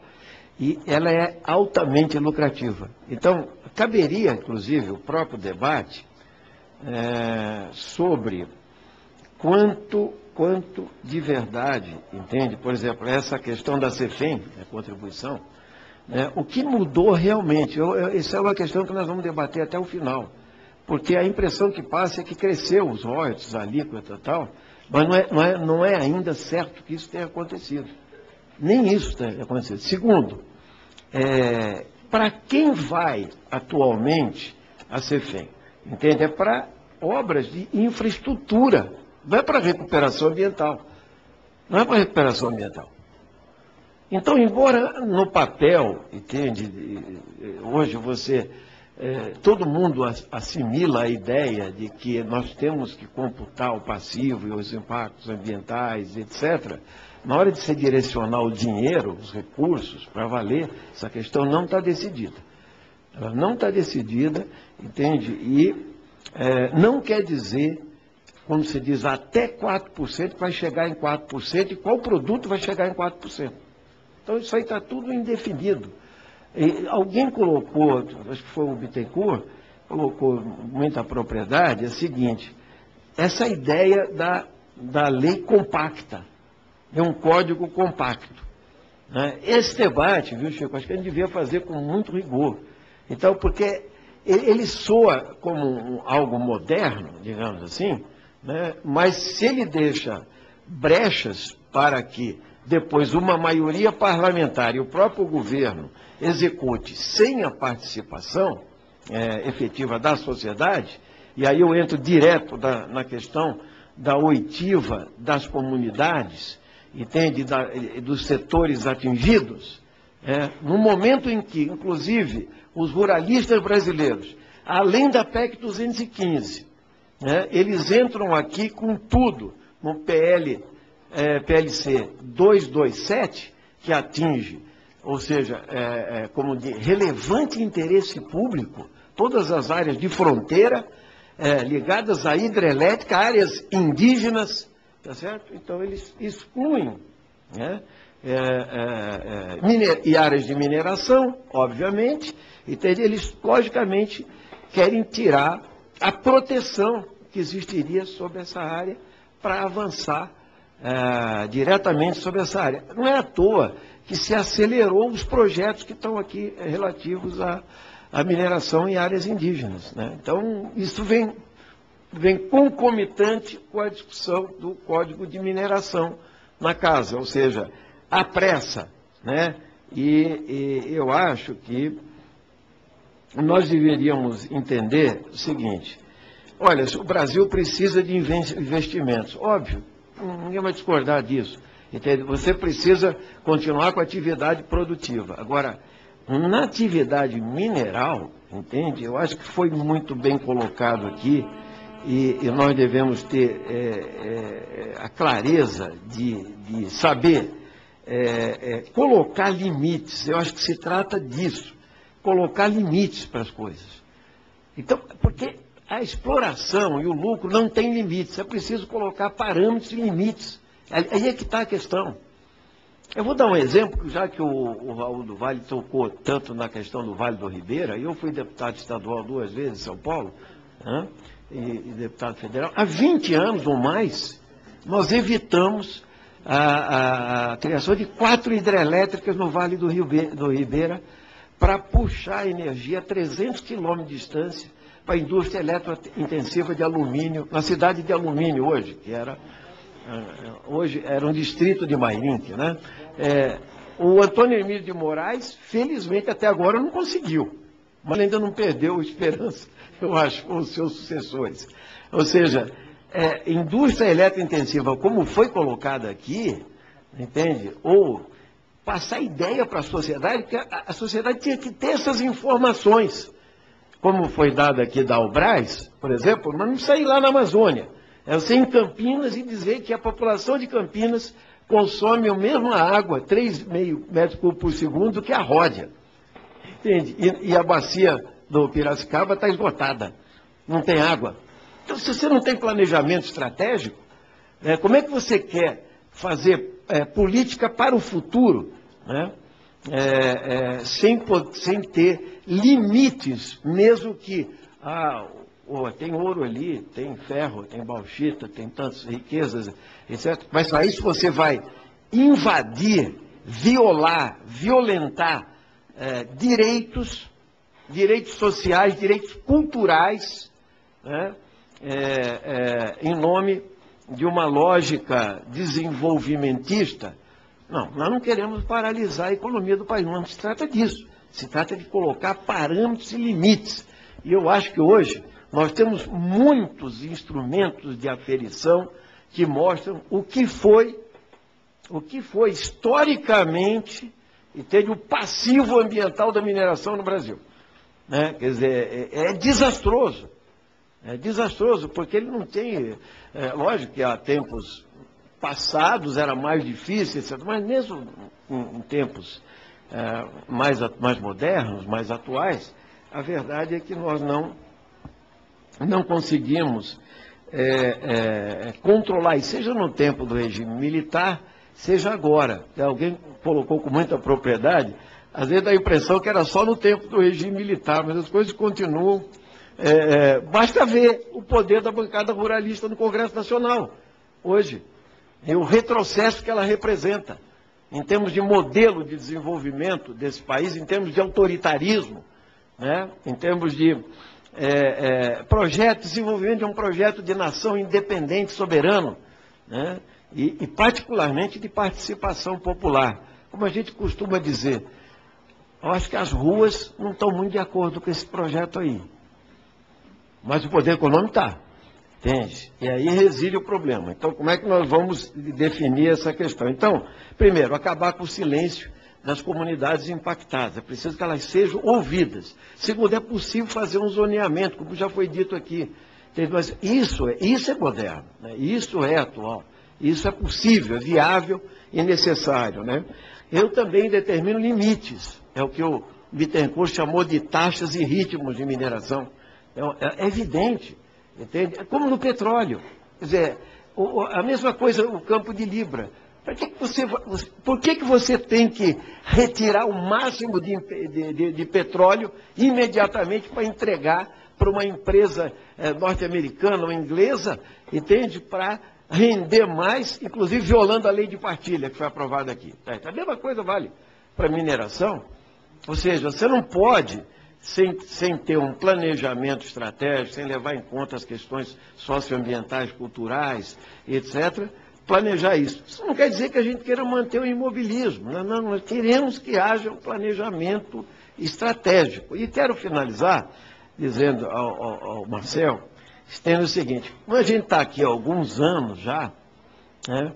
G: e ela é altamente lucrativa. Então, caberia, inclusive, o próprio debate é, sobre quanto, quanto de verdade, entende? Por exemplo, essa questão da CEFEM, a contribuição, né, o que mudou realmente? Eu, eu, essa é uma questão que nós vamos debater até o final, porque a impressão que passa é que cresceu os royalties, a alíquota e tal, mas não é, não, é, não é ainda certo que isso tenha acontecido. Nem isso tenha acontecido. Segundo, é, para quem vai atualmente a CEFEM? Entende? É para obras de infraestrutura, não é para recuperação ambiental. Não é para recuperação ambiental. Então, embora no papel, entende, hoje você, é, todo mundo assimila a ideia de que nós temos que computar o passivo e os impactos ambientais, etc., na hora de se direcionar o dinheiro, os recursos, para valer, essa questão não está decidida. Ela não está decidida, entende? E é, não quer dizer, como se diz, até 4% vai chegar em 4% e qual produto vai chegar em 4%. Então isso aí está tudo indefinido. E alguém colocou, acho que foi o Bittencourt, colocou muita propriedade, é o seguinte, essa ideia da, da lei compacta é um código compacto. Né? Esse debate, viu, Chico, acho que a gente devia fazer com muito rigor. Então, porque ele, soa como algo moderno, digamos assim, né? mas se ele deixa brechas para que depois uma maioria parlamentar e o próprio governo execute sem a participação é, efetiva da sociedade, e aí eu entro direto da, na questão da oitiva das comunidades, entende, da, dos setores atingidos, é, no momento em que, inclusive, os ruralistas brasileiros, além da PEC 215, né, eles entram aqui com tudo no PL, é, PLC 227, que atinge, ou seja, é, é, como de relevante interesse público, todas as áreas de fronteira é, ligadas à hidrelétrica, áreas indígenas, Tá certo? Então, eles excluem né? É, é, e áreas de mineração, obviamente, e eles, logicamente, querem tirar a proteção que existiria sobre essa área para avançar é, diretamente sobre essa área. Não é à toa que se acelerou os projetos que estão aqui relativos à, à mineração em áreas indígenas. Né? Então, isso vem vem concomitante com a discussão do Código de Mineração na casa, ou seja, a pressa, né? E, e eu acho que nós deveríamos entender o seguinte: olha, o Brasil precisa de investimentos, óbvio, ninguém vai discordar disso. Entende? Você precisa continuar com a atividade produtiva. Agora, na atividade mineral, entende? Eu acho que foi muito bem colocado aqui e, e nós devemos ter é, é, a clareza de, de saber é, é, colocar limites. Eu acho que se trata disso, colocar limites para as coisas. Então, porque a exploração e o lucro não tem limites, é preciso colocar parâmetros e limites. Aí é que está a questão. Eu vou dar um exemplo, já que o, o Raul do Vale tocou tanto na questão do Vale do Ribeira, eu fui deputado estadual duas vezes em São Paulo, né? e, e deputado federal, há 20 anos ou mais, nós evitamos a, a, a criação de quatro hidrelétricas no Vale do, Rio, do Ribeira para puxar energia a 300 quilômetros de distância para a indústria eletrointensiva de alumínio, na cidade de alumínio hoje, que era ah, hoje era um distrito de Mairink, né? É, o Antônio Emílio de Moraes, felizmente até agora não conseguiu. mas ainda não perdeu esperança, eu acho, com os seus sucessores. Ou seja, é, indústria eletrointensiva, como foi colocada aqui, entende? Ou passar ideia para a sociedade, que a, a, sociedade tinha que ter essas informações. Como foi dado aqui da Albras, por exemplo, mas não sair lá na Amazônia. É você em Campinas e dizer que a população de Campinas consome a mesma água, 3,5 metros por segundo, que a Ródia. Entende? E, e a bacia do Piracicaba está esgotada. Não tem água. Então, se você não tem planejamento estratégico, né, como é que você quer fazer é, política para o futuro, né, é, é, sem, sem ter limites, mesmo que ah, oh, tem ouro ali, tem ferro, tem bauxita, tem tantas riquezas, etc. Mas para isso você vai invadir, violar, violentar é, direitos, direitos sociais, direitos culturais, né, é, é, em nome de uma lógica desenvolvimentista. Não, nós não queremos paralisar a economia do país, não se trata disso. Se trata de colocar parâmetros e limites. E eu acho que hoje nós temos muitos instrumentos de aferição que mostram o que foi, o que foi historicamente e teve o passivo ambiental da mineração no Brasil. Né? Quer dizer, é, é desastroso. É desastroso, porque ele não tem. É, lógico que há tempos passados era mais difícil, etc., mas mesmo em, em tempos é, mais, mais modernos, mais atuais, a verdade é que nós não, não conseguimos é, é, controlar, e seja no tempo do regime militar, seja agora. Alguém colocou com muita propriedade, às vezes dá a impressão que era só no tempo do regime militar, mas as coisas continuam. É, basta ver o poder da bancada ruralista no Congresso Nacional, hoje, e o retrocesso que ela representa, em termos de modelo de desenvolvimento desse país, em termos de autoritarismo, né? em termos de é, é, projeto, desenvolvimento de um projeto de nação independente, soberano, né? e, e particularmente de participação popular. Como a gente costuma dizer, eu acho que as ruas não estão muito de acordo com esse projeto aí. Mas o poder econômico está. Entende? E aí reside o problema. Então, como é que nós vamos definir essa questão? Então, primeiro, acabar com o silêncio das comunidades impactadas. É preciso que elas sejam ouvidas. Segundo, é possível fazer um zoneamento, como já foi dito aqui. Mas isso é, isso é moderno, né? isso é atual. Isso é possível, é viável e necessário. Né? Eu também determino limites. É o que o Bittencourt chamou de taxas e ritmos de mineração. É, é evidente, entende? É como no petróleo. Quer dizer, a mesma coisa o campo de Libra. Por que, que, você, por que, que você tem que retirar o máximo de, de, de, de petróleo imediatamente para entregar para uma empresa é, norte-americana ou inglesa, entende? Para render mais, inclusive violando a lei de partilha que foi aprovada aqui. É, a mesma coisa vale para mineração. Ou seja, você não pode, sem, sem ter um planejamento estratégico, sem levar em conta as questões socioambientais, culturais, etc., planejar isso. Isso não quer dizer que a gente queira manter o imobilismo. Não, não, nós queremos que haja um planejamento estratégico. E quero finalizar dizendo ao, ao, ao Marcel Estendo o seguinte, como a gente está aqui há alguns anos já, né,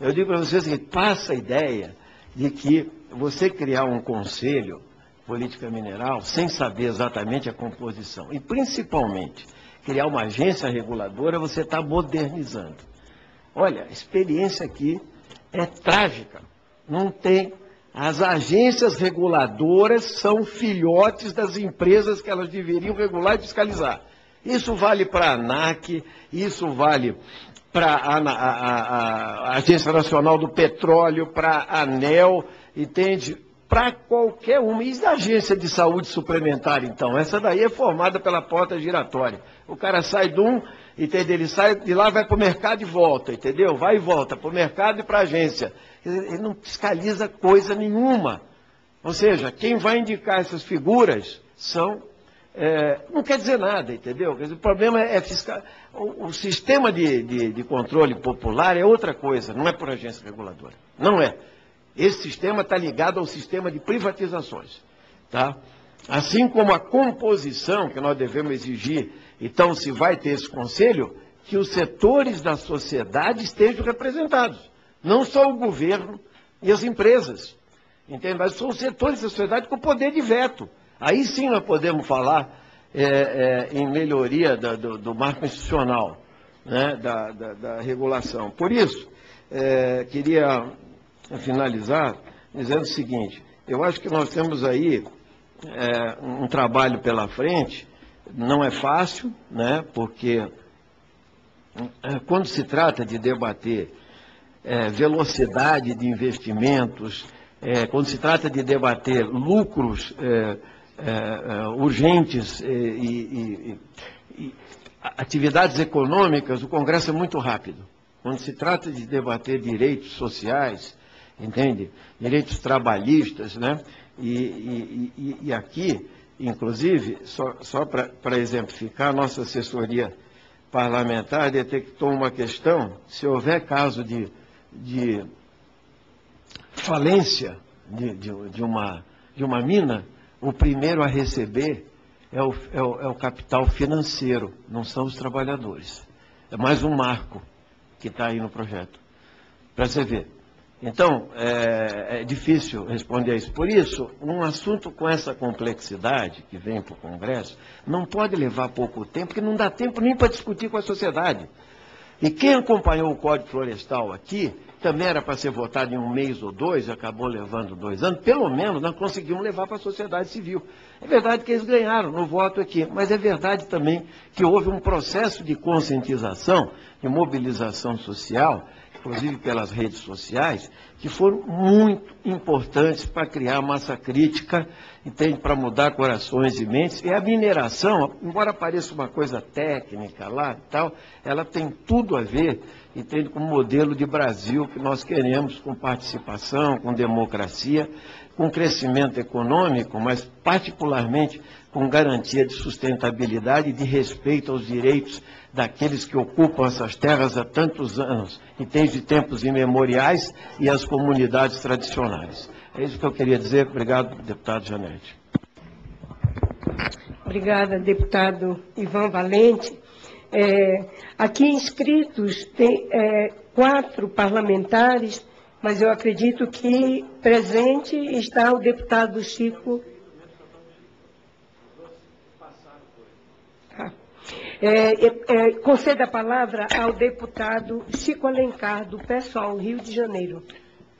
G: eu digo para vocês que passa a ideia de que você criar um conselho política mineral sem saber exatamente a composição e principalmente criar uma agência reguladora, você está modernizando. Olha, a experiência aqui é trágica. Não tem. As agências reguladoras são filhotes das empresas que elas deveriam regular e fiscalizar. Isso vale para a ANAC, isso vale para a, a, a, a, Agência Nacional do Petróleo, para a ANEL, entende? Para qualquer uma. E a Agência de Saúde Suplementar, então? Essa daí é formada pela porta giratória. O cara sai de um, entendeu? Ele sai de lá, vai para o mercado e volta, entendeu? Vai e volta para o mercado e para a agência. Ele não fiscaliza coisa nenhuma. Ou seja, quem vai indicar essas figuras são é, não quer dizer nada, entendeu? o problema é fiscal. O, o sistema de, de, de, controle popular é outra coisa, não é por agência reguladora. Não é. Esse sistema está ligado ao sistema de privatizações. Tá? Assim como a composição que nós devemos exigir, então se vai ter esse conselho, que os setores da sociedade estejam representados. Não só o governo e as empresas. Entende? Mas são os setores da sociedade com poder de veto. Aí sim nós podemos falar é, é, em melhoria da, do, do, marco institucional, né, da, da, da, regulação. Por isso, é, queria finalizar dizendo o seguinte, eu acho que nós temos aí é, um trabalho pela frente, não é fácil, né, porque é, quando se trata de debater é, velocidade de investimentos, é, quando se trata de debater lucros é, é, urgentes e, e, e atividades econômicas, o Congresso é muito rápido. Quando se trata de debater direitos sociais, entende? Direitos trabalhistas, né? E, e, e aqui, inclusive, só, só para exemplificar, nossa assessoria parlamentar detectou uma questão, se houver caso de, de falência de, de, de, uma, de uma mina, o primeiro a receber é o, é o, é o capital financeiro, não são os trabalhadores. É mais um marco que está aí no projeto. Para você ver. Então, é, é, difícil responder a isso. Por isso, um assunto com essa complexidade que vem para o Congresso não pode levar pouco tempo, porque não dá tempo nem para discutir com a sociedade. E quem acompanhou o Código Florestal aqui, também era para ser votado em um mês ou dois, acabou levando dois anos, pelo menos nós conseguimos levar para a sociedade civil. É verdade que eles ganharam no voto aqui, mas é verdade também que houve um processo de conscientização, de mobilização social, inclusive pelas redes sociais, que foram muito importantes para criar massa crítica, entende, para mudar corações e mentes. E a mineração, embora pareça uma coisa técnica lá e tal, ela tem tudo a ver, entende, com o modelo de Brasil que nós queremos, com participação, com democracia, com crescimento econômico, mas particularmente com garantia de sustentabilidade e de respeito aos direitos daqueles que ocupam essas terras há tantos anos, e desde tempos imemoriais, e as comunidades tradicionais. É isso que eu queria dizer. Obrigado, deputado Janete.
J: Obrigada, deputado Ivan Valente. É, aqui inscritos tem é, quatro parlamentares, mas eu acredito que presente está o deputado Chico É, é, é, conceda a palavra ao deputado Chico Alencar, do PSOL, Rio de Janeiro.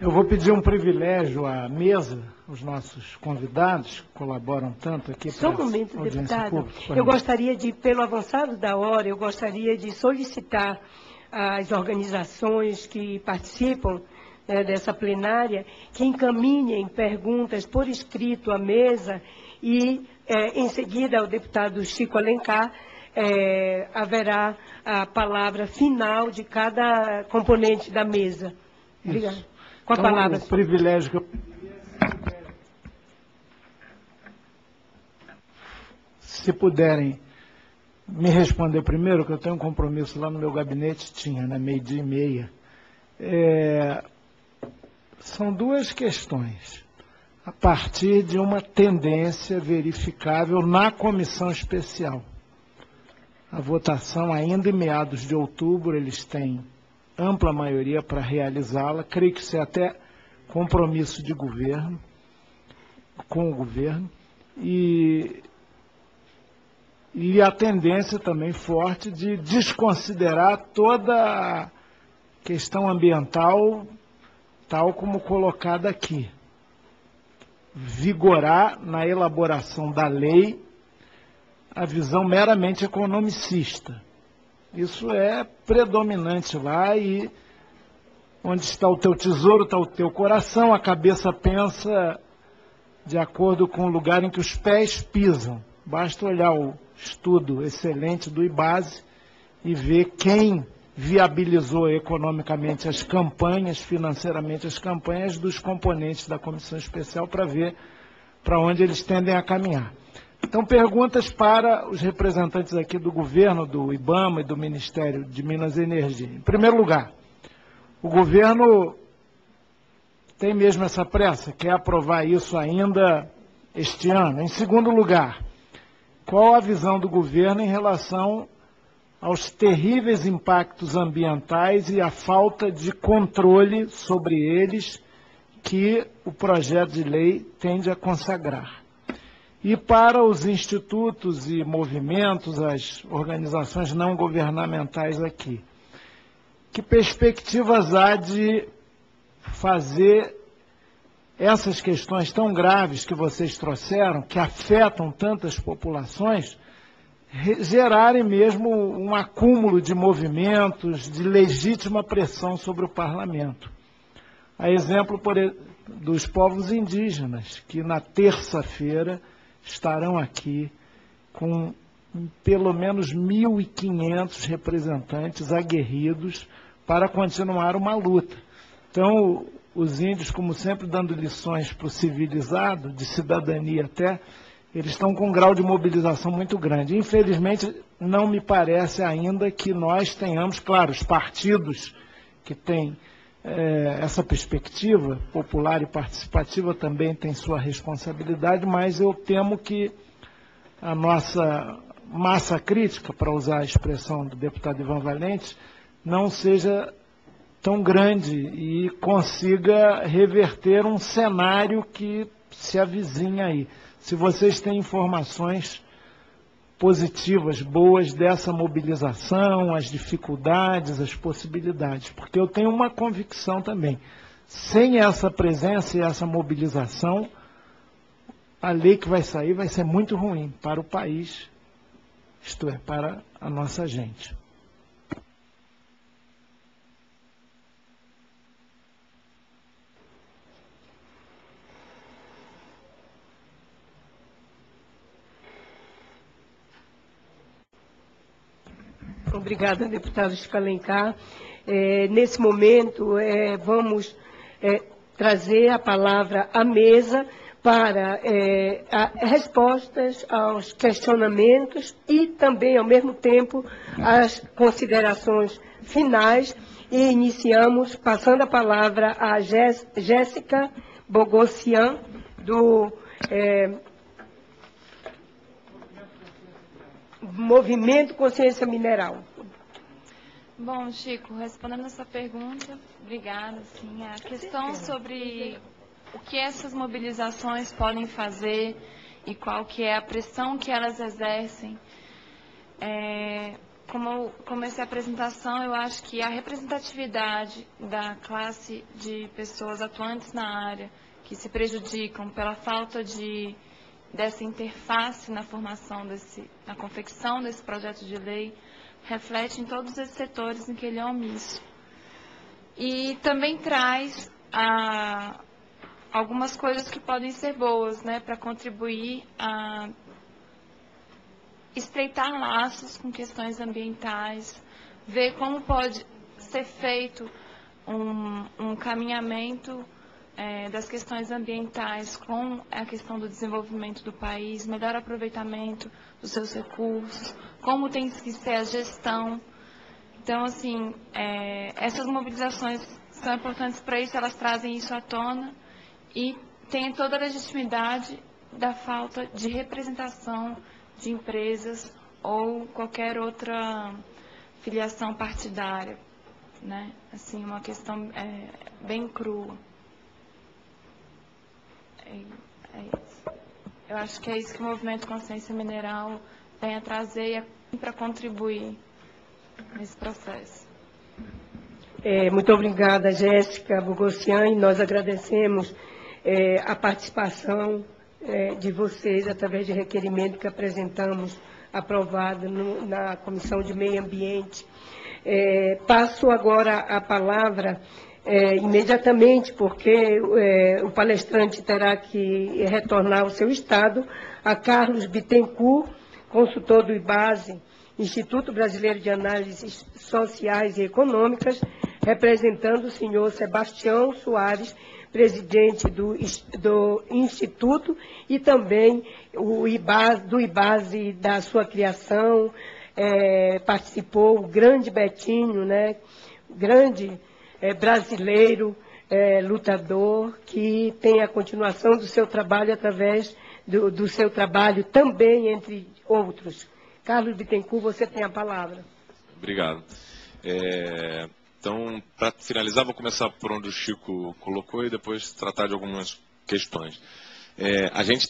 H: Eu vou pedir um privilégio à mesa, os nossos convidados, que colaboram tanto aqui.
J: Só um momento, deputado. Pública, eu gostaria de, pelo avançado da hora, eu gostaria de solicitar às organizações que participam né, dessa plenária que encaminhem perguntas por escrito à mesa e, é, em seguida, ao deputado Chico Alencar é, haverá a palavra final de cada componente da mesa. Obrigada. Com a então, palavra.
H: O privilégio que eu... Se puderem me responder primeiro, que eu tenho um compromisso lá no meu gabinete, tinha, né, meio-dia e meia. É, são duas questões. A partir de uma tendência verificável na comissão especial a votação ainda em meados de outubro, eles têm ampla maioria para realizá-la, creio que isso é até compromisso de governo, com o governo, e, e a tendência também forte de desconsiderar toda a questão ambiental tal como colocada aqui. Vigorar na elaboração da lei a visão meramente economicista. Isso é predominante lá e onde está o teu tesouro está o teu coração, a cabeça pensa de acordo com o lugar em que os pés pisam. Basta olhar o estudo excelente do IBASE e ver quem viabilizou economicamente as campanhas, financeiramente as campanhas dos componentes da comissão especial para ver para onde eles tendem a caminhar. Então, perguntas para os representantes aqui do governo, do IBAMA e do Ministério de Minas e Energia. Em primeiro lugar, o governo tem mesmo essa pressa? Quer aprovar isso ainda este ano? Em segundo lugar, qual a visão do governo em relação aos terríveis impactos ambientais e a falta de controle sobre eles que o projeto de lei tende a consagrar. E para os institutos e movimentos, as organizações não governamentais aqui, que perspectivas há de fazer essas questões tão graves que vocês trouxeram, que afetam tantas populações, gerarem mesmo um acúmulo de movimentos, de legítima pressão sobre o parlamento. A exemplo por, dos povos indígenas, que na terça-feira estarão aqui com pelo menos 1.500 representantes aguerridos para continuar uma luta. Então, os índios, como sempre, dando lições para o civilizado, de cidadania até, eles estão com um grau de mobilização muito grande. Infelizmente, não me parece ainda que nós tenhamos, claro, os partidos que têm é, essa perspectiva popular e participativa também têm sua responsabilidade, mas eu temo que a nossa massa crítica, para usar a expressão do deputado Ivan Valente, não seja tão grande e consiga reverter um cenário que se avizinha aí. Se vocês têm informações positivas, boas dessa mobilização, as dificuldades, as possibilidades, porque eu tenho uma convicção também. Sem essa presença e essa mobilização, a lei que vai sair vai ser muito ruim para o país, isto é, para a nossa gente.
J: Obrigada, deputado Chico Alencar. É, nesse momento, é, vamos é, trazer a palavra à mesa para é, a, respostas aos questionamentos e também, ao mesmo tempo, as considerações finais. E iniciamos passando a palavra a Jéssica Bogossian, do é, Movimento Consciência Mineral.
B: Bom, Chico, respondendo essa pergunta, obrigada. Sim, a questão sobre o que essas mobilizações podem fazer e qual que é a pressão que elas exercem. É, como eu comecei a apresentação, eu acho que a representatividade da classe de pessoas atuantes na área que se prejudicam pela falta de dessa interface na formação desse, na confecção desse projeto de lei, reflete em todos esses setores em que ele é omisso. E também traz a, algumas coisas que podem ser boas, né, para contribuir a estreitar laços com questões ambientais, ver como pode ser feito um, um caminhamento é, das questões ambientais com a questão do desenvolvimento do país, melhor aproveitamento dos seus recursos, como tem que ser a gestão. Então, assim, é, essas mobilizações são importantes para isso, elas trazem isso à tona e tem toda a legitimidade da falta de representação de empresas ou qualquer outra filiação partidária, né? Assim, uma questão é, bem crua. É, é isso. Eu acho que é isso que o Movimento Consciência Mineral tem a trazer para contribuir nesse processo.
J: É, muito obrigada, Jéssica Bogossian, e nós agradecemos é, a participação é, de vocês através de requerimento que apresentamos aprovado no, na Comissão de Meio Ambiente. É, passo agora a palavra é, imediatamente, porque é, o palestrante terá que retornar ao seu estado, a Carlos Bittencourt, consultor do IBASE, Instituto Brasileiro de Análises Sociais e Econômicas, representando o senhor Sebastião Soares, presidente do, do Instituto, e também o IBASE, do IBASE da sua criação, é, participou o grande Betinho, né, grande é, brasileiro, é, lutador, que tem a continuação do seu trabalho através do, do seu trabalho também, entre outros. Carlos Bittencourt, você tem a palavra.
F: Obrigado. É, então, para finalizar, vou começar por onde o Chico colocou e depois tratar de algumas questões. É, a gente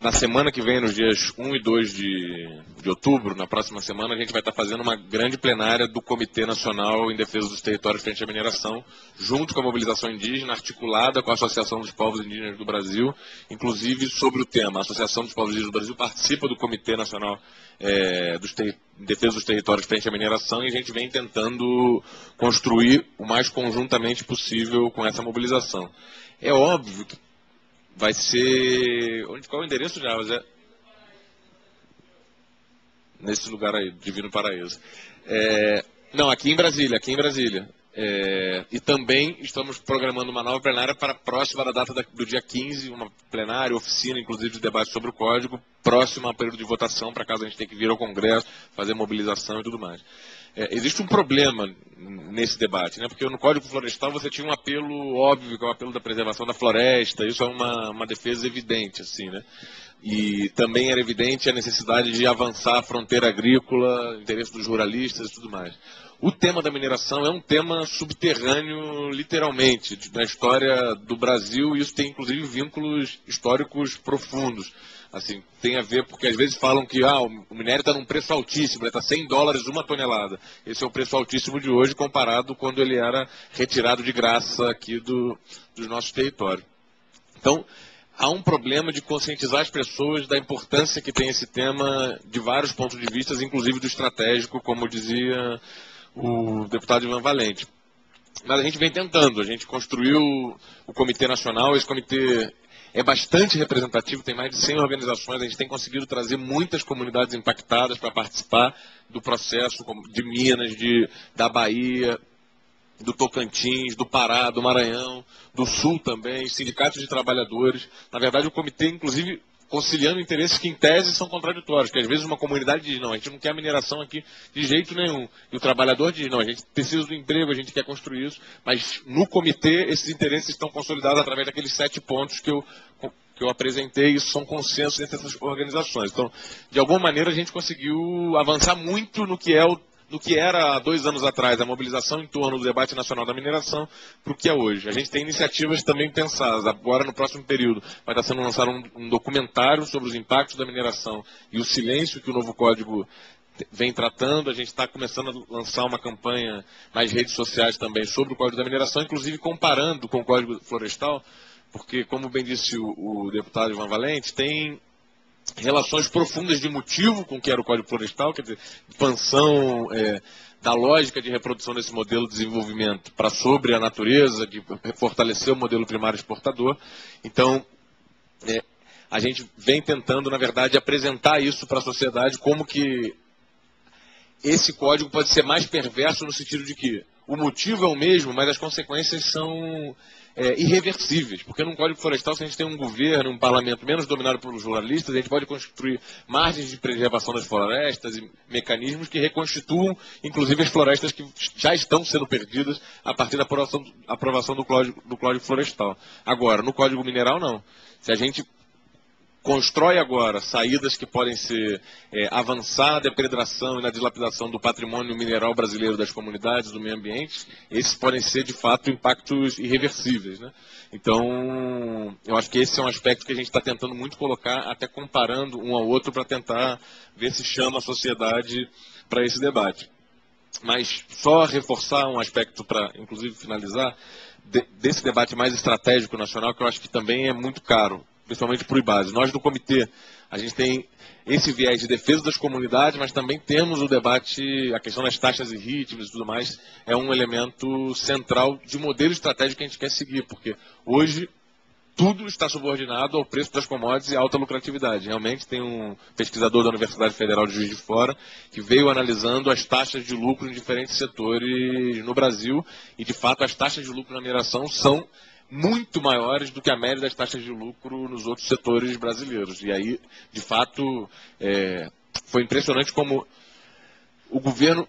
F: na semana que vem, nos dias 1 e 2 de, de outubro, na próxima semana, a gente vai estar fazendo uma grande plenária do Comitê Nacional em Defesa dos Territórios frente à mineração, junto com a mobilização indígena, articulada com a Associação dos Povos Indígenas do Brasil, inclusive sobre o tema. A Associação dos Povos Indígenas do Brasil participa do Comitê Nacional é, dos em Defesa dos Territórios frente à mineração e a gente vem tentando construir o mais conjuntamente possível com essa mobilização. É óbvio que vai ser. Onde, qual é o endereço já? É... Nesse lugar aí, Divino Paraíso. É... Não, aqui em Brasília, aqui em Brasília. É... E também estamos programando uma nova plenária para próxima da data do dia 15, uma plenária, oficina, inclusive, de debate sobre o código, próximo ao período de votação, para caso a gente tenha que vir ao Congresso, fazer mobilização e tudo mais. É, existe um problema nesse debate, né? porque no Código Florestal você tinha um apelo óbvio, que é o apelo da preservação da floresta, isso é uma, uma defesa evidente, assim, né? E também era evidente a necessidade de avançar a fronteira agrícola, interesse dos ruralistas e tudo mais. O tema da mineração é um tema subterrâneo, literalmente, na história do Brasil, e isso tem inclusive vínculos históricos profundos. Assim, tem a ver porque às vezes falam que ah, o minério está num preço altíssimo, está 100 dólares uma tonelada. Esse é o preço altíssimo de hoje comparado quando ele era retirado de graça aqui do, dos nossos territórios. Então, há um problema de conscientizar as pessoas da importância que tem esse tema de vários pontos de vista, inclusive do estratégico, como dizia o deputado Ivan Valente. Mas a gente vem tentando, a gente construiu o Comitê Nacional, esse comitê é bastante representativo, tem mais de 100 organizações, a gente tem conseguido trazer muitas comunidades impactadas para participar do processo de Minas, de, da Bahia, do Tocantins, do Pará, do Maranhão, do Sul também, sindicatos de trabalhadores. Na verdade, o comitê, inclusive, conciliando interesses que, em tese, são contraditórios. Que às vezes uma comunidade diz, não, a gente não quer mineração aqui de jeito nenhum. E o trabalhador diz, não, a gente precisa do emprego, a gente quer construir isso. Mas no comitê, esses interesses estão consolidados através daqueles sete pontos que eu, que eu apresentei. Isso são consensos entre essas organizações. Então, de alguma maneira, a gente conseguiu avançar muito no que é o do que era há dois anos atrás a mobilização em torno do debate nacional da mineração para o que é hoje. A gente tem iniciativas também pensadas. Agora, no próximo período, vai estar sendo lançado um, um documentário sobre os impactos da mineração e o silêncio que o novo código vem tratando. A gente está começando a lançar uma campanha nas redes sociais também sobre o Código da Mineração, inclusive comparando com o Código Florestal, porque, como bem disse o, o deputado Ivan Valente, tem relações profundas de motivo com o que era o Código Florestal, quer dizer, expansão é, da lógica de reprodução desse modelo de desenvolvimento para sobre a natureza, de fortalecer o modelo primário exportador. Então, é, a gente vem tentando, na verdade, apresentar isso para a sociedade como que esse código pode ser mais perverso no sentido de que o motivo é o mesmo, mas as consequências são é, irreversíveis, porque num Código Florestal, se a gente tem um governo, um parlamento menos dominado pelos jornalistas, a gente pode construir margens de preservação das florestas e mecanismos que reconstituam, inclusive, as florestas que já estão sendo perdidas a partir da aprovação, aprovação do, código, do Código Florestal. Agora, no Código Mineral, não. Se a gente constrói agora saídas que podem ser é, avançar na depredação e na dilapidação do patrimônio mineral brasileiro das comunidades, do meio ambiente, esses podem ser, de fato, impactos irreversíveis. Né? Então, eu acho que esse é um aspecto que a gente está tentando muito colocar, até comparando um ao outro, para tentar ver se chama a sociedade para esse debate. Mas só reforçar um aspecto para, inclusive, finalizar, de, desse debate mais estratégico nacional, que eu acho que também é muito caro principalmente para o IBASE. Nós do comitê, a gente tem esse viés de defesa das comunidades, mas também temos o debate, a questão das taxas e ritmos e tudo mais, é um elemento central de modelo estratégico que a gente quer seguir, porque hoje tudo está subordinado ao preço das commodities e alta lucratividade. Realmente tem um pesquisador da Universidade Federal de Juiz de Fora que veio analisando as taxas de lucro em diferentes setores no Brasil e, de fato, as taxas de lucro na mineração são muito maiores do que a média das taxas de lucro nos outros setores brasileiros. E aí, de fato, é, foi impressionante como o governo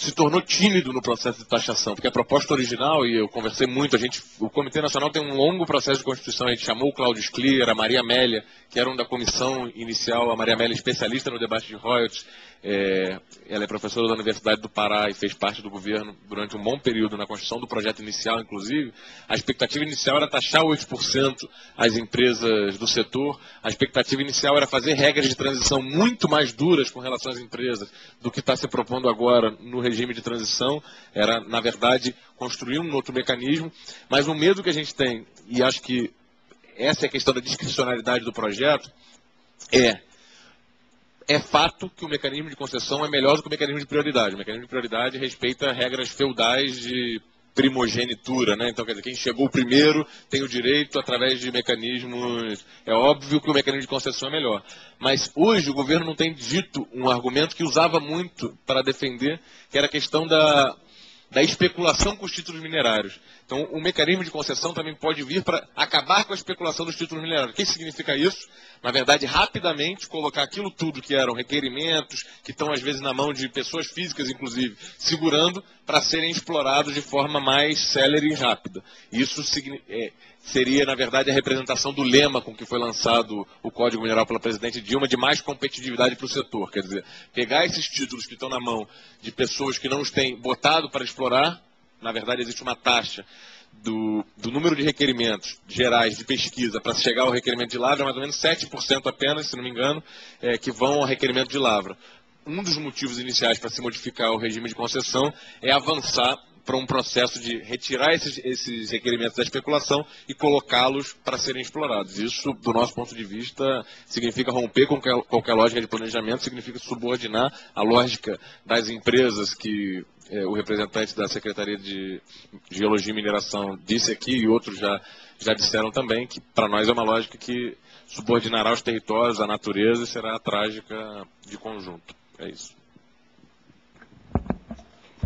F: se tornou tímido no processo de taxação, porque a proposta original, e eu conversei muito, a gente, o Comitê Nacional tem um longo processo de constituição, a gente chamou o Cláudio Sclier, a Maria Amélia, que eram da comissão inicial, a Maria Amélia especialista no debate de royalties, é, ela é professora da Universidade do Pará e fez parte do governo durante um bom período na construção do projeto inicial, inclusive. A expectativa inicial era taxar 8% as empresas do setor. A expectativa inicial era fazer regras de transição muito mais duras com relação às empresas do que está se propondo agora no regime de transição. Era, na verdade, construir um outro mecanismo. Mas o medo que a gente tem, e acho que essa é a questão da discricionalidade do projeto, é é fato que o mecanismo de concessão é melhor do que o mecanismo de prioridade. O mecanismo de prioridade respeita regras feudais de primogenitura, né? Então, quer dizer, quem chegou primeiro tem o direito através de mecanismos. É óbvio que o mecanismo de concessão é melhor. Mas hoje o governo não tem dito um argumento que usava muito para defender, que era a questão da, da especulação com os títulos minerários. Então, o mecanismo de concessão também pode vir para acabar com a especulação dos títulos minerários. O que significa isso? Na verdade, rapidamente colocar aquilo tudo que eram requerimentos, que estão às vezes na mão de pessoas físicas, inclusive, segurando para serem explorados de forma mais célere e rápida. Isso é, seria, na verdade, a representação do lema com que foi lançado o Código Mineral pela presidente Dilma de mais competitividade para o setor. Quer dizer, pegar esses títulos que estão na mão de pessoas que não os têm botado para explorar, na verdade, existe uma taxa do, do, número de requerimentos gerais de pesquisa para chegar ao requerimento de lavra, mais ou menos 7% apenas, se não me engano, é, que vão ao requerimento de lavra. Um dos motivos iniciais para se modificar o regime de concessão é avançar para um processo de retirar esses, esses requerimentos da especulação e colocá-los para serem explorados. Isso, do nosso ponto de vista, significa romper com qualquer, qualquer lógica de planejamento, significa subordinar a lógica das empresas que é, o representante da Secretaria de Geologia e Mineração disse aqui e outros já, já disseram também que para nós é uma lógica que subordinará os territórios à natureza e será trágica de conjunto. É isso.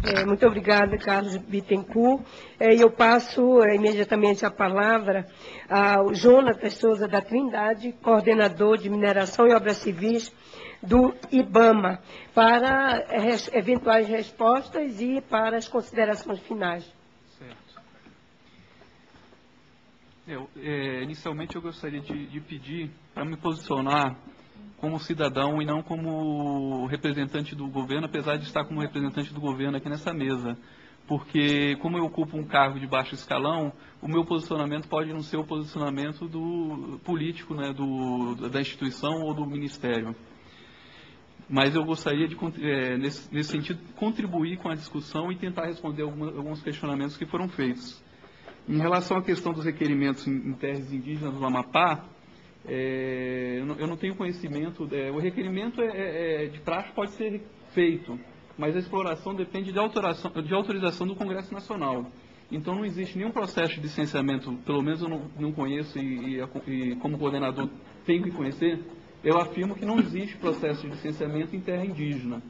J: É, muito obrigada, Carlos Bittencourt. É, eu passo é, imediatamente a palavra ao Jonatas Souza da Trindade, coordenador de mineração e obras civis do IBAMA, para res, eventuais respostas e para as considerações finais. Certo.
C: Eu, é, inicialmente, eu gostaria de, de pedir para me posicionar como cidadão e não como representante do governo, apesar de estar como representante do governo aqui nessa mesa. Porque, como eu ocupo um cargo de baixo escalão, o meu posicionamento pode não ser o posicionamento do político, né, do, da instituição ou do ministério. Mas eu gostaria de, é, nesse, nesse, sentido, contribuir com a discussão e tentar responder alguma, alguns questionamentos que foram feitos. Em relação à questão dos requerimentos em, em terras indígenas do Amapá, é, eu, não, eu, não, tenho conhecimento, é, o requerimento é, é, é, de praxe pode ser feito, mas a exploração depende de autorização, de autorização do Congresso Nacional. Então não existe nenhum processo de licenciamento, pelo menos eu não, não conheço e, e, e, como coordenador tenho que conhecer, eu afirmo que não existe processo de licenciamento em terra indígena.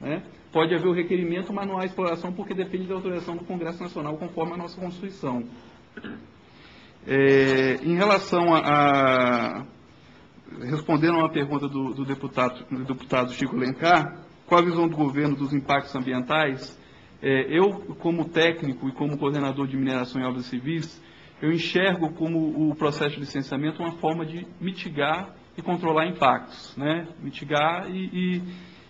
C: Né? Pode haver o requerimento, mas não há exploração porque depende da autorização do Congresso Nacional, conforme a nossa Constituição. É, em relação a, a, Respondendo a uma pergunta do, do, deputado, do deputado Chico Lencar, qual a visão do governo dos impactos ambientais? É, eu, como técnico e como coordenador de mineração e obras civis, eu enxergo como o processo de licenciamento uma forma de mitigar e controlar impactos, né? Mitigar e, e,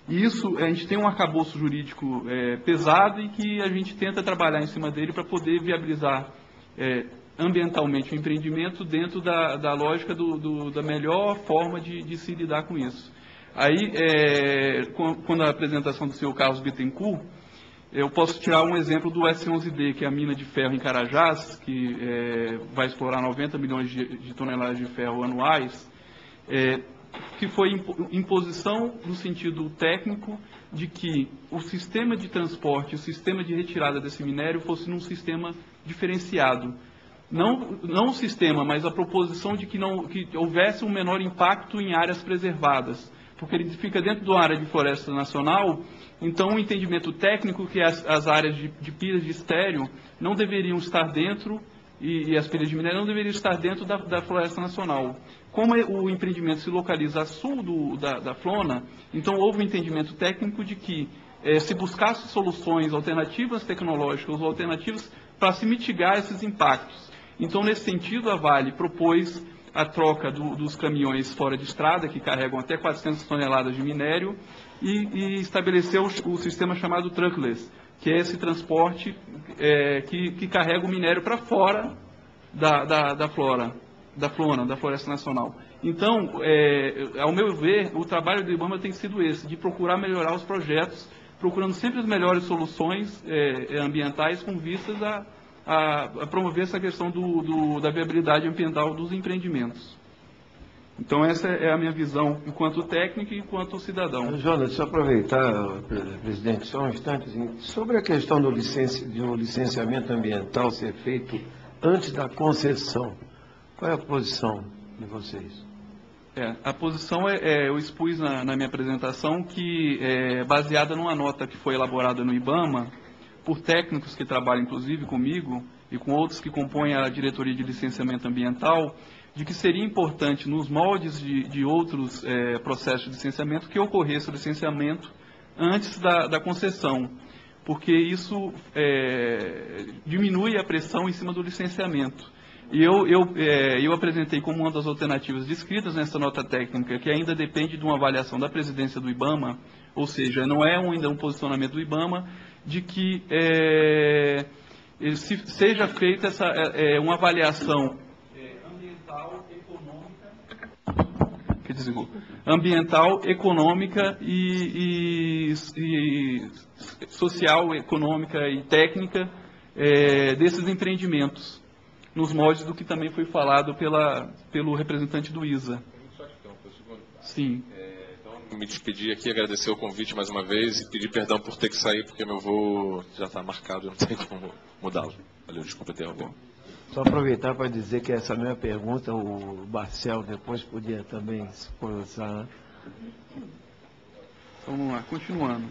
C: e isso a gente tem um arcabouço jurídico é, pesado e que a gente tenta trabalhar em cima dele para poder viabilizar é, ambientalmente o empreendimento dentro da, da lógica do, do, da melhor forma de, de, se lidar com isso. Aí, é, quando a apresentação do senhor Carlos Bittencourt, eu posso tirar um exemplo do S11D, que é a mina de ferro em Carajás, que é, vai explorar 90 milhões de, de toneladas de ferro anuais, é, que foi imposição no sentido técnico de que o sistema de transporte, o sistema de retirada desse minério fosse num sistema diferenciado, não, não o sistema, mas a proposição de que, não, que houvesse um menor impacto em áreas preservadas, porque ele fica dentro da área de floresta nacional, então o entendimento técnico que as, as áreas de, de pilhas de estéreo não deveriam estar dentro e, e, as pilhas de minério não deveriam estar dentro da, da floresta nacional. Como o empreendimento se localiza a sul do, da, da Flona, então houve um entendimento técnico de que é, se buscasse soluções alternativas tecnológicas ou alternativas para se mitigar esses impactos. Então, nesse sentido, a Vale propôs a troca do, dos caminhões fora de estrada, que carregam até 400 toneladas de minério, e, e estabeleceu o, o, sistema chamado truckless, que é esse transporte é, que, que, carrega o minério para fora da, da, da, flora, da flora, da floresta nacional. Então, é, ao meu ver, o trabalho do IBAMA tem sido esse, de procurar melhorar os projetos procurando sempre as melhores soluções é, é, ambientais com vistas a, a, a, promover essa questão do, do, da viabilidade ambiental dos empreendimentos. Então essa é a minha visão enquanto técnico e enquanto cidadão.
G: Jonas, deixa eu aproveitar, presidente, só um instante. Sobre a questão do, licenci, do licenciamento ambiental ser feito antes da concessão, qual é a posição de vocês?
C: É, a posição é, é, eu expus na, na, minha apresentação que é baseada numa nota que foi elaborada no IBAMA por técnicos que trabalham inclusive comigo e com outros que compõem a diretoria de licenciamento ambiental, de que seria importante nos moldes de, de outros é, processos de licenciamento que ocorresse o licenciamento antes da, da concessão, porque isso é, diminui a pressão em cima do licenciamento. E eu, eu, é, eu apresentei como uma das alternativas descritas nessa nota técnica, que ainda depende de uma avaliação da presidência do IBAMA, ou seja, não é ainda um posicionamento do IBAMA, de que é, se, seja feita essa, é, é uma avaliação ambiental, econômica, que ambiental, econômica e, e, e, social, econômica e técnica é, desses empreendimentos nos moldes do que também foi falado pela, pelo representante do ISA. Sim.
F: Me despedir aqui, agradecer o convite mais uma vez e pedir perdão por ter que sair, porque meu voo já está marcado, eu não tenho como mudá-lo. Valeu, desculpa ter algum.
G: Só aproveitar para dizer que essa mesma pergunta o Marcel depois podia também se pronunciar. Né?
C: Então, vamos lá, continuando.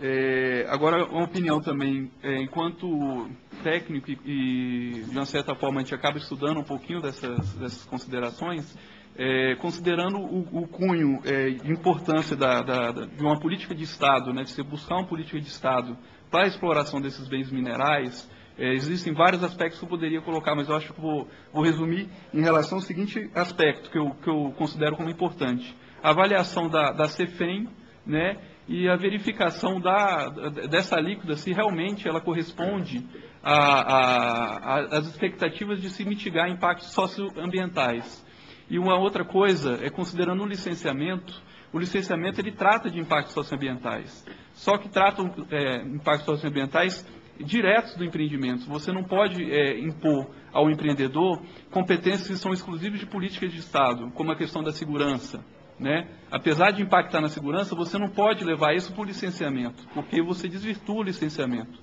C: É, agora, uma opinião também, é, enquanto técnico e, e, de uma certa forma, a gente acaba estudando um pouquinho dessas, dessas considerações, é, considerando o, o cunho é, de importância da, da, de uma política de Estado, né, de você buscar uma política de Estado para a exploração desses bens minerais, é, existem vários aspectos que eu poderia colocar, mas eu acho que vou, vou resumir em relação ao seguinte aspecto que eu, que eu considero como importante. A avaliação da, da CEFEM, né, e a verificação da, dessa líquida, se realmente ela corresponde às expectativas de se mitigar impactos socioambientais. E uma outra coisa é considerando o licenciamento, o licenciamento ele trata de impactos socioambientais, só que trata é, impactos socioambientais diretos do empreendimento. Você não pode é, impor ao empreendedor competências que são exclusivas de políticas de Estado, como a questão da segurança, né? Apesar de impactar na segurança, você não pode levar isso para o licenciamento, porque você desvirtua o licenciamento.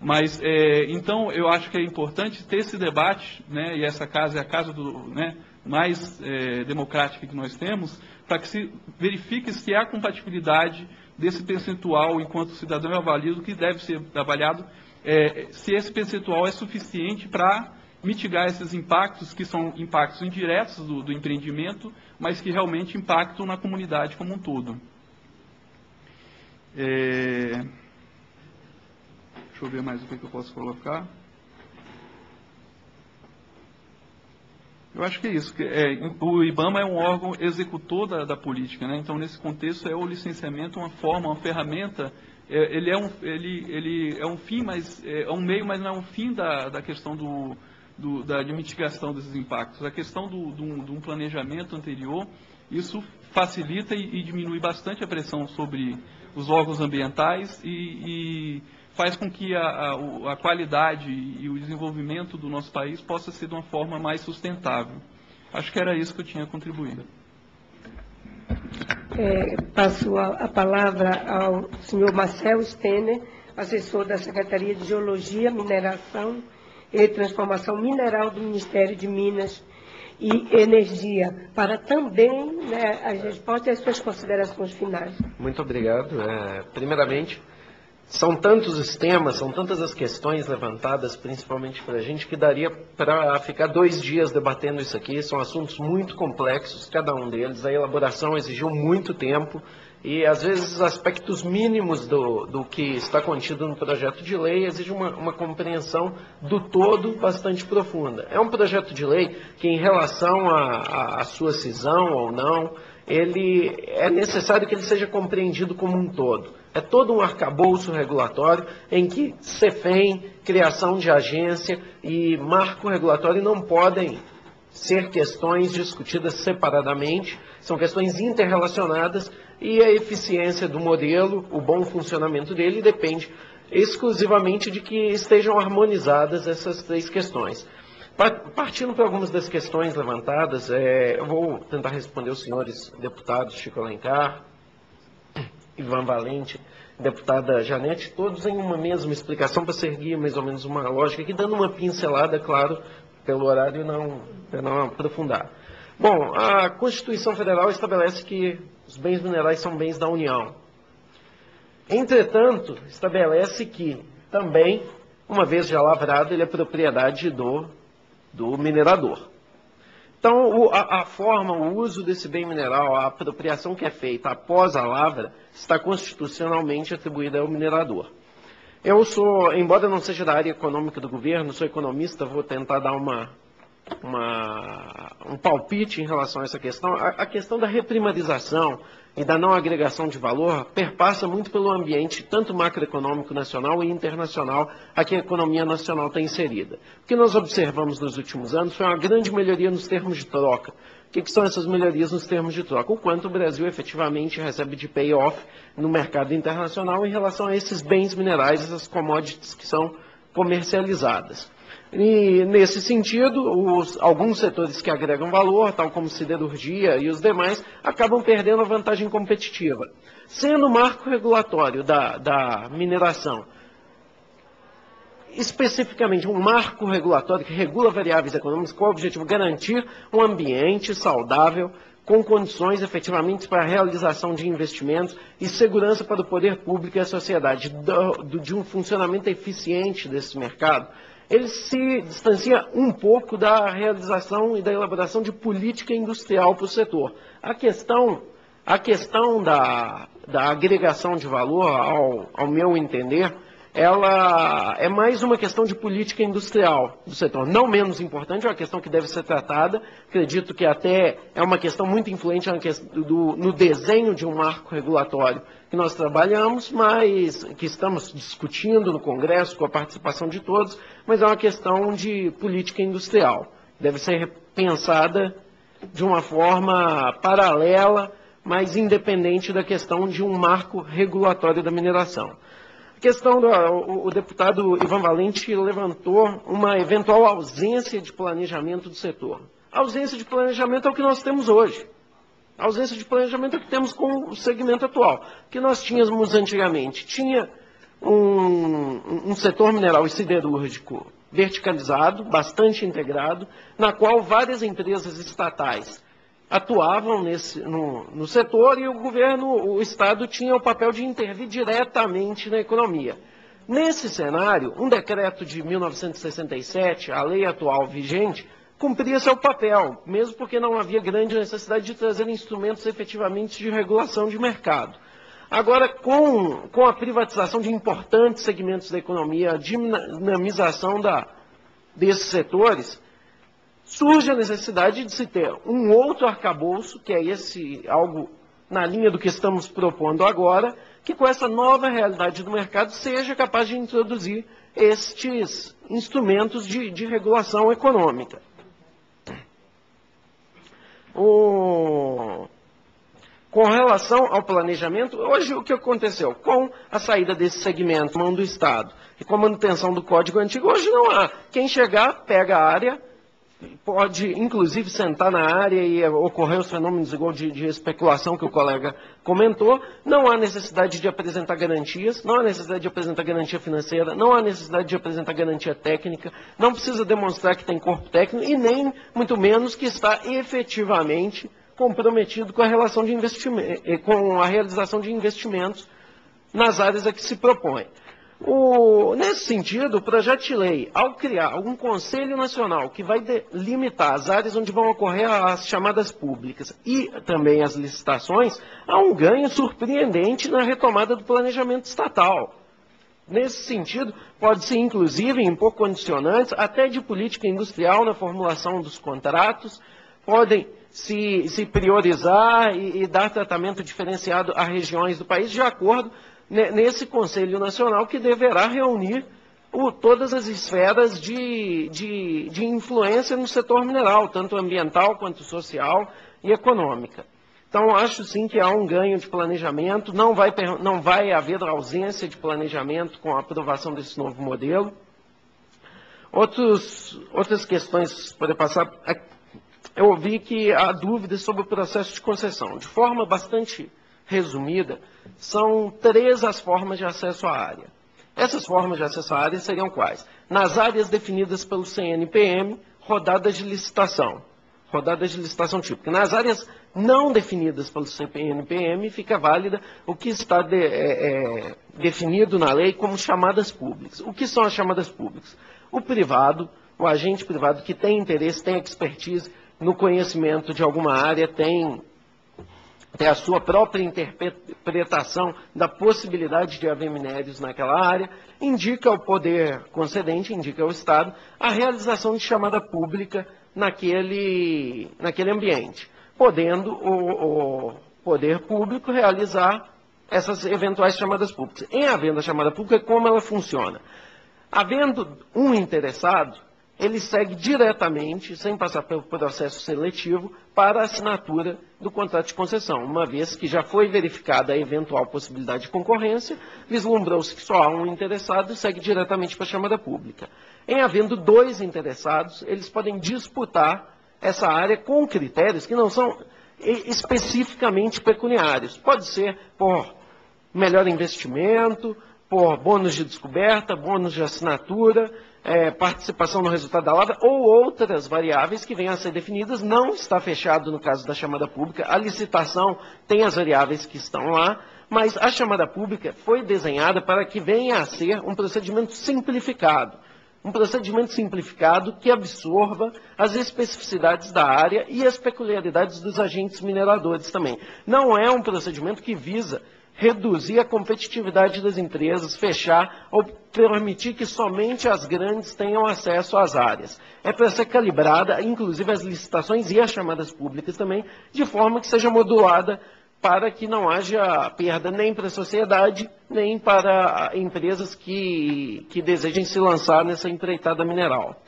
C: Mas, é, então, eu acho que é importante ter esse debate, né, e essa casa é a casa do, né, mais é, democrática que nós temos, para que se verifique se há compatibilidade desse percentual enquanto cidadão avaliado, que deve ser avaliado, é, se esse percentual é suficiente para mitigar esses impactos, que são impactos indiretos do, do empreendimento, mas que realmente impactam na comunidade como um todo. É... Deixa eu ver mais o que eu posso colocar. Eu acho que é isso. É, o IBAMA é um órgão executor da, da política, né? então nesse contexto é o licenciamento uma forma, uma ferramenta. É, ele, é um, ele, ele é um fim, mas é, é um meio, mas não é um fim da, da questão do, do, da, de mitigação desses impactos. A questão do, do, de um planejamento anterior, isso facilita e, e, diminui bastante a pressão sobre os órgãos ambientais e, e faz com que a, a, a, qualidade e o desenvolvimento do nosso país possa ser de uma forma mais sustentável. Acho que era isso que eu tinha contribuído.
J: É, passo a, a, palavra ao senhor Marcel Stener, assessor da Secretaria de Geologia, Mineração e Transformação Mineral do Ministério de Minas e Energia, para também né, as respostas e as suas considerações finais.
D: Muito obrigado. É, primeiramente, são tantos os temas, são tantas as questões levantadas, principalmente para a gente, que daria para ficar dois dias debatendo isso aqui. São assuntos muito complexos, cada um deles. A elaboração exigiu muito tempo e, às vezes, os aspectos mínimos do, do que está contido no projeto de lei exigem uma, uma compreensão do todo bastante profunda. É um projeto de lei que, em relação à sua cisão ou não, ele é necessário que ele seja compreendido como um todo. É todo um arcabouço regulatório em que CEFEM, criação de agência e marco regulatório não podem ser questões discutidas separadamente, são questões interrelacionadas e a eficiência do modelo, o bom funcionamento dele depende exclusivamente de que estejam harmonizadas essas três questões. Partindo para algumas das questões levantadas, é, eu vou tentar responder os senhores deputados Chico Alencar, Ivan Valente, deputada Janete, todos em uma mesma explicação para seguir mais ou menos uma lógica, aqui dando uma pincelada, claro, pelo horário não, não aprofundar. Bom, a Constituição Federal estabelece que os bens minerais são bens da União. Entretanto, estabelece que também, uma vez já lavrado, ele é propriedade do, do minerador. Então, o, a, a, forma, o uso desse bem mineral, a apropriação que é feita após a lavra, está constitucionalmente atribuída ao minerador. Eu sou, embora não seja da área econômica do governo, sou economista, vou tentar dar uma, uma, um palpite em relação a essa questão. A, a questão da reprimarização e da não agregação de valor perpassa muito pelo ambiente, tanto macroeconômico nacional e internacional, a que a economia nacional está inserida. O que nós observamos nos últimos anos foi uma grande melhoria nos termos de troca. O que, que são essas melhorias nos termos de troca? O quanto o Brasil efetivamente recebe de payoff no mercado internacional em relação a esses bens minerais, essas commodities que são comercializadas. E, nesse sentido, os, alguns setores que agregam valor, tal como siderurgia e os demais, acabam perdendo a vantagem competitiva. Sendo o marco regulatório da, da mineração especificamente um marco regulatório que regula variáveis econômicas com o objetivo de garantir um ambiente saudável com condições efetivamente para a realização de investimentos e segurança para o poder público e a sociedade do, do, de um funcionamento eficiente desse mercado, ele se distancia um pouco da realização e da elaboração de política industrial para o setor. A questão, a questão da, da agregação de valor, ao, ao meu entender, ela é mais uma questão de política industrial do setor. Não menos importante, é uma questão que deve ser tratada. Acredito que até é uma questão muito influente no desenho de um marco regulatório que nós trabalhamos, mas que estamos discutindo no Congresso com a participação de todos, mas é uma questão de política industrial. Deve ser pensada de uma forma paralela, mas independente da questão de um marco regulatório da mineração questão do o, o, deputado Ivan Valente levantou uma eventual ausência de planejamento do setor. A ausência de planejamento é o que nós temos hoje. Ausência de planejamento é que temos com o segmento atual. Que nós tínhamos antigamente? Tinha um, um setor mineral e siderúrgico verticalizado, bastante integrado, na qual várias empresas estatais atuavam nesse, no, no setor e o governo, o Estado, tinha o papel de intervir diretamente na economia. Nesse cenário, um decreto de 1967, a lei atual vigente, cumpria seu papel, mesmo porque não havia grande necessidade de trazer instrumentos efetivamente de regulação de mercado. Agora, com, com a privatização de importantes segmentos da economia, a dinamização da, desses setores, surge a necessidade de se ter um outro arcabouço, que é esse algo na linha do que estamos propondo agora, que com essa nova realidade do mercado seja capaz de introduzir estes instrumentos de, de regulação econômica. O... Com relação ao planejamento, hoje o que aconteceu? Com a saída desse segmento, mão do Estado, e com a manutenção do código antigo, hoje não há. Quem chegar, pega a área, pode, inclusive, sentar na área e ocorrer os fenômenos igual de, de, especulação que o colega comentou. Não há necessidade de apresentar garantias, não há necessidade de apresentar garantia financeira, não há necessidade de apresentar garantia técnica, não precisa demonstrar que tem corpo técnico e nem, muito menos, que está efetivamente comprometido com a relação de eh, com a realização de investimentos nas áreas a que se propõe. O, nesse sentido, o projeto de lei, ao criar um Conselho Nacional que vai limitar as áreas onde vão ocorrer as chamadas públicas e também as licitações, há um ganho surpreendente na retomada do planejamento estatal. Nesse sentido, pode-se, inclusive, impor condicionantes até de política industrial na formulação dos contratos, podem se, se priorizar e, e dar tratamento diferenciado a regiões do país de acordo nesse Conselho Nacional que deverá reunir o, todas as esferas de, de, de influência no setor mineral, tanto ambiental quanto social e econômica. Então, acho sim que há um ganho de planejamento, não vai, não vai haver ausência de planejamento com a aprovação desse novo modelo. Outros, outras questões podem passar. Eu ouvi que há dúvidas sobre o processo de concessão. De forma bastante resumida, são três as formas de acesso à área. Essas formas de acesso à área seriam quais? Nas áreas definidas pelo CNPM, rodadas de licitação. Rodadas de licitação típica. Nas áreas não definidas pelo CNPM, fica válida o que está de, é, é, definido na lei como chamadas públicas. O que são as chamadas públicas? O privado, o agente privado que tem interesse, tem expertise no conhecimento de alguma área, tem tem a sua própria interpretação da possibilidade de haver minérios naquela área, indica ao poder concedente, indica ao Estado, a realização de chamada pública naquele, naquele ambiente, podendo o, o poder público realizar essas eventuais chamadas públicas. Em havendo a chamada pública, como ela funciona? Havendo um interessado, ele segue diretamente, sem passar pelo processo seletivo, para a assinatura do contrato de concessão, uma vez que já foi verificada a eventual possibilidade de concorrência, vislumbrou-se que só há um interessado e segue diretamente para a chamada pública. Em havendo dois interessados, eles podem disputar essa área com critérios que não são especificamente pecuniários. Pode ser por melhor investimento, por bônus de descoberta, bônus de assinatura, é, participação no resultado da lavra ou outras variáveis que venham a ser definidas. Não está fechado no caso da chamada pública. A licitação tem as variáveis que estão lá, mas a chamada pública foi desenhada para que venha a ser um procedimento simplificado. Um procedimento simplificado que absorva as especificidades da área e as peculiaridades dos agentes mineradores também. Não é um procedimento que visa reduzir a competitividade das empresas, fechar ou permitir que somente as grandes tenham acesso às áreas. É para ser calibrada, inclusive as licitações e as chamadas públicas também, de forma que seja modulada para que não haja perda nem para a sociedade, nem para empresas que, que desejem se lançar nessa empreitada mineral.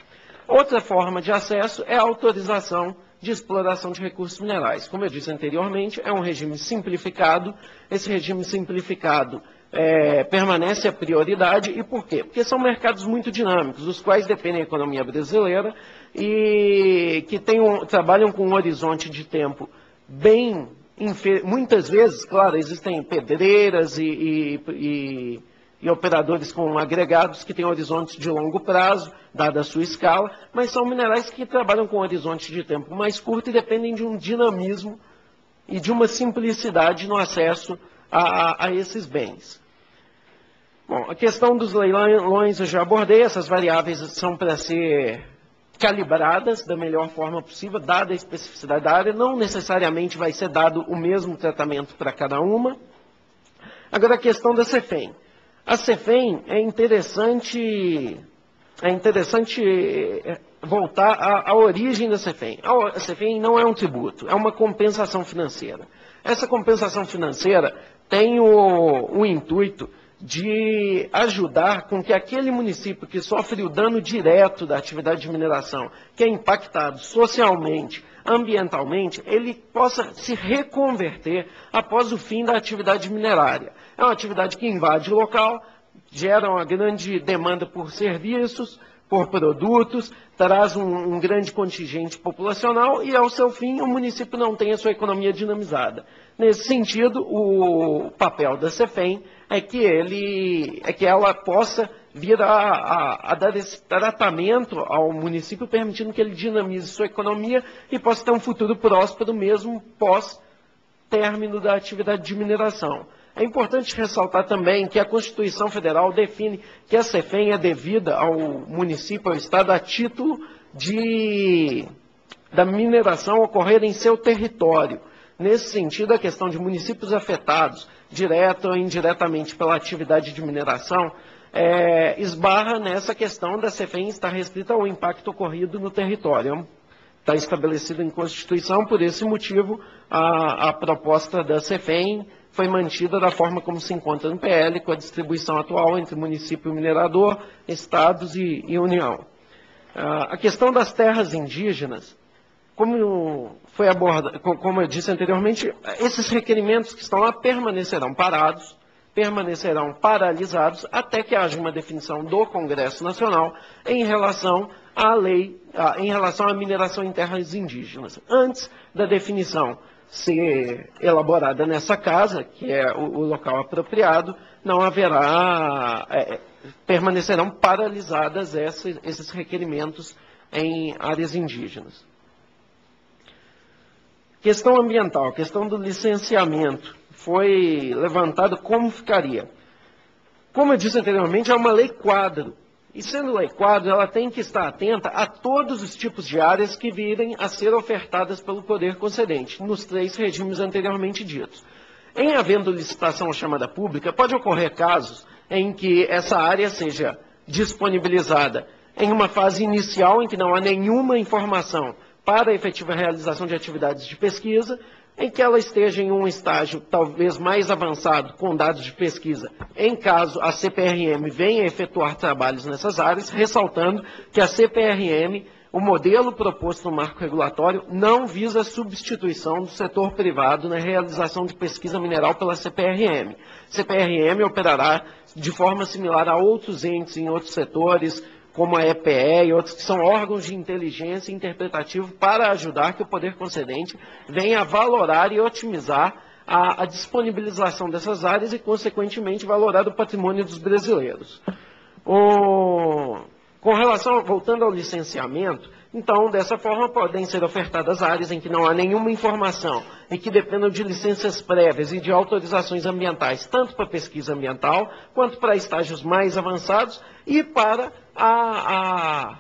D: Outra forma de acesso é a autorização de exploração de recursos minerais. Como eu disse anteriormente, é um regime simplificado. Esse regime simplificado é, permanece a prioridade. E por quê? Porque são mercados muito dinâmicos, dos quais depende a economia brasileira e que um, trabalham com um horizonte de tempo bem. Muitas vezes, claro, existem pedreiras e, e, e e operadores com agregados que têm horizontes de longo prazo, dada a sua escala, mas são minerais que trabalham com horizonte de tempo mais curto e dependem de um dinamismo e de uma simplicidade no acesso a, a esses bens. Bom, a questão dos leilões eu já abordei, essas variáveis são para ser calibradas da melhor forma possível, dada a especificidade da área, não necessariamente vai ser dado o mesmo tratamento para cada uma. Agora a questão da CEFEM. A CEFEM é interessante, é interessante é, voltar à, à origem da CEFEM. A CEFEM não é um tributo, é uma compensação financeira. Essa compensação financeira tem o, o intuito de ajudar com que aquele município que sofre o dano direto da atividade de mineração, que é impactado socialmente, ambientalmente, ele possa se reconverter após o fim da atividade minerária. É uma atividade que invade o local, gera uma grande demanda por serviços, por produtos, traz um, um, grande contingente populacional e, ao seu fim, o município não tem a sua economia dinamizada. Nesse sentido, o papel da CEFEM é que, ele, é que ela possa vir a, a, a, dar esse tratamento ao município, permitindo que ele dinamize sua economia e possa ter um futuro próspero mesmo pós término da atividade de mineração. É importante ressaltar também que a Constituição Federal define que a CEFEM é devida ao município, ao Estado, a título de, da mineração ocorrer em seu território. Nesse sentido, a questão de municípios afetados, direto ou indiretamente pela atividade de mineração, é, esbarra nessa questão da CEFEM estar restrita ao impacto ocorrido no território. Está estabelecido em Constituição, por esse motivo, a, a proposta da CEFEM foi mantida da forma como se encontra no PL, com a distribuição atual entre município minerador, estados e, e União. Ah, a questão das terras indígenas, como foi abordado, como eu disse anteriormente, esses requerimentos que estão lá permanecerão parados, permanecerão paralisados até que haja uma definição do Congresso Nacional em relação à lei, em relação à mineração em terras indígenas. Antes da definição ser elaborada nessa casa, que é o, o local apropriado, não haverá, é, permanecerão paralisadas esses, requerimentos em áreas indígenas. Questão ambiental, questão do licenciamento, foi levantado como ficaria. Como eu disse anteriormente, é uma lei quadro, e sendo lei quadro, ela tem que estar atenta a todos os tipos de áreas que virem a ser ofertadas pelo poder concedente, nos três regimes anteriormente ditos. Em havendo licitação chamada pública, pode ocorrer casos em que essa área seja disponibilizada em uma fase inicial em que não há nenhuma informação para a efetiva realização de atividades de pesquisa, em que ela esteja em um estágio talvez mais avançado com dados de pesquisa, em caso a CPRM venha efetuar trabalhos nessas áreas, ressaltando que a CPRM, o modelo proposto no marco regulatório, não visa a substituição do setor privado na realização de pesquisa mineral pela CPRM. CPRM operará de forma similar a outros entes em outros setores, como a EPE e outros que são órgãos de inteligência interpretativo para ajudar que o poder concedente venha valorar e otimizar a, a disponibilização dessas áreas e, consequentemente, valorar o patrimônio dos brasileiros. O, com relação, voltando ao licenciamento, então, dessa forma, podem ser ofertadas áreas em que não há nenhuma informação e que dependam de licenças prévias e de autorizações ambientais, tanto para pesquisa ambiental, quanto para estágios mais avançados e para a, a,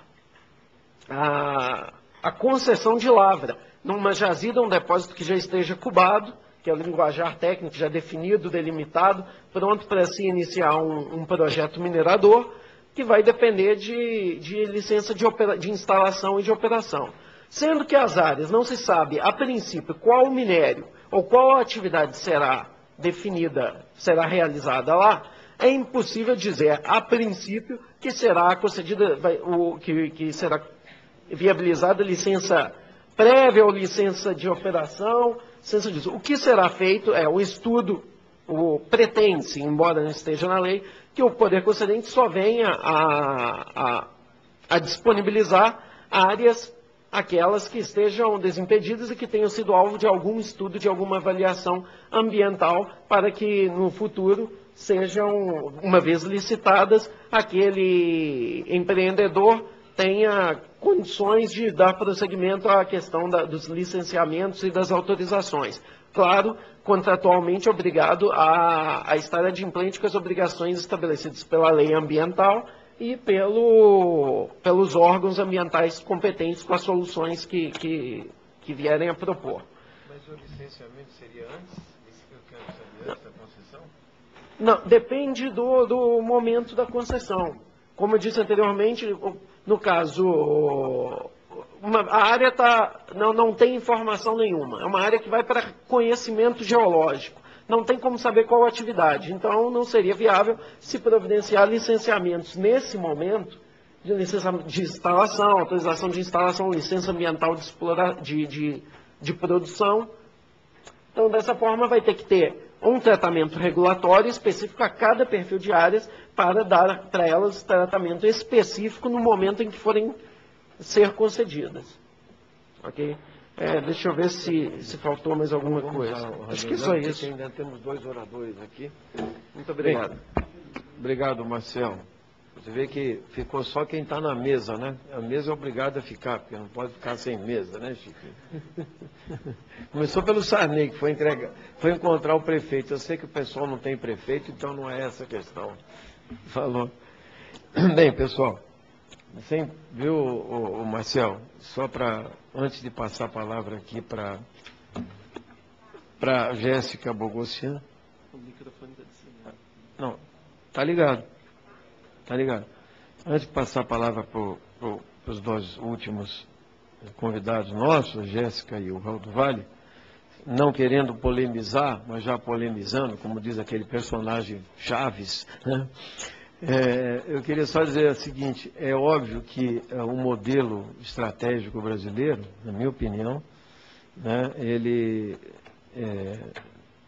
D: a, a concessão de lavra, numa jazida, um depósito que já esteja cubado, que é o linguajar técnico já definido, delimitado, pronto para se iniciar um, um projeto minerador, que vai depender de, de licença de, opera, de instalação e de operação. Sendo que as áreas não se sabe, a princípio, qual minério ou qual atividade será definida, será realizada lá, é impossível dizer, a princípio, que será concedida, vai, o, que, que será viabilizada licença prévia ou licença de operação, licença disso. O que será feito é o estudo, o pretende-se, embora não esteja na lei, que o poder concedente só venha a, a, a disponibilizar áreas, aquelas que estejam desimpedidas e que tenham sido alvo de algum estudo, de alguma avaliação ambiental, para que no futuro sejam, uma vez licitadas, aquele empreendedor tenha condições de dar prosseguimento à questão da, dos licenciamentos e das autorizações claro, contratualmente obrigado a, a estar adimplente com as obrigações estabelecidas pela lei ambiental e pelo, pelos órgãos ambientais competentes com as soluções que, que, que vierem a propor.
G: Mas o licenciamento seria antes? Isso que eu quero saber, antes da concessão?
D: Não, depende do, do momento da concessão. Como eu disse anteriormente, no caso uma, a área tá, não, não tem informação nenhuma. É uma área que vai para conhecimento geológico. Não tem como saber qual atividade. Então, não seria viável se providenciar licenciamentos nesse momento de licença de instalação, autorização de instalação, licença ambiental de, explora, de, de, de produção. Então, dessa forma, vai ter que ter um tratamento regulatório específico a cada perfil de áreas para dar para elas tratamento específico no momento em que forem ser concedidas. Ok? É, deixa eu ver se, se faltou mais alguma Vamos coisa. Acho que só isso.
G: Ainda temos dois oradores aqui. Muito obrigado. Bem, obrigado, Marcelo. Você vê que ficou só quem está na mesa, né? A mesa é obrigada a ficar, porque não pode ficar sem mesa, né, Chico? Começou pelo Sarney, que foi, entregar, foi encontrar o prefeito. Eu sei que o pessoal não tem prefeito, então não é essa a questão. Falou. Bem, pessoal, você viu, o, o Marcel, só para, antes de passar a palavra aqui para para Jéssica Bogossian. O microfone está desligado. Não, tá ligado. Tá ligado? Antes de passar a palavra para pro, os dois últimos convidados nossos, a Jéssica e o Raul do Vale, não querendo polemizar, mas já polemizando, como diz aquele personagem Chaves, né? é, eu queria só dizer o seguinte, é óbvio que é, o modelo estratégico brasileiro, na minha opinião, né, ele é,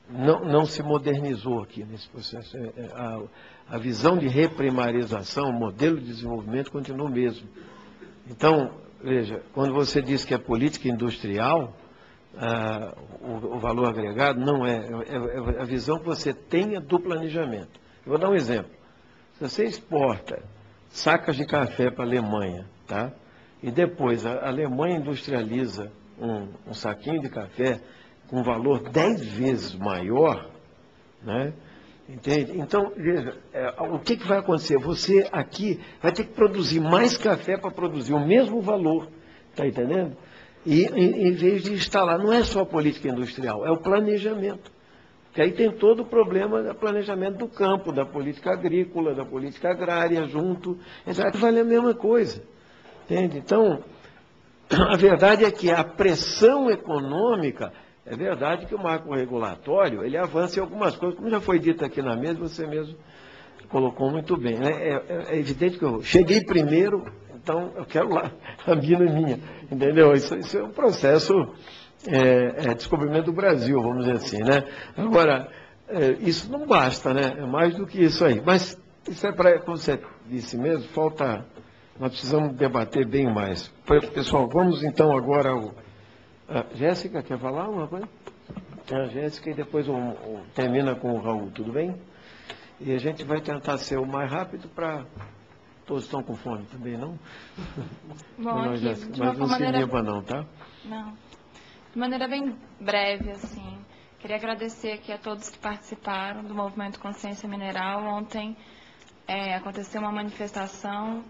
G: não, não se modernizou aqui nesse processo. É, é, a, a visão de reprimarização, o modelo de desenvolvimento continua o mesmo. Então, veja, quando você diz que é política industrial, ah, o, o, valor agregado não é, é, é, a visão que você tenha do planejamento. Eu vou dar um exemplo. Se você exporta sacas de café para a Alemanha, tá? e depois a Alemanha industrializa um, um saquinho de café com valor dez vezes maior, né? Entende? Então, veja, é, o que, que vai acontecer? Você aqui vai ter que produzir mais café para produzir o mesmo valor, está entendendo? E em, em, vez de instalar, não é só a política industrial, é o planejamento. Que aí tem todo o problema do planejamento do campo, da política agrícola, da política agrária junto. Exato, vale a mesma coisa. Entende? Então, a verdade é que a pressão econômica é verdade que o marco regulatório, ele avança em algumas coisas, como já foi dito aqui na mesa, você mesmo colocou muito bem. Né? É, é, é, evidente que eu cheguei primeiro, então eu quero lá, a mina é minha, entendeu? Isso, isso é um processo, é, é, descobrimento do Brasil, vamos dizer assim, né? Agora, é, isso não basta, né? É mais do que isso aí. Mas isso é para, como você disse mesmo, falta, nós precisamos debater bem mais. Pessoal, vamos então agora ao ah, Jéssica, quer falar uma coisa? A Jéssica e depois um, um, termina com o Raul, tudo bem? E a gente vai tentar ser o mais rápido para. Todos estão com fome também, não?
B: Bom, não, aqui,
G: Jéssica, mas não maneira... se iniba não, tá?
B: Não. De maneira bem breve, assim. Queria agradecer aqui a todos que participaram do Movimento Consciência Mineral. Ontem é, aconteceu uma manifestação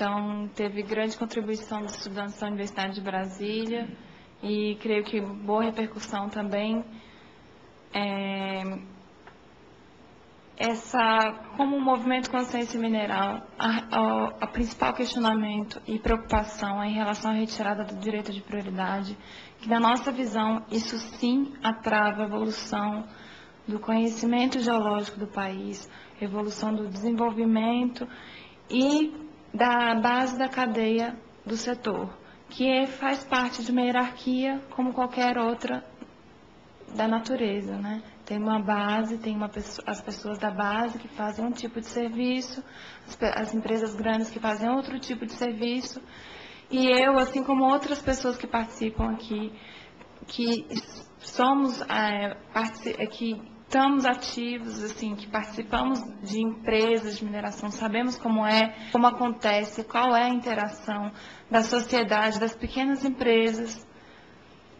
B: então, teve grande contribuição dos estudantes da Universidade de Brasília e creio que boa repercussão também. É, essa, como o movimento Consciência Mineral, a, principal questionamento e preocupação é em relação à retirada do direito de prioridade, que na nossa visão isso sim atrava a evolução do conhecimento geológico do país, evolução do desenvolvimento e da base da cadeia do setor que é, faz parte de uma hierarquia como qualquer outra da natureza, né? Tem uma base, tem uma pessoa, as pessoas da base que fazem um tipo de serviço, as, as, empresas grandes que fazem outro tipo de serviço, e eu, assim como outras pessoas que participam aqui, que somos, é, que estamos ativos, assim, que participamos de empresas de mineração, sabemos como é, como acontece, qual é a interação da sociedade, das pequenas empresas,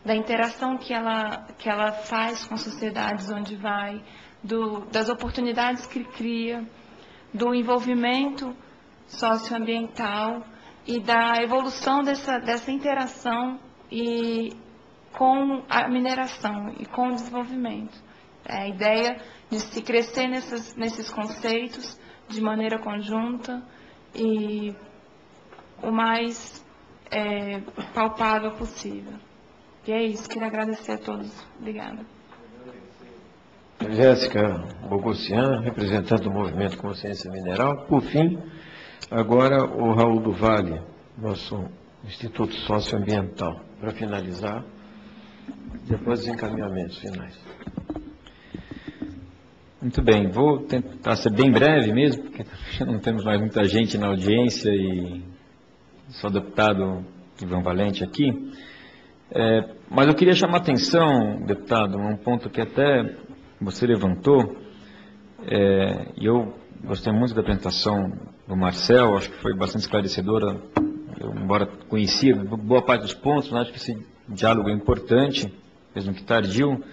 B: da interação que ela, que ela faz com sociedades onde vai, do, das oportunidades que cria, do envolvimento socioambiental e da evolução dessa, dessa interação e com a mineração e com o desenvolvimento. É a ideia de se crescer nesses, nesses conceitos de maneira conjunta e o mais é, palpável possível. E é isso, queria agradecer a todos. Obrigada.
G: Jéssica Bogossian, representante do Movimento Consciência Mineral. Por fim, agora o Raul do Vale, nosso Instituto Socioambiental, para finalizar, depois os encaminhamentos finais.
I: Muito bem, vou tentar ser bem breve mesmo, porque não temos mais muita gente na audiência e só o deputado Ivan Valente aqui. É, mas eu queria chamar a atenção, deputado, um ponto que até você levantou, é, e eu gostei muito da apresentação o Marcel, acho que foi bastante esclarecedora, eu, embora conhecia boa parte dos pontos, mas acho que esse diálogo é importante, mesmo que tardio.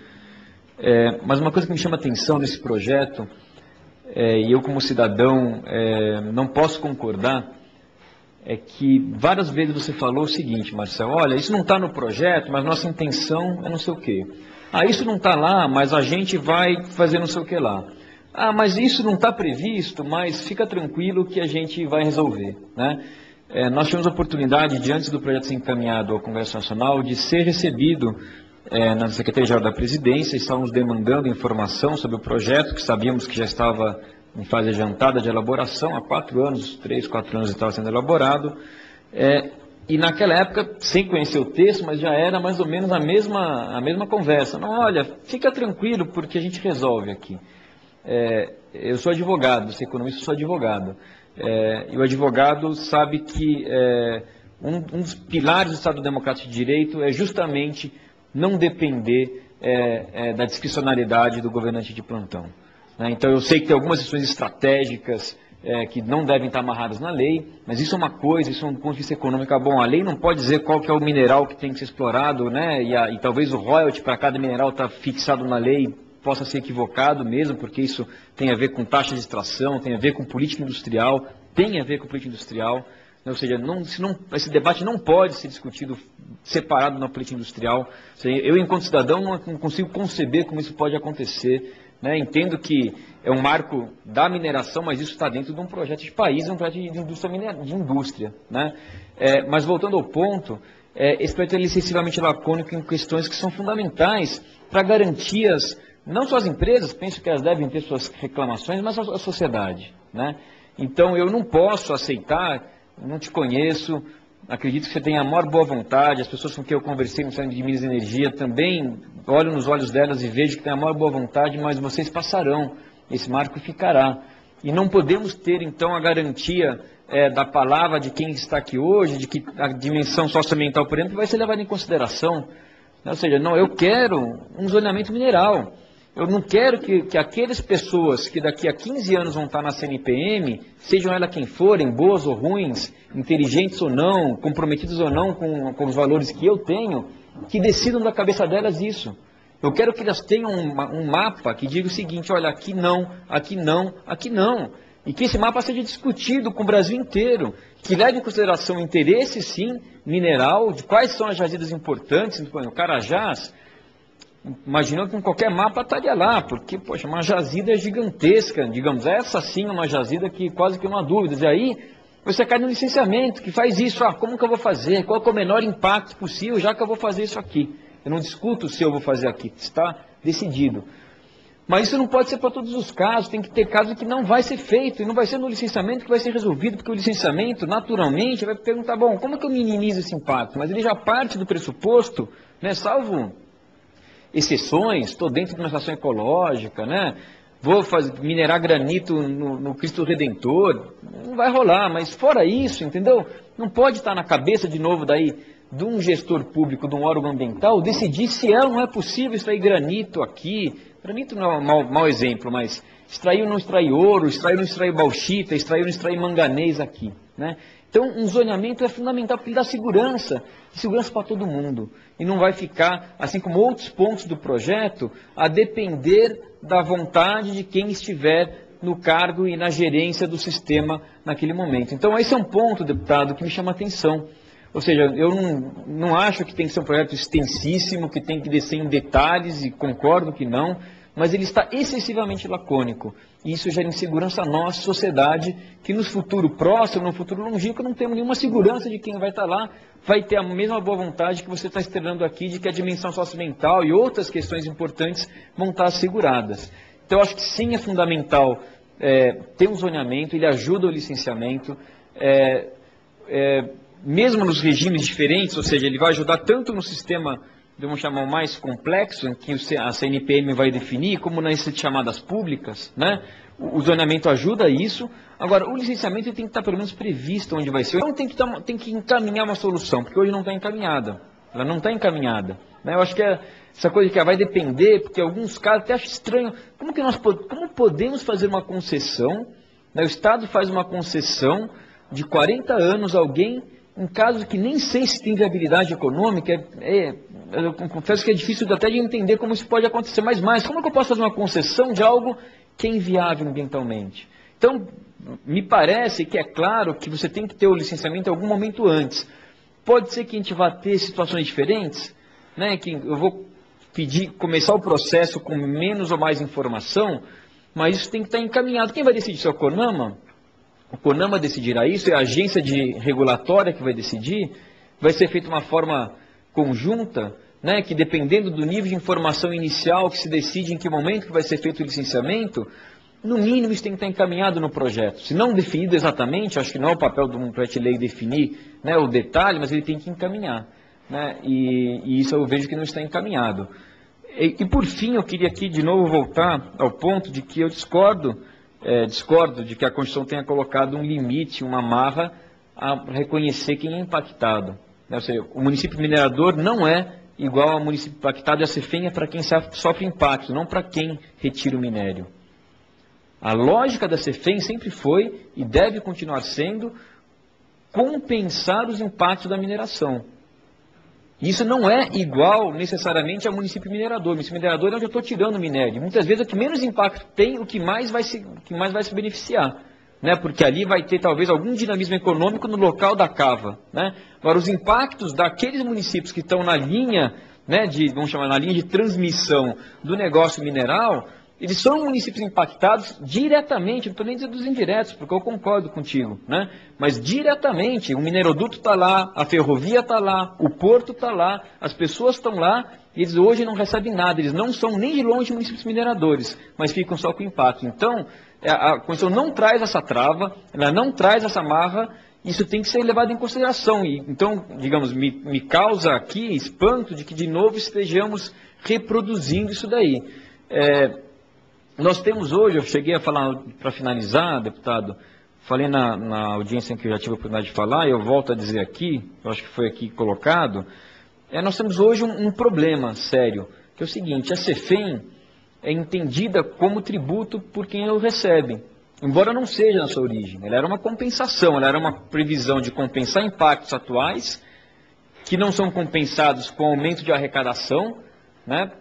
I: É, mas uma coisa que me chama atenção nesse projeto, é, e eu como cidadão é, não posso concordar, é que várias vezes você falou o seguinte, Marcel, olha, isso não está no projeto, mas nossa intenção é não sei o quê. Ah, isso não está lá, mas a gente vai fazer não sei o que lá. Ah, mas isso não está previsto, mas fica tranquilo que a gente vai resolver. Né? É, nós tivemos a oportunidade, diante do projeto ser encaminhado ao Congresso Nacional, de ser recebido é, na Secretaria-Geral da Presidência, estávamos demandando informação sobre o projeto, que sabíamos que já estava em fase adiantada de elaboração, há quatro anos, três, quatro anos estava sendo elaborado, é, e naquela época, sem conhecer o texto, mas já era mais ou menos a mesma, a mesma conversa. Não, olha, fica tranquilo, porque a gente resolve aqui. É, eu sou advogado, sou economista, sou advogado. É, e o advogado sabe que é, um, um, dos pilares do Estado Democrático de Direito é justamente não depender é, é, da discricionariedade do governante de plantão. Né? Então eu sei que tem algumas decisões estratégicas é, que não devem estar amarradas na lei, mas isso é uma coisa, isso é um ponto de vista econômico. Ah, bom, a lei não pode dizer qual que é o mineral que tem que ser explorado, né? E, a, e talvez o royalty para cada mineral está fixado na lei possa ser equivocado mesmo, porque isso tem a ver com taxa de extração, tem a ver com política industrial, tem a ver com política industrial. Ou seja, não, não, esse debate não pode ser discutido separado na política industrial. Eu, enquanto cidadão, não consigo conceber como isso pode acontecer né? Entendo que é um marco da mineração, mas isso está dentro de um projeto de país, um projeto de indústria. De indústria né? É, mas voltando ao ponto, é, esse projeto é excessivamente lacônico em questões que são fundamentais para garantias, não só as empresas, penso que elas devem ter suas reclamações, mas a sociedade. Né? Então eu não posso aceitar, não te conheço, acredito que você tem a maior boa vontade, as pessoas com quem eu conversei no Centro de Minas e Energia também olho nos olhos delas e vejo que tem a maior boa vontade, mas vocês passarão, esse marco ficará. E não podemos ter, então, a garantia é, da palavra de quem está aqui hoje, de que a dimensão socioambiental, por exemplo, vai ser levada em consideração. Ou seja, não, eu quero um zoneamento mineral. Eu não quero que, que aquelas pessoas que daqui a 15 anos vão estar na CNPM, sejam elas quem forem, boas ou ruins, inteligentes ou não, comprometidos ou não com, com os valores que eu tenho, que decidam da cabeça delas isso. Eu quero que elas tenham um, um mapa que diga o seguinte, olha, aqui não, aqui não, aqui não. E que esse mapa seja discutido com o Brasil inteiro, que leve em consideração o interesse, sim, mineral, de quais são as jazidas importantes, o Carajás, imaginando que em qualquer mapa estaria lá, porque, poxa, uma jazida gigantesca, digamos, essa sim é uma jazida que quase que não há dúvidas. E aí você cai no licenciamento, que faz isso, ah, como que eu vou fazer? Qual é o menor impacto possível, já que eu vou fazer isso aqui? Eu não discuto se eu vou fazer aqui, está decidido. Mas isso não pode ser para todos os casos, tem que ter casos que não vai ser feito, e não vai ser no licenciamento que vai ser resolvido, porque o licenciamento, naturalmente, vai perguntar, bom, como que eu minimizo esse impacto? Mas ele já parte do pressuposto, né, salvo exceções, estou dentro de uma estação ecológica, né? Vou fazer, minerar granito no, no, Cristo Redentor, não vai rolar, mas fora isso, entendeu? Não pode estar na cabeça de novo daí de um gestor público, de um órgão ambiental, decidir se é ou não é possível extrair granito aqui. Granito não é um mau, mau exemplo, mas extrair ou não extrair ouro, extrair ou não extrair bauxita, extrair ou não extrair manganês aqui. Né? Então, um zoneamento é fundamental porque dá segurança, segurança para todo mundo. E não vai ficar, assim como outros pontos do projeto, a depender da vontade de quem estiver no cargo e na gerência do sistema naquele momento. Então, esse é um ponto, deputado, que me chama a atenção. Ou seja, eu não, não acho que tem que ser um projeto extensíssimo, que tem que descer em detalhes, e concordo que não, mas ele está excessivamente lacônico. Isso gera insegurança a nós, sociedade, que no futuro próximo, no futuro longínquo, não temos nenhuma segurança de quem vai estar lá, vai ter a mesma boa vontade que você está estrelando aqui, de que a dimensão socioambiental e outras questões importantes vão estar asseguradas. Então, eu acho que sim é fundamental é, ter um zoneamento, ele ajuda o licenciamento, é, é, mesmo nos regimes diferentes, ou seja, ele vai ajudar tanto no sistema vamos chamar o mais complexo, em que a CNPM vai definir, como nas chamadas públicas, né? O zoneamento ajuda isso. Agora, o licenciamento tem que estar pelo menos previsto onde vai ser. Então tem que, tem que encaminhar uma solução, porque hoje não está encaminhada. Ela não está encaminhada. Né? Eu acho que é essa coisa que vai depender, porque alguns casos até acham estranho. Como que nós como podemos fazer uma concessão Né, o Estado faz uma concessão de 40 anos a alguém, em caso que nem sei se tem viabilidade econômica, é, é, eu confesso que é difícil até de entender como isso pode acontecer, mas mais, como é que eu posso fazer uma concessão de algo que é inviável ambientalmente? Então, me parece que é claro que você tem que ter o licenciamento em algum momento antes. Pode ser que a gente vá ter situações diferentes, né, que eu vou pedir, começar o processo com menos ou mais informação, mas isso tem que estar encaminhado. Quem vai decidir isso é o CONAMA? O CONAMA decidirá isso, é a agência de regulatória que vai decidir, vai ser feita uma forma conjunta, né, que dependendo do nível de informação inicial que se decide em que momento que vai ser feito o licenciamento, no mínimo isso tem que estar encaminhado no projeto. Se não definido exatamente, acho que não é o papel um projeto de lei definir né, o detalhe, mas ele tem que encaminhar. Né, e, e isso eu vejo que não está encaminhado. E, e, por fim, eu queria aqui de novo voltar ao ponto de que eu discordo, é, discordo de que a Constituição tenha colocado um limite, uma marra, a reconhecer quem é impactado. Né? Ou seja, o município minerador não é igual ao município impactado e a CEFEM é para quem sofre impacto, não para quem retira o minério. A lógica da CEFEM sempre foi e deve continuar sendo compensar os impactos da mineração. Isso não é igual necessariamente ao município minerador. O município minerador é onde eu estou tirando minério. Muitas vezes o que menos impacto tem, o que mais vai se, que mais vai se beneficiar. Né? Porque ali vai ter talvez algum dinamismo econômico no local da cava. Né? Agora, os impactos daqueles municípios que estão na linha, né, de, vamos chamar, na linha de transmissão do negócio mineral, eles são municípios impactados diretamente, não estou nem dizendo dos indiretos, porque eu concordo contigo, né? mas diretamente, o mineroduto está lá, a ferrovia está lá, o porto está lá, as pessoas estão lá, e eles hoje não recebem nada, eles não são nem de longe municípios mineradores, mas ficam só com impacto. Então, é, a Constituição não traz essa trava, ela não traz essa marra, isso tem que ser levado em consideração. E, então, digamos, me, me causa aqui espanto de que de novo estejamos reproduzindo isso daí. É, nós temos hoje, eu cheguei a falar, para finalizar, deputado, falei na, na, audiência em que eu já tive a oportunidade de falar, e eu volto a dizer aqui, eu acho que foi aqui colocado, é, nós temos hoje um, um problema sério, que é o seguinte, a CEFEM é entendida como tributo por quem o recebe, embora não seja na sua origem. Ela era uma compensação, ela era uma previsão de compensar impactos atuais, que não são compensados com aumento de arrecadação, né,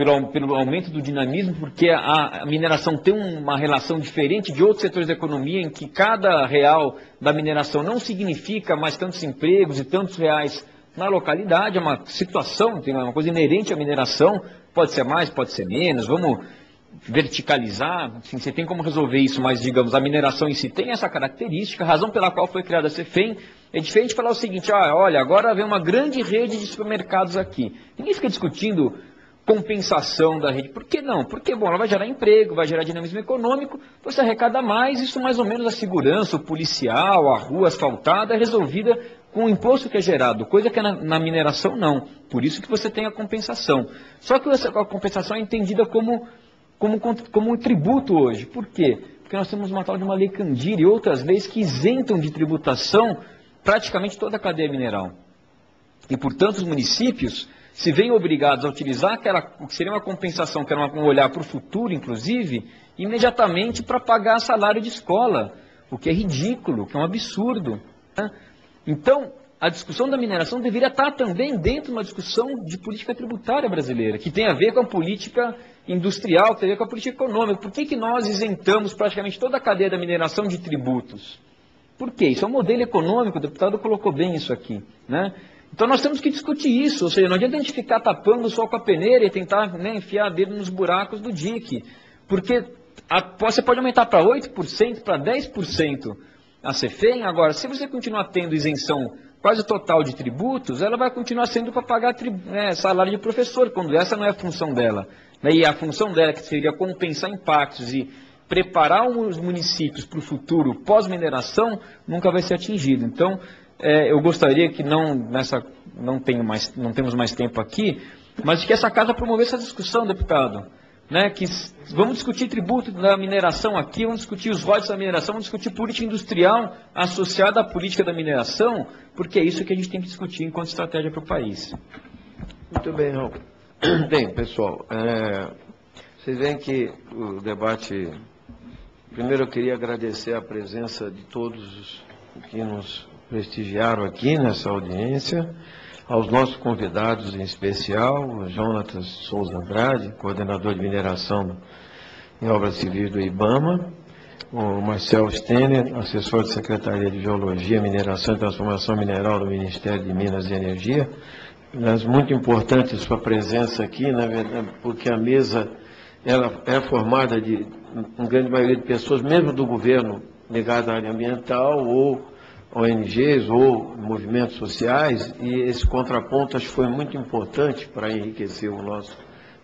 I: pelo, pelo aumento do dinamismo, porque a, a, mineração tem uma relação diferente de outros setores da economia, em que cada real da mineração não significa mais tantos empregos e tantos reais na localidade, é uma situação, tem uma coisa inerente à mineração, pode ser mais, pode ser menos, vamos verticalizar, assim, você tem como resolver isso, mas digamos, a mineração em si tem essa característica, a razão pela qual foi criada a CEFEM, é diferente falar o seguinte, ah, olha, agora vem uma grande rede de supermercados aqui. Ninguém fica discutindo compensação da rede. Por que não? Porque, bom, ela vai gerar emprego, vai gerar dinamismo econômico, você arrecada mais, isso mais ou menos a segurança, o policial, a rua asfaltada é resolvida com o imposto que é gerado, coisa que na, na mineração não. Por isso que você tem a compensação. Só que a compensação é entendida como, como, como um tributo hoje. Por quê? Porque nós temos uma tal de uma lei Candir e outras leis que isentam de tributação praticamente toda a cadeia mineral. E, portanto, os municípios se veem obrigados a utilizar aquela, o que seria uma compensação, que era um olhar para o futuro, inclusive, imediatamente para pagar salário de escola, o que é ridículo, o que é um absurdo. Né? Então, a discussão da mineração deveria estar também dentro de uma discussão de política tributária brasileira, que tem a ver com a política industrial, que tem a ver com a política econômica. Por que, que nós isentamos praticamente toda a cadeia da mineração de tributos? Por quê? Isso é um modelo econômico, o deputado colocou bem isso aqui. Né? Então nós temos que discutir isso, ou seja, não adianta a gente ficar tapando o sol com a peneira e tentar né, enfiar dedo nos buracos do dique, porque a, você pode aumentar para 8%, para 10% a CEFEM, agora, se você continuar tendo isenção quase total de tributos, ela vai continuar sendo para pagar né, salário de professor, quando essa não é a função dela. Né, e a função dela, que seria compensar impactos e preparar os municípios para o futuro pós-mineração, nunca vai ser atingido. Então, é, eu gostaria que não nessa não tenho mais não temos mais tempo aqui, mas que essa casa promovesse essa discussão, deputado, né? Que vamos discutir tributo da mineração aqui, vamos discutir os royalties da mineração, vamos discutir política industrial associada à política da mineração, porque é isso que a gente tem que discutir enquanto estratégia para o país.
G: Muito bem, Raul. Bem, pessoal, é, vocês veem que o debate Primeiro eu queria agradecer a presença de todos os que nos prestigiaram aqui nessa audiência, aos nossos convidados em especial, o Jonatas Souza Andrade, coordenador de mineração em obras civis do IBAMA, o Marcel Stener, assessor de Secretaria de Geologia, Mineração e Transformação Mineral do Ministério de Minas e Energia. Mas muito importante sua presença aqui, na verdade, porque a mesa ela é formada de uma grande maioria de pessoas, mesmo do governo ligado à área ambiental, ou ONGs, ou movimentos sociais, e esse contraponto acho que foi muito importante para enriquecer o nosso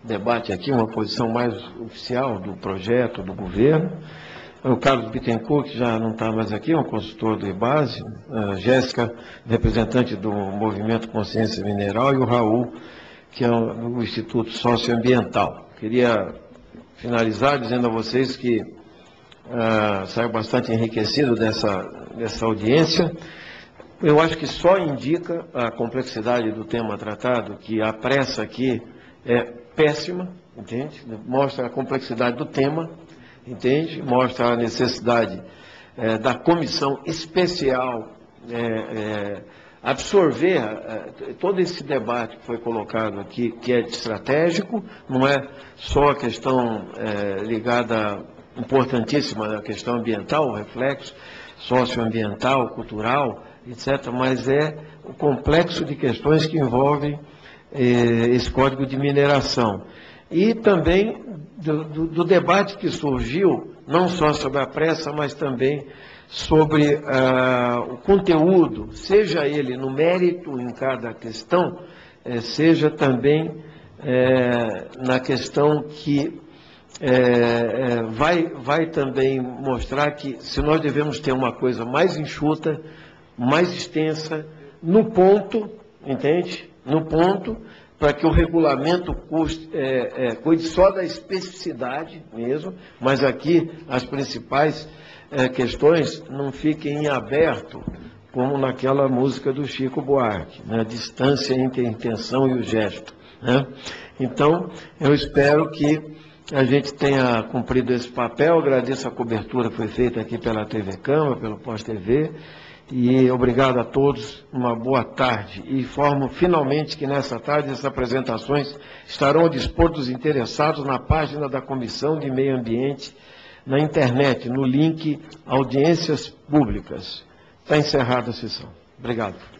G: debate aqui, uma posição mais oficial do projeto, do governo o Carlos Bittencourt, que já não está mais aqui, é um consultor do IBASE, a Jéssica, representante do Movimento Consciência Mineral, e o Raul, que é do Instituto Socioambiental. Queria finalizar dizendo a vocês que uh, saiu bastante enriquecido dessa, dessa audiência. Eu acho que só indica a complexidade do tema tratado, que a pressa aqui é péssima, entende? Mostra a complexidade do tema, entende? Mostra a necessidade é, da comissão especial é, é, absorver todo esse debate que foi colocado aqui, que é estratégico, não é só a questão ligada, importantíssima, à questão ambiental, o reflexo socioambiental, cultural, etc., mas é o complexo de questões que envolvem é, esse código de mineração. E também do, do, do, debate que surgiu, não só sobre a pressa, mas também sobre uh, o conteúdo, seja ele no mérito em cada questão, eh, seja também eh, na questão que eh, vai, vai também mostrar que se nós devemos ter uma coisa mais enxuta, mais extensa, no ponto, entende? No ponto, para que o regulamento custe, é, é, cuide só da especificidade mesmo, mas aqui as principais é, questões não fiquem em aberto, como naquela música do Chico Buarque, né? distância entre a intenção e o gesto. Né? Então, eu espero que a gente tenha cumprido esse papel, agradeço a cobertura que foi feita aqui pela TV Câmara, pelo Pós-TV, e obrigado a todos, uma boa tarde. E informo finalmente que nessa tarde as apresentações estarão ao dispor dos interessados na página da Comissão de Meio Ambiente, na internet, no link Audiências Públicas. Está encerrada a sessão. Obrigado.